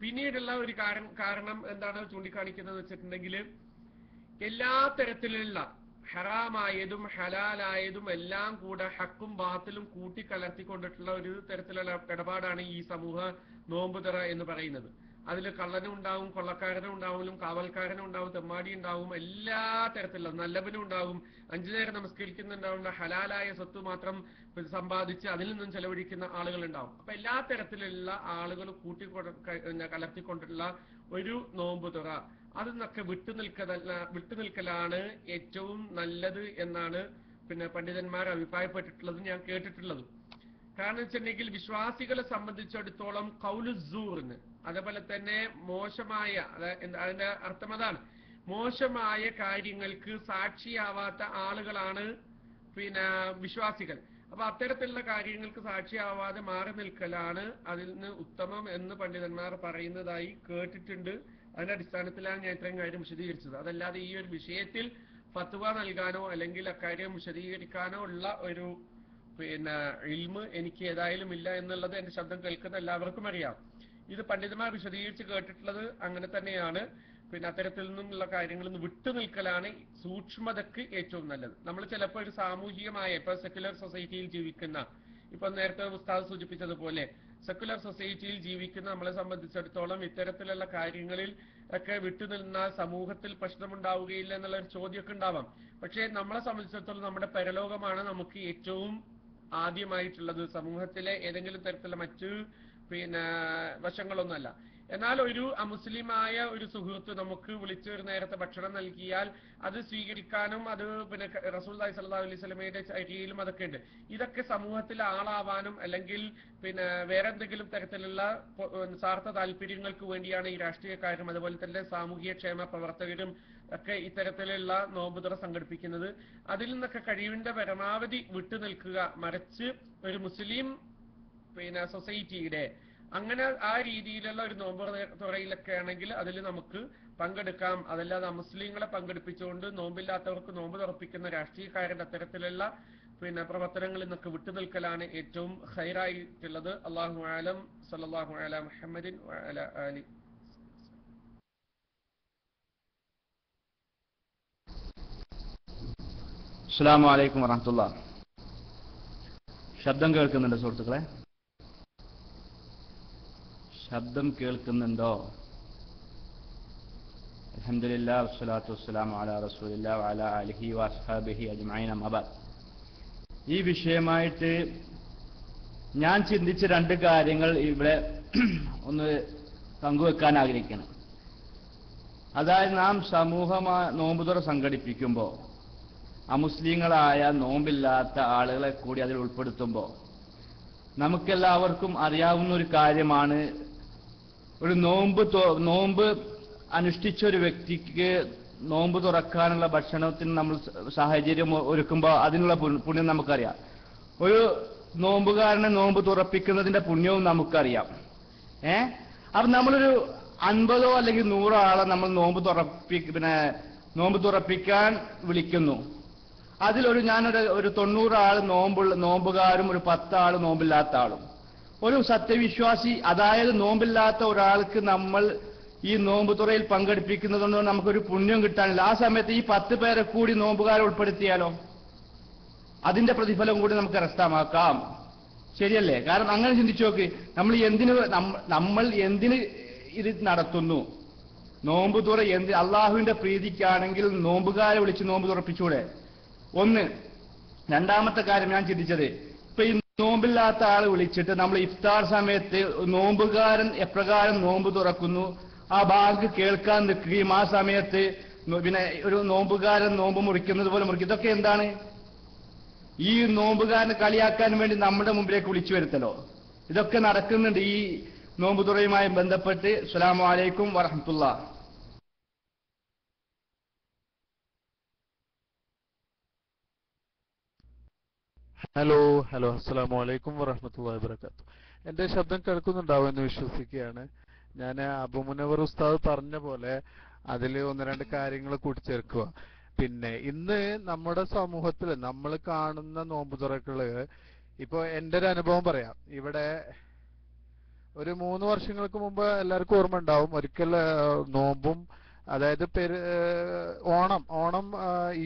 പിന്നീടുള്ള ഒരു കാരണം എന്താണ് ചൂണ്ടിക്കാണിക്കുന്നത് വെച്ചിട്ടുണ്ടെങ്കിൽ എല്ലാ തരത്തിലുള്ള ഹറാമായതും ഹലാലായതും എല്ലാം കൂടെ ഹക്കും ബാത്തിലും കൂട്ടിക്കലർത്തിക്കൊണ്ടിട്ടുള്ള ഒരു തരത്തിലുള്ള ഇടപാടാണ് ഈ സമൂഹ നോമ്പുതറ എന്ന് പറയുന്നത്. അതിൽ കള്ളനും ഉണ്ടാവും കൊള്ളക്കാരനും ഉണ്ടാവും കാവൽക്കാരനും ഉണ്ടാവും തെമ്മാടി ഉണ്ടാവും എല്ലാ തരത്തിലുള്ള നല്ലവനും ഉണ്ടാവും അഞ്ചു നേരം നമസ്കരിക്കുന്നുണ്ടാവുന്ന ഹലാലായ സ്വത്ത് മാത്രം സമ്പാദിച്ച് അതിൽ നിന്നും ചെലവഴിക്കുന്ന ആളുകൾ ഉണ്ടാവും അപ്പൊ എല്ലാ തരത്തിലുള്ള ആളുകൾ കൂട്ടി കലർത്തിക്കൊണ്ടുള്ള ഒരു നോമ്പ് തുറ. അതിന്നൊക്കെ വിട്ടുനിൽക്കതല്ല വിട്ടുനിൽക്കലാണ് ഏറ്റവും നല്ലത് എന്നാണ് പിന്നെ പണ്ഡിതന്മാർ അഭിപ്രായപ്പെട്ടിട്ടുള്ളതും ഞാൻ കേട്ടിട്ടുള്ളതും. കാരണം വെച്ചിട്ടുണ്ടെങ്കിൽ വിശ്വാസികളെ സംബന്ധിച്ചിടത്തോളം കൗലുസൂറിന് അതേപോലെ തന്നെ മോശമായ അതിന്റെ അർത്ഥം അതാണ്. മോശമായ കാര്യങ്ങൾക്ക് സാക്ഷിയാവാത്ത ആളുകളാണ് പിന്നെ വിശ്വാസികൾ. അപ്പൊ അത്തരത്തിലുള്ള കാര്യങ്ങൾക്ക് സാക്ഷിയാവാതെ മാറി നിൽക്കലാണ് അതിൽ നിന്ന് ഉത്തമം എന്ന് പണ്ഡിതന്മാർ പറയുന്നതായി കേട്ടിട്ടുണ്ട്. അതിന്റെ അടിസ്ഥാനത്തിലാണ് ഞാൻ ഇത്രയും കാര്യം വിശദീകരിച്ചത്. അതല്ലാതെ ഈ ഒരു വിഷയത്തിൽ ഫത്വ നൽകാനോ അല്ലെങ്കിൽ അക്കാര്യം വിശദീകരിക്കാനോ ഉള്ള ഒരു പിന്നെ ഇൽമ് എനിക്ക് ഏതായാലും ഇല്ല എന്നുള്ളത് എന്റെ ശബ്ദം കേൾക്കുന്ന എല്ലാവർക്കും അറിയാം. ഇത് പണ്ഡിതന്മാർ വിശദീകരിച്ച് കേട്ടിട്ടുള്ളത് അങ്ങനെ തന്നെയാണ്. പിന്നെ അത്തരത്തിൽ നിന്നുള്ള കാര്യങ്ങളിൽ നിന്ന് വിട്ടു നിൽക്കലാണ് സൂക്ഷ്മതക്ക് ഏറ്റവും നല്ലത്. നമ്മൾ ചിലപ്പോൾ ഒരു സാമൂഹികമായ ഇപ്പൊ സെക്യുലർ സൊസൈറ്റിയിൽ ജീവിക്കുന്ന ഇപ്പൊ നേരത്തെ ഉസ്താദ് സൂചിപ്പിച്ചതുപോലെ സെക്യുലർ സൊസൈറ്റിയിൽ ജീവിക്കുന്ന നമ്മളെ സംബന്ധിച്ചിടത്തോളം ഇത്തരത്തിലുള്ള കാര്യങ്ങളിൽ ഒക്കെ വിട്ടുനിന്നാൽ സമൂഹത്തിൽ പ്രശ്നമുണ്ടാവുകയില്ല എന്നുള്ള ഒരു ചോദ്യമൊക്കെ ഉണ്ടാവാം. പക്ഷേ നമ്മളെ സംബന്ധിച്ചിടത്തോളം നമ്മുടെ പരലോകമാണ് നമുക്ക് ഏറ്റവും ആദ്യമായിട്ടുള്ളത് സമൂഹത്തിലെ ഏതെങ്കിലും തരത്തിലുള്ള മറ്റ് പിന്നെ വശങ്ങളൊന്നുമല്ല. എന്നാൽ ഒരു അമുസ്ലിമായ ഒരു സുഹൃത്ത് നമുക്ക് വിളിച്ച് ഒരു നേരത്തെ ഭക്ഷണം നൽകിയാൽ അത് സ്വീകരിക്കാനും അത് പിന്നെ റസൂൽ സല്ലല്ലാഹു അലൈഹി സ്വലമയുടെ അതൊക്കെ ഉണ്ട്. ഇതൊക്കെ സമൂഹത്തിൽ ആളാവാനും അല്ലെങ്കിൽ പിന്നെ വേറെ എന്തെങ്കിലും തരത്തിലുള്ള സ്വാർത്ഥ താല്പര്യങ്ങൾക്ക് വേണ്ടിയാണ് ഈ രാഷ്ട്രീയക്കാരും അതുപോലെ തന്നെ സാമൂഹിക ക്ഷേമ പ്രവർത്തകരും ഒക്കെ ഇത്തരത്തിലുള്ള നോമ്പുതുറ സംഘടിപ്പിക്കുന്നത്. അതിൽ നിന്നൊക്കെ കഴിവിന്റെ പരമാവധി വിട്ടുനിൽക്കുക മറിച്ച് ഒരു മുസ്ലിം പിന്നെ സൊസൈറ്റിയുടെ അങ്ങനെ ആ രീതിയിലുള്ള ഒരു നോമ്പ് തുറ- തുറയിലൊക്കെ ആണെങ്കിൽ അതിൽ നമുക്ക് പങ്കെടുക്കാം. അതല്ലാതെ മുസ്ലിങ്ങളെ പങ്കെടുപ്പിച്ചുകൊണ്ട് നോമ്പില്ലാത്തവർക്ക് നോമ്പ് തുറപ്പിക്കുന്ന രാഷ്ട്രീയക്കാരുടെ അത്തരത്തിലുള്ള പിന്നെ പ്രവർത്തനങ്ങളിൽ നിന്നൊക്കെ വിട്ടുനിൽക്കലാണ് ഏറ്റവും ഹൈറായിട്ടുള്ളത്. അള്ളാഹു ആലം സല്ലാഹു അല മുഹമ്മദിൻ വഅല അസ്സാം വലൈക്കും വറഹമത്തുള്ള. ശബ്ദം കേൾക്കുന്നുണ്ടോ സുഹൃത്തുക്കളെ? ശബ്ദം കേൾക്കുന്നുണ്ടോ? വസ്സലാത്തു ഈ വിഷയമായിട്ട് ഞാൻ ചിന്തിച്ച രണ്ട് കാര്യങ്ങൾ ഇവിടെ ഒന്ന് പങ്കുവെക്കാൻ ആഗ്രഹിക്കണം. അതായത് നാം സമൂഹ നോമ്പുതുറ സംഘടിപ്പിക്കുമ്പോൾ അമുസ്ലിങ്ങളായ നോമ്പില്ലാത്ത ആളുകളെ കൂടി അതിൽ ഉൾപ്പെടുത്തുമ്പോൾ നമുക്കെല്ലാവർക്കും അറിയാവുന്ന ഒരു കാര്യമാണ്. ഒരു നോമ്പ് നോമ്പ് അനുഷ്ഠിച്ച ഒരു വ്യക്തിക്ക് നോമ്പ് തുറക്കാനുള്ള ഭക്ഷണത്തിന് നമ്മൾ സാഹചര്യം ഒരുക്കുമ്പോൾ അതിനുള്ള പുണ്യം നമുക്കറിയാം. ഒരു നോമ്പുകാരനെ നോമ്പ് തുറപ്പിക്കുന്നതിന്റെ പുണ്യവും നമുക്കറിയാം. ഏ? അപ്പൊ നമ്മളൊരു അൻപതോ അല്ലെങ്കിൽ നൂറോ ആളെ നമ്മൾ നോമ്പ് തുറപ്പി പിന്നെ നോമ്പ് തുറപ്പിക്കാൻ വിളിക്കുന്നു. അതിലൊരു ഞാനൊരു ഒരു തൊണ്ണൂറ് ആൾ നോമ്പുള്ള നോമ്പുകാരും ഒരു പത്ത് ആൾ നോമ്പില്ലാത്ത ആളും ഒരു സത്യവിശ്വാസി അതായത് നോമ്പില്ലാത്ത ഒരാൾക്ക് നമ്മൾ ഈ നോമ്പ് തുറയിൽ പങ്കെടുപ്പിക്കുന്നതുകൊണ്ട് നമുക്കൊരു പുണ്യം കിട്ടാനില്ല. ആ സമയത്ത് ഈ പത്ത് പേരെ കൂടി നോമ്പുകാരെ ഉൾപ്പെടുത്തിയാലോ? അതിന്റെ പ്രതിഫലം കൂടി നമുക്ക് കരസ്ഥമാക്കാം ശരിയല്ലേ? കാരണം അങ്ങനെ ചിന്തിച്ചു നോക്ക്. നമ്മൾ എന്തിന് നമ്മൾ എന്തിന് ഇത് നടത്തുന്നു? നോമ്പ് തുറ എന്ത് അള്ളാഹുവിന്റെ പ്രീതിക്കാണെങ്കിൽ നോമ്പുകാരെ വിളിച്ച് നോമ്പ് തുറപ്പിച്ചൂടെ? ഒന്ന് രണ്ടാമത്തെ കാര്യം ഞാൻ ചിന്തിച്ചത് ഇപ്പൊ ഈ നോമ്പില്ലാത്ത ആൾ വിളിച്ചിട്ട് നമ്മൾ ഇഫ്താർ സമയത്ത് നോമ്പുകാരൻ എപ്രകാരം നോമ്പ് തുറക്കുന്നു ആ ബാങ്ക് കേൾക്കാൻ നിൽക്കുകയും ആ സമയത്ത് പിന്നെ ഒരു നോമ്പുകാരൻ നോമ്പ് മുറിക്കുന്നത് പോലെ മുറിക്കും. ഇതൊക്കെ എന്താണ്? ഈ നോമ്പുകാരനെ കളിയാക്കാൻ വേണ്ടി നമ്മുടെ മുമ്പിലേക്ക് വിളിച്ചു വരുത്തലോ? ഇതൊക്കെ നടക്കുന്നുണ്ട് ഈ നോമ്പുതുറയുമായി ബന്ധപ്പെട്ട്. അസ്സലാമു അലൈക്കും വറഹമത്തുള്ള ഹലോ ഹലോ അസ്സാം വലൈക്കും വറഹ്മത്തുള്ളാഹി വാബർക്കാത്തു എന്റെ ശബ്ദം കേൾക്കുന്നുണ്ടാവും എന്ന് വിശ്വസിക്കുകയാണ്. ഞാൻ അബുമുനവർ ഉസ്താദ് പറഞ്ഞ പോലെ അതിൽ ഒന്ന് രണ്ട് കാര്യങ്ങൾ കൂട്ടിച്ചേർക്കുക. പിന്നെ ഇന്ന് നമ്മുടെ സമൂഹത്തിൽ നമ്മൾ കാണുന്ന നോമ്പുതുറകൾ ഇപ്പൊ എന്റെ ഒരു അനുഭവം പറയാം. ഇവിടെ ഒരു മൂന്ന് വർഷങ്ങൾക്ക് മുമ്പ് എല്ലാവർക്കും ഓർമ്മ ഉണ്ടാവും. ഒരിക്കൽ നോമ്പും അതായത് പെരു ഓണം ഓണം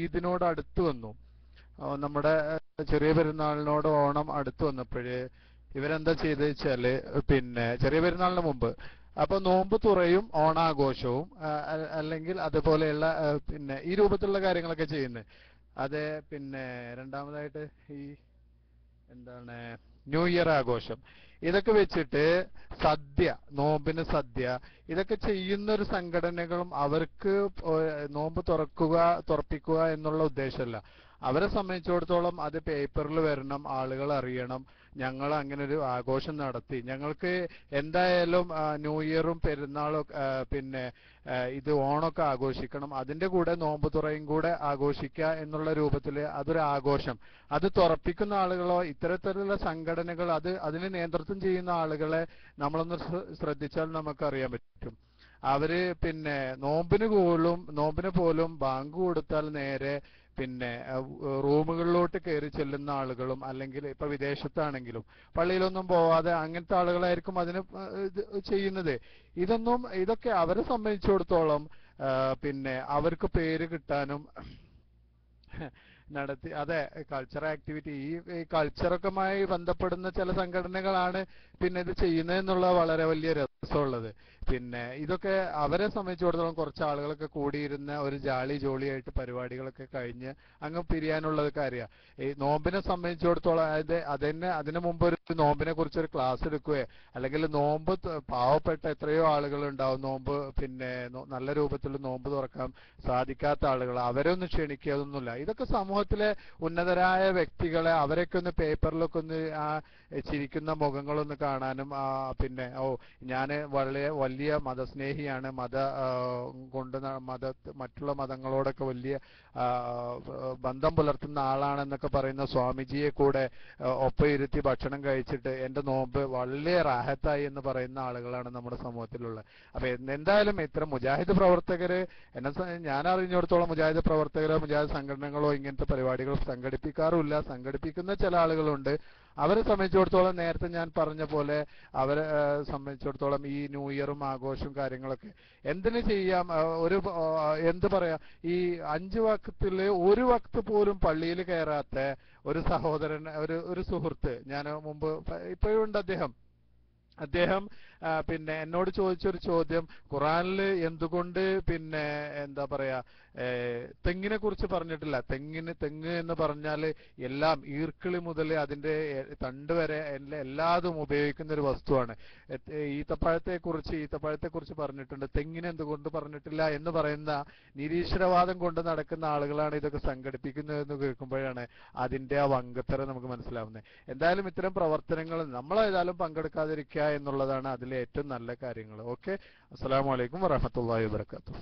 ഈദിനോട് അടുത്ത് വന്നു. നമ്മുടെ ചെറിയ പെരുന്നാളിനോട് ഓണം അടുത്ത് വന്നപ്പോഴ് ഇവരെന്താ ചെയ്തത് വെച്ചാൽ പിന്നെ ചെറിയ പെരുന്നാളിന് മുമ്പ് അപ്പൊ നോമ്പ് തുറയും ഓണാഘോഷവും അല്ലെങ്കിൽ അതുപോലെയുള്ള പിന്നെ ഈ രൂപത്തിലുള്ള കാര്യങ്ങളൊക്കെ ചെയ്യുന്നത് അത് പിന്നെ രണ്ടാമതായിട്ട് ഈ എന്താണ് ന്യൂ ഇയർ ആഘോഷം. ഇതൊക്കെ വെച്ചിട്ട് സദ്യ നോമ്പിന് സദ്യ ഇതൊക്കെ ചെയ്യുന്ന ഒരു സംഘടനകളും അവർക്ക് നോമ്പ് തുറക്കുക തുറപ്പിക്കുക എന്നുള്ള ഉദ്ദേശമല്ല അവരെ സംബന്ധിച്ചിടത്തോളം അത് പേപ്പറിൽ വരണം ആളുകൾ അറിയണം. ഞങ്ങൾ അങ്ങനെ ഒരു ആഘോഷം നടത്തി. ഞങ്ങൾക്ക് എന്തായാലും ന്യൂ ഇയറും പെരുന്നാളും പിന്നെ ഇത് ഓണമൊക്കെ ആഘോഷിക്കണം. അതിന്റെ കൂടെ നോമ്പ് തുറയും കൂടെ ആഘോഷിക്കുക എന്നുള്ള രൂപത്തിൽ അതൊരു ആഘോഷം. അത് തുറപ്പിക്കുന്ന ആളുകളോ ഇത്തരത്തിലുള്ള സംഘടനകൾ അത് അതിന് നേതൃത്വം ചെയ്യുന്ന ആളുകളെ നമ്മളൊന്ന് ശ്രദ്ധിച്ചാൽ നമുക്ക് അറിയാൻ പറ്റും. അവർ പിന്നെ നോമ്പിന് പോലും നോമ്പിന് പോലും ബാങ്ക് കൊടുത്താൽ നേരെ പിന്നെ റൂമുകളിലോട്ട് കയറി ചെല്ലുന്ന ആളുകളും അല്ലെങ്കിൽ ഇപ്പൊ വിദേശത്താണെങ്കിലും പള്ളിയിലൊന്നും പോവാതെ അങ്ങനത്തെ ആളുകളായിരിക്കും അതിന് ചെയ്യുന്നത്. ഇതൊന്നും ഇതൊക്കെ അവരെ സംബന്ധിച്ചിടത്തോളം പിന്നെ അവർക്ക് പേര് കിട്ടാനും നടത്തി അതെ കൾച്ചർ ആക്ടിവിറ്റി ഈ ഈ കൾച്ചറൊക്കെമായി ബന്ധപ്പെടുന്ന ചില സംഘടനകളാണ് പിന്നെ ഇത് ചെയ്യുന്നതെന്നുള്ള വളരെ വലിയ രസമുള്ളത്. പിന്നെ ഇതൊക്കെ അവരെ സംബന്ധിച്ചിടത്തോളം കുറച്ച് ആളുകളൊക്കെ കൂടിയിരുന്ന ഒരു ജാളി ജോളിയായിട്ട് പരിപാടികളൊക്കെ കഴിഞ്ഞ് അങ്ങ് പിരിയാനുള്ളതൊക്കെ അറിയാം. ഈ നോമ്പിനെ സംബന്ധിച്ചിടത്തോളം അതായത് അതന്നെ അതിനു മുമ്പ് ഒരു നോമ്പിനെ കുറിച്ച് ഒരു ക്ലാസ് എടുക്കുകയോ അല്ലെങ്കിൽ നോമ്പ് പാവപ്പെട്ട എത്രയോ ആളുകൾ ഉണ്ടാവും നോമ്പ് പിന്നെ നല്ല രൂപത്തിൽ നോമ്പ് തുറക്കാൻ സാധിക്കാത്ത ആളുകൾ. അവരെ ഒന്ന് ക്ഷണിക്കുകയൊന്നുമില്ല ഇതൊക്കെ സമൂഹത്തിലെ ഉന്നതരായ വ്യക്തികളെ അവരൊക്കെ ഒന്ന് പേപ്പറിലൊക്കെ ഒന്ന് ആ ചിരിക്കുന്ന മുഖങ്ങളൊന്ന് കാണാനും പിന്നെ ഓ ഞാൻ വളരെ വലിയ മതസ്നേഹിയാണ് മത കൊണ്ട് മത മറ്റുള്ള മതങ്ങളോടൊക്കെ വലിയ ബന്ധം പുലർത്തുന്ന ആളാണെന്നൊക്കെ പറയുന്ന സ്വാമിജിയെ കൂടെ ഒപ്പയിരുത്തി ഭക്ഷണം കഴിച്ചിട്ട് എന്റെ നോമ്പ് വളരെ റാഹത്തായി എന്ന് പറയുന്ന ആളുകളാണ് നമ്മുടെ സമൂഹത്തിലുള്ളത്. അപ്പൊ എന്തായാലും ഇത്ര മുജാഹിദ് പ്രവർത്തകര് എന്നെ ഞാൻ അറിഞ്ഞിടത്തോളം മുജാഹിദ് പ്രവർത്തകരോ മുജാഹിദ് സംഘടനകളോ ഇങ്ങനത്തെ പരിപാടികൾ സംഘടിപ്പിക്കാറുമില്ല. സംഘടിപ്പിക്കുന്ന ചില ആളുകളുണ്ട്. അവരെ സംബന്ധിച്ചിടത്തോളം നേരത്തെ ഞാൻ പറഞ്ഞ പോലെ അവരെ സംബന്ധിച്ചിടത്തോളം ഈ ന്യൂ ഇയറും ആഘോഷവും കാര്യങ്ങളൊക്കെ എന്തിനു ചെയ്യാം? ഒരു എന്ത് പറയാ? ഈ അഞ്ചു വക്തിൽ ഒരു വക്ത് പോലും പള്ളിയിൽ കയറാത്ത ഒരു സഹോദരൻ ഒരു ഒരു സുഹൃത്ത് ഞാൻ മുമ്പ് ഇപ്പോഴും ഉണ്ട് അദ്ദേഹം. അദ്ദേഹം പിന്നെ എന്നോട് ചോദിച്ചൊരു ചോദ്യം. ഖുറാനിൽ എന്തുകൊണ്ട് പിന്നെ എന്താ പറയാ തെങ്ങിനെ കുറിച്ച് പറഞ്ഞിട്ടില്ല. തെങ്ങിന് തെങ്ങ് എന്ന് പറഞ്ഞാൽ എല്ലാം ഈർക്കിളി മുതൽ അതിന്റെ തണ്ട് വരെ എല്ലാ- എല്ലാതും ഉപയോഗിക്കുന്ന ഒരു വസ്തുവാണ്. ഈത്തപ്പഴത്തെ കുറിച്ച് ഈത്തപ്പഴത്തെ കുറിച്ച് പറഞ്ഞിട്ടുണ്ട്. തെങ്ങിന് എന്തുകൊണ്ട് പറഞ്ഞിട്ടില്ല എന്ന് പറയുന്ന നിരീശ്വരവാദം കൊണ്ട് നടക്കുന്ന ആളുകളാണ് ഇതൊക്കെ സംഘടിപ്പിക്കുന്നത് എന്ന് കേൾക്കുമ്പോഴാണ് അതിന്റെ ആ വങ്കത്തരം നമുക്ക് മനസ്സിലാവുന്നത്. എന്തായാലും ഇത്തരം പ്രവർത്തനങ്ങൾ നമ്മളേതായാലും പങ്കെടുക്കാതിരിക്കുക എന്നുള്ളതാണ് അതിലെ ഏറ്റവും നല്ല കാര്യങ്ങൾ ഓക്കെ അസ്സാം വലൈക്കും വറഹമത്തല്ലാഹി വബർക്കാത്തു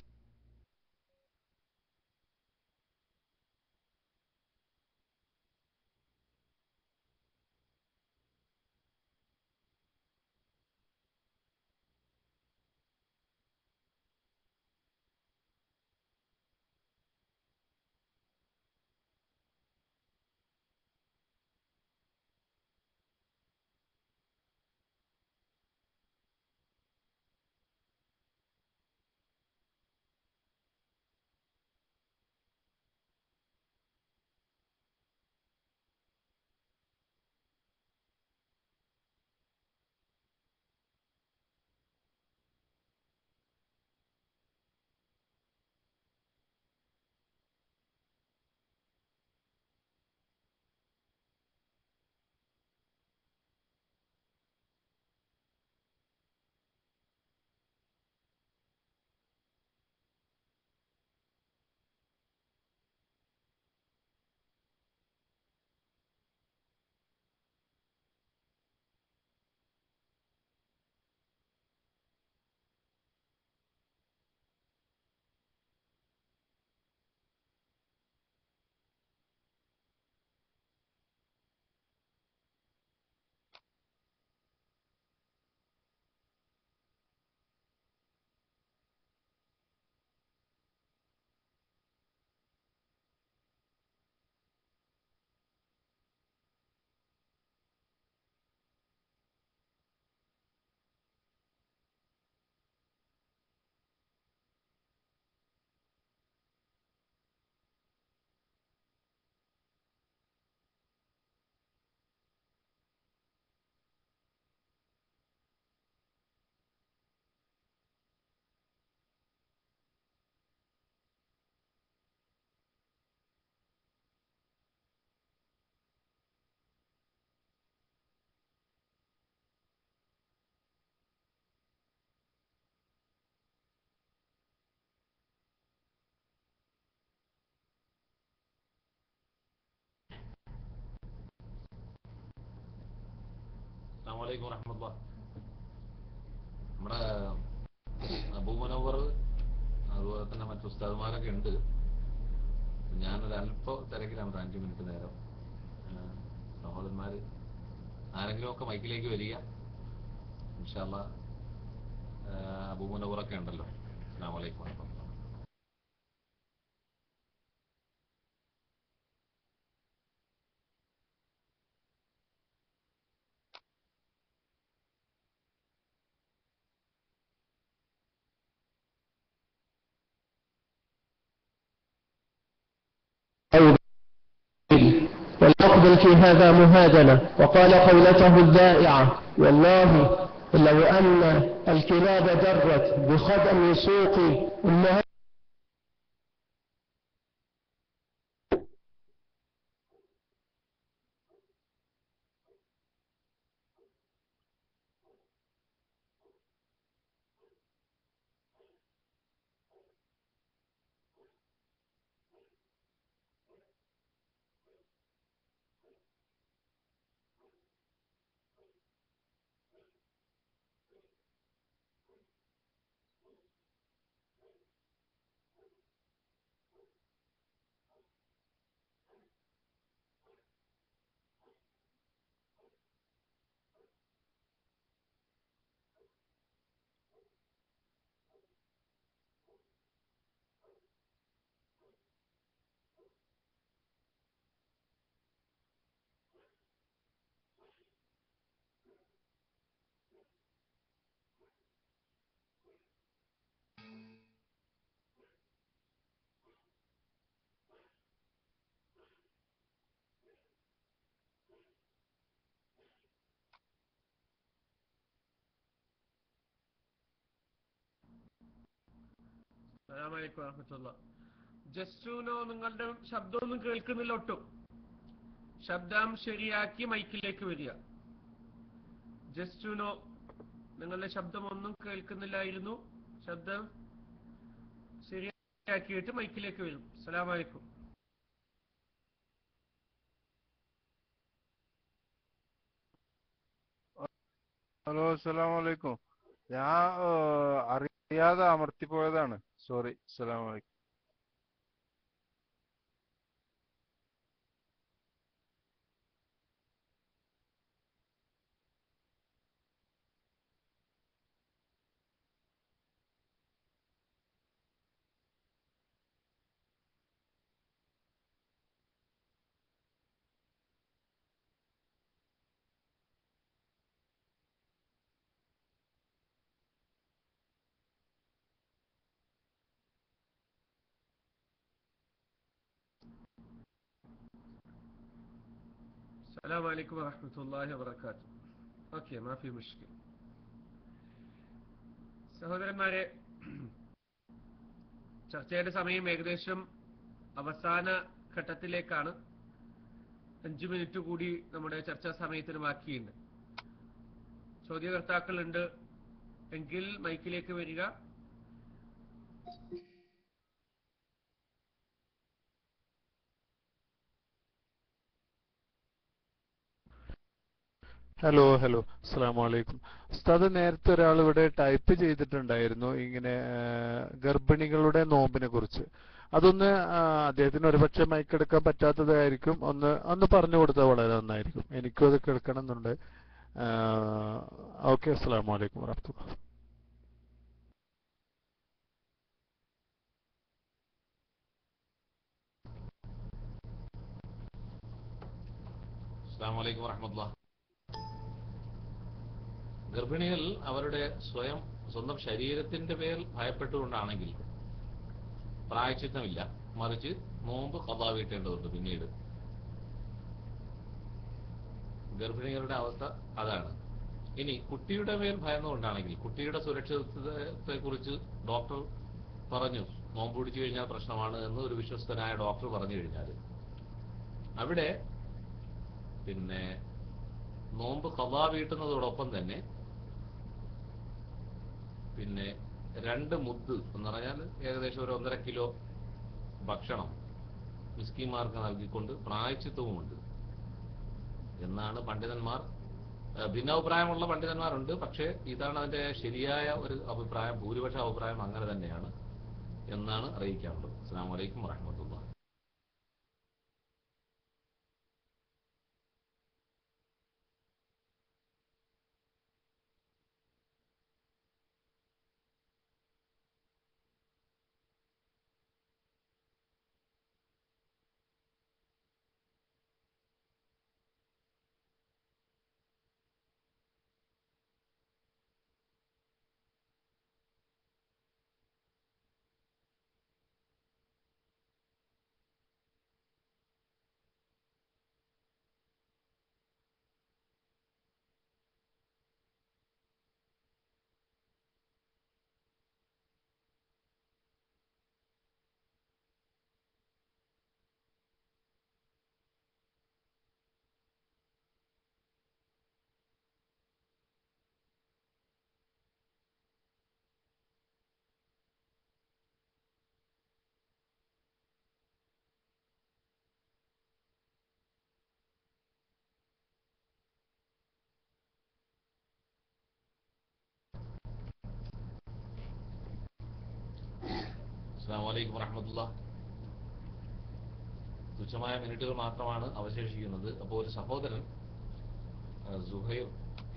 അസ്സാമലൈക്കും വറഹമുല്ല നമ്മുടെ അബൂ മനോവർ അതുപോലെ തന്നെ മറ്റു ഉസ്താദ്മാരൊക്കെ ഉണ്ട്. ഞാനൊരു അല്പ തിരക്കിലാണ് ഒരു അഞ്ചു മിനിറ്റ് നേരം. സഹോദരന്മാർ സഹോദരന്മാര് ആരെങ്കിലും ഒക്കെ മൈക്കിലേക്ക് വരിക. ഇൻഷാല്ല അബൂ മനോവറൊക്കെ ഉണ്ടല്ലോ. അസ്സാം വലൈക്കും بل في هذا مهادنة وقال قولته الذائعة والله لو أن الكلاب درت بخدم سوق أمهات ജസ്റ്റുനോ നിങ്ങളുടെ ശബ്ദമൊന്നും കേൾക്കുന്നില്ല ഒട്ടും. ശബ്ദം ശരിയാക്കി മൈക്കിലേക്ക് വരിക. ജസ്റ്റുനോ നിങ്ങളുടെ ശബ്ദമൊന്നും കേൾക്കുന്നില്ലായിരുന്നു. ശബ്ദം ശരിയാക്കിയിട്ട് മൈക്കിലേക്ക് വരും. അസ്സലാമലൈക്കും ഹലോ അസലാമലൈക്കും ഞാൻ ഏഹ്, അറിയാതെ അമർത്തിപ്പോയതാണ്. സോറി അസ്സലാം السلام عليكم ورحمة الله وبركاته ഓക്കെ മാഫി മുഷ്കിൽ സഹോദരന്മാരെ ചർച്ചയുടെ സമയം ഏകദേശം അവസാന ഘട്ടത്തിലേക്കാണ് അഞ്ചു മിനിറ്റ് കൂടി നമ്മുടെ ചർച്ചാ സമയത്തിന് ബാക്കിയുണ്ട് ചോദ്യകർത്താക്കളുണ്ട് എങ്കിൽ മൈക്കിലേക്ക് വരിക ഹലോ ഹലോ അസ്സാം വലൈക്കും ഉസ്താദ് നേരത്തെ ഒരാൾ ഇവിടെ ടൈപ്പ് ചെയ്തിട്ടുണ്ടായിരുന്നു ഇങ്ങനെ ഗർഭിണികളുടെ നോമ്പിനെ കുറിച്ച്. അതൊന്ന് അദ്ദേഹത്തിന് ഒരുപക്ഷെ മൈക്കെടുക്കാൻ പറ്റാത്തതായിരിക്കും. ഒന്ന് ഒന്ന് പറഞ്ഞു കൊടുത്താൽ വളരെ നന്നായിരിക്കും. എനിക്കും അത് കേൾക്കണം എന്നുണ്ട് ഓക്കെ അസ്സാം വലൈക്കും വറഹ്മത്തുള്ളാഹി അസ്സാം വലൈക്കും വറഹമത്തുള്ള ഗർഭിണികൾ അവരുടെ സ്വയം സ്വന്തം ശരീരത്തിന്റെ പേരിൽ ഭയപ്പെട്ടുകൊണ്ടാണെങ്കിൽ പ്രായച്ചിത്തമില്ല. മറിച്ച് നോമ്പ് കഥാ വീട്ടേണ്ടതുണ്ട് പിന്നീട്. ഗർഭിണികളുടെ അവസ്ഥ അതാണ്. ഇനി കുട്ടിയുടെ മേൽ ഭയന്നുകൊണ്ടാണെങ്കിൽ കുട്ടിയുടെ സുരക്ഷിതത്വത്തെ കുറിച്ച് ഡോക്ടർ പറഞ്ഞു നോമ്പ് പിടിച്ചു കഴിഞ്ഞാൽ പ്രശ്നമാണ് എന്ന് ഒരു വിശ്വസ്തനായ ഡോക്ടർ പറഞ്ഞു കഴിഞ്ഞാൽ. അവിടെ പിന്നെ നോമ്പ് കഥാ വീട്ടുന്നതോടൊപ്പം തന്നെ പിന്നെ രണ്ട് മുദ്ദ് എന്ന് പറഞ്ഞാൽ ഏകദേശം ഒരു ഒന്നര കിലോ ഭക്ഷണം മിസ്കിമാർക്ക് നൽകിക്കൊണ്ട് പ്രായച്ചിത്വവുമുണ്ട് എന്നാണ് പണ്ഡിതന്മാർ ഭിന്നാഭിപ്രായമുള്ള പണ്ഡിതന്മാരുണ്ട്. പക്ഷേ ഇതാണ് അതിന്റെ ശരിയായ ഒരു അഭിപ്രായം ഭൂരിപക്ഷ അഭിപ്രായം അങ്ങനെ തന്നെയാണ് എന്നാണ് അറിയിക്കാനുള്ളത്. അസ്സാം വലൈക്കും വറഹമത്തുള്ള അസ്സാം വലൈക്കും വറഹമത്തുള്ള തുച്ഛമായ മിനിറ്റുകൾ മാത്രമാണ് അവശേഷിക്കുന്നത്. അപ്പോൾ ഒരു സഹോദരൻ സുഹൈർ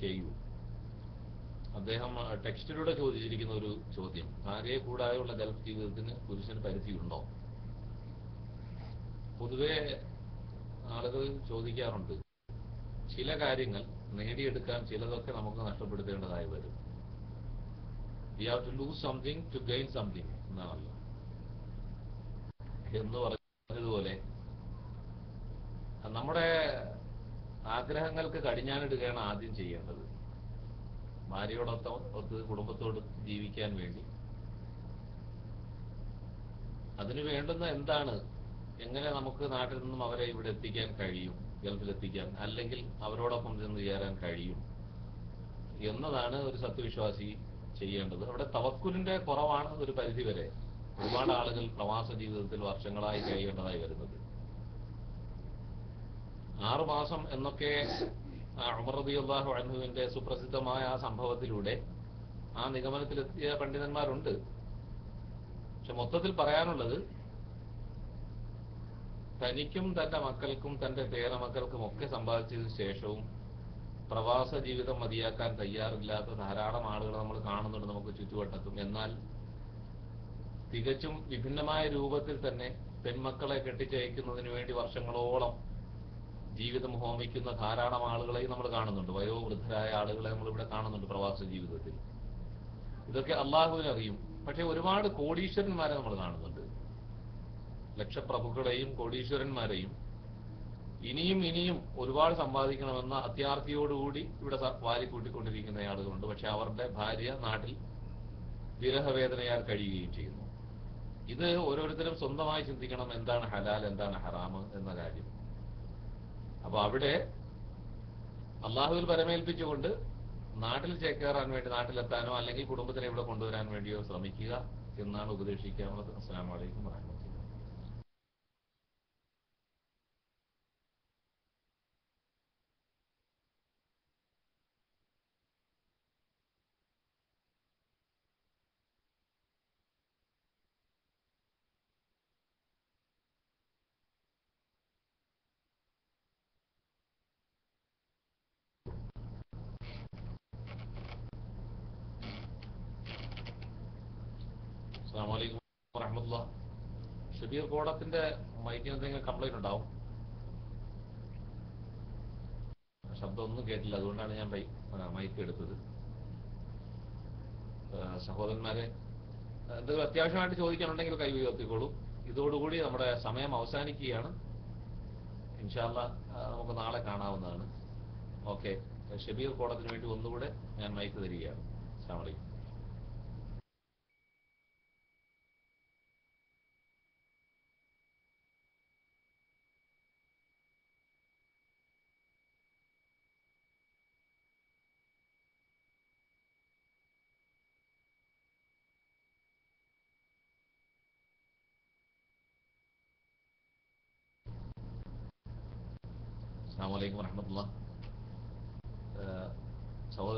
കെ യു അദ്ദേഹം ടെക്സ്റ്റിലൂടെ ചോദിച്ചിരിക്കുന്ന ഒരു ചോദ്യം. ഭാര്യയെ കൂടാതെയുള്ള ഗൾഫ് ജീവിതത്തിന് പുരുഷന് പരിധിയുണ്ടോ പൊതുവെ ആളുകൾ ചോദിക്കാറുണ്ട് ചില കാര്യങ്ങൾ നേടിയെടുക്കാൻ ചിലതൊക്കെ നമുക്ക് നഷ്ടപ്പെടുത്തേണ്ടതായി വരും. We have to lose something to gain something എന്നാണല്ലോ. എന്ന് പറഞ്ഞതുപോലെ. നമ്മുടെ ആഗ്രഹങ്ങൾക്ക് കടിഞ്ഞാനിടുകയാണ് ആദ്യം ചെയ്യേണ്ടത്. ഭാര്യയോടൊപ്പം ഒത്ത് കുടുംബത്തോട് ജീവിക്കാൻ വേണ്ടി. അതിന് വേണ്ടുന്ന എന്താണ്? എങ്ങനെ നമുക്ക് നാട്ടിൽ നിന്നും അവരെ ഇവിടെ എത്തിക്കാൻ കഴിയും? ഗൾഫിലെത്തിക്കാൻ അല്ലെങ്കിൽ അവരോടൊപ്പം ചെന്ന് ചേരാൻ കഴിയും? എന്നതാണ് ഒരു സത്യവിശ്വാസി ചെയ്യേണ്ടത്. അവിടെ തവക്കുലിന്റെ കുറവാണ് ഒരു പരിധിവരെ. ഒരുപാട് ആളുകൾ പ്രവാസ ജീവിതത്തിൽ വർഷങ്ങളായി കഴിയേണ്ടതായി വരുന്നത്. ആറുമാസം എന്നൊക്കെ ആ ഉമർ റളിയല്ലാഹു അൻഹുവിന്റെ സുപ്രസിദ്ധമായ ആ സംഭവത്തിലൂടെ ആ നിഗമനത്തിലെത്തിയ പണ്ഡിതന്മാരുണ്ട്. പക്ഷെ മൊത്തത്തിൽ പറയാനുള്ളത് തനിക്കും തന്റെ മക്കൾക്കും തന്റെ പേരമക്കൾക്കും ഒക്കെ സമ്പാദിച്ചതിന് ശേഷവും പ്രവാസ ജീവിതം മതിയാക്കാൻ തയ്യാറില്ലാത്ത ധാരാളം ആളുകൾ നമ്മൾ കാണുന്നുണ്ട് നമുക്ക് ചുറ്റുവട്ടത്തും. എന്നാൽ തികച്ചും വിഭിന്നമായ രൂപത്തിൽ തന്നെ പെൺമക്കളെ കെട്ടിച്ചയക്കുന്നതിന് വേണ്ടി വർഷങ്ങളോളം ജീവിതം ഹോമിക്കുന്ന ധാരാളം ആളുകളെയും നമ്മൾ കാണുന്നുണ്ട്. വയോവൃദ്ധരായ ആളുകളെ നമ്മൾ ഇവിടെ കാണുന്നുണ്ട് പ്രവാസ ജീവിതത്തിൽ. ഇതൊക്കെ അള്ളാഹുവിനെ അറിയും. പക്ഷെ ഒരുപാട് കോടീശ്വരന്മാരെ നമ്മൾ കാണുന്നുണ്ട്. ലക്ഷപ്രഭുക്കളെയും കോടീശ്വരന്മാരെയും ഇനിയും ഇനിയും ഒരുപാട് സമ്പാദിക്കണമെന്ന അത്യാർത്ഥിയോടുകൂടി ഇവിടെ വാരി കൂട്ടിക്കൊണ്ടിരിക്കുന്ന ആളുകളുണ്ട്. പക്ഷെ അവരുടെ ഭാര്യ നാട്ടിൽ വിരഹവേദനയാൽ കഴിയുകയും ചെയ്യുന്നു. ഇത് ഓരോരുത്തരും സ്വന്തമായി ചിന്തിക്കണം എന്താണ് ഹലാൽ എന്താണ് ഹറാം എന്ന കാര്യം. അപ്പൊ അവിടെ അള്ളാഹുവിൽ പരമേൽപ്പിച്ചുകൊണ്ട് നാട്ടിൽ ചേക്കേറാൻ വേണ്ടി നാട്ടിലെത്താനോ അല്ലെങ്കിൽ കുടുംബത്തിനെ ഇവിടെ കൊണ്ടുവരാൻ വേണ്ടിയോ ശ്രമിക്കുക എന്നാണ് ഉപദേശിക്കാനുള്ളത്. അസ്സാം വലൈക്കും വാഹമത്തുള്ള അസ്സാം വലൈക്കും വറഹമത്തുള്ള കോടത്തിന്റെ മൈക്കിന് എന്തെങ്കിലും കംപ്ലൈന്റ് ഉണ്ടാവും? ശബ്ദം ഒന്നും കേട്ടില്ല. അതുകൊണ്ടാണ് ഞാൻ മൈക്ക് എടുത്തത്. സഹോദരന്മാരെ എന്തെങ്കിലും അത്യാവശ്യമായിട്ട് ചോദിക്കാനുണ്ടെങ്കിൽ കൈ ഉയർത്തിക്കോളൂ. ഇതോടുകൂടി നമ്മുടെ സമയം അവസാനിക്കുകയാണ്. ഇൻഷാല്ല നമുക്ക് നാളെ കാണാവുന്നതാണ്. ഓക്കെ. ഷബീർ കോടത്തിന് വേണ്ടി ഒന്നുകൂടെ ഞാൻ മൈക്ക് തരികയാണ് അസ്സാം വലൈക്കും വറഹമത്തുള്ള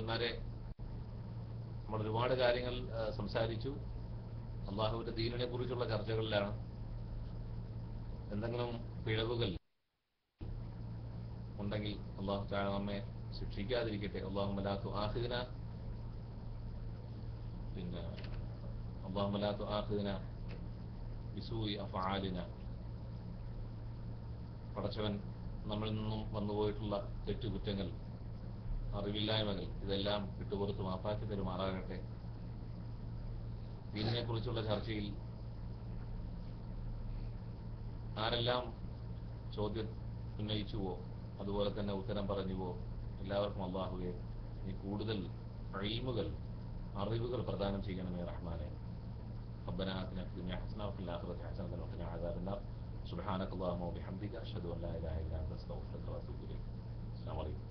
സഹോദരന്മാരെ നമ്മൾ ഒരുപാട് കാര്യങ്ങൾ സംസാരിച്ചു. അള്ളാഹുവിന്റെ ദീനിനെ കുറിച്ചുള്ള ചർച്ചകളിലാണ്. എന്തെങ്കിലും പിഴവുകൾ ഉണ്ടെങ്കിൽ അള്ളാഹു നമ്മെ ശിക്ഷിക്കാതിരിക്കട്ടെ. അള്ളാഹു മലാത്തു ആഹിദിന പിന്നെ അള്ളാഹു മലാത്തു ആഹിദിന വിസൂയി അഫാലിന പടച്ചവൻ നമ്മളിൽ നിന്നും വന്നുപോയിട്ടുള്ള തെറ്റുകുറ്റങ്ങൾ അറിവില്ലായ്മകൾ ഇതെല്ലാം വിട്ടുപുറത്ത് മാപ്പാക്കി തരുമാറാകട്ടെ ദീനിനെ കുറിച്ചുള്ള ചർച്ചയിൽ ആരെല്ലാം ചോദ്യം ഉന്നയിച്ചുവോ അതുപോലെ തന്നെ ഉത്തരം പറഞ്ഞുവോ എല്ലാവർക്കും അള്ളാഹുവെ നീ കൂടുതൽ അഴിമുകൾ അറിവുകൾ പ്രദാനം ചെയ്യണമേ റഹ്മാനെ ربنا آتنا في الدنيا حسنة وفي الآخرة حسنة وقنا عذاب النار سبحانك اللهم وبحمدك أشهد أن لا إله إلا أنت أستغفرك وأتوب إليك السلام عليكم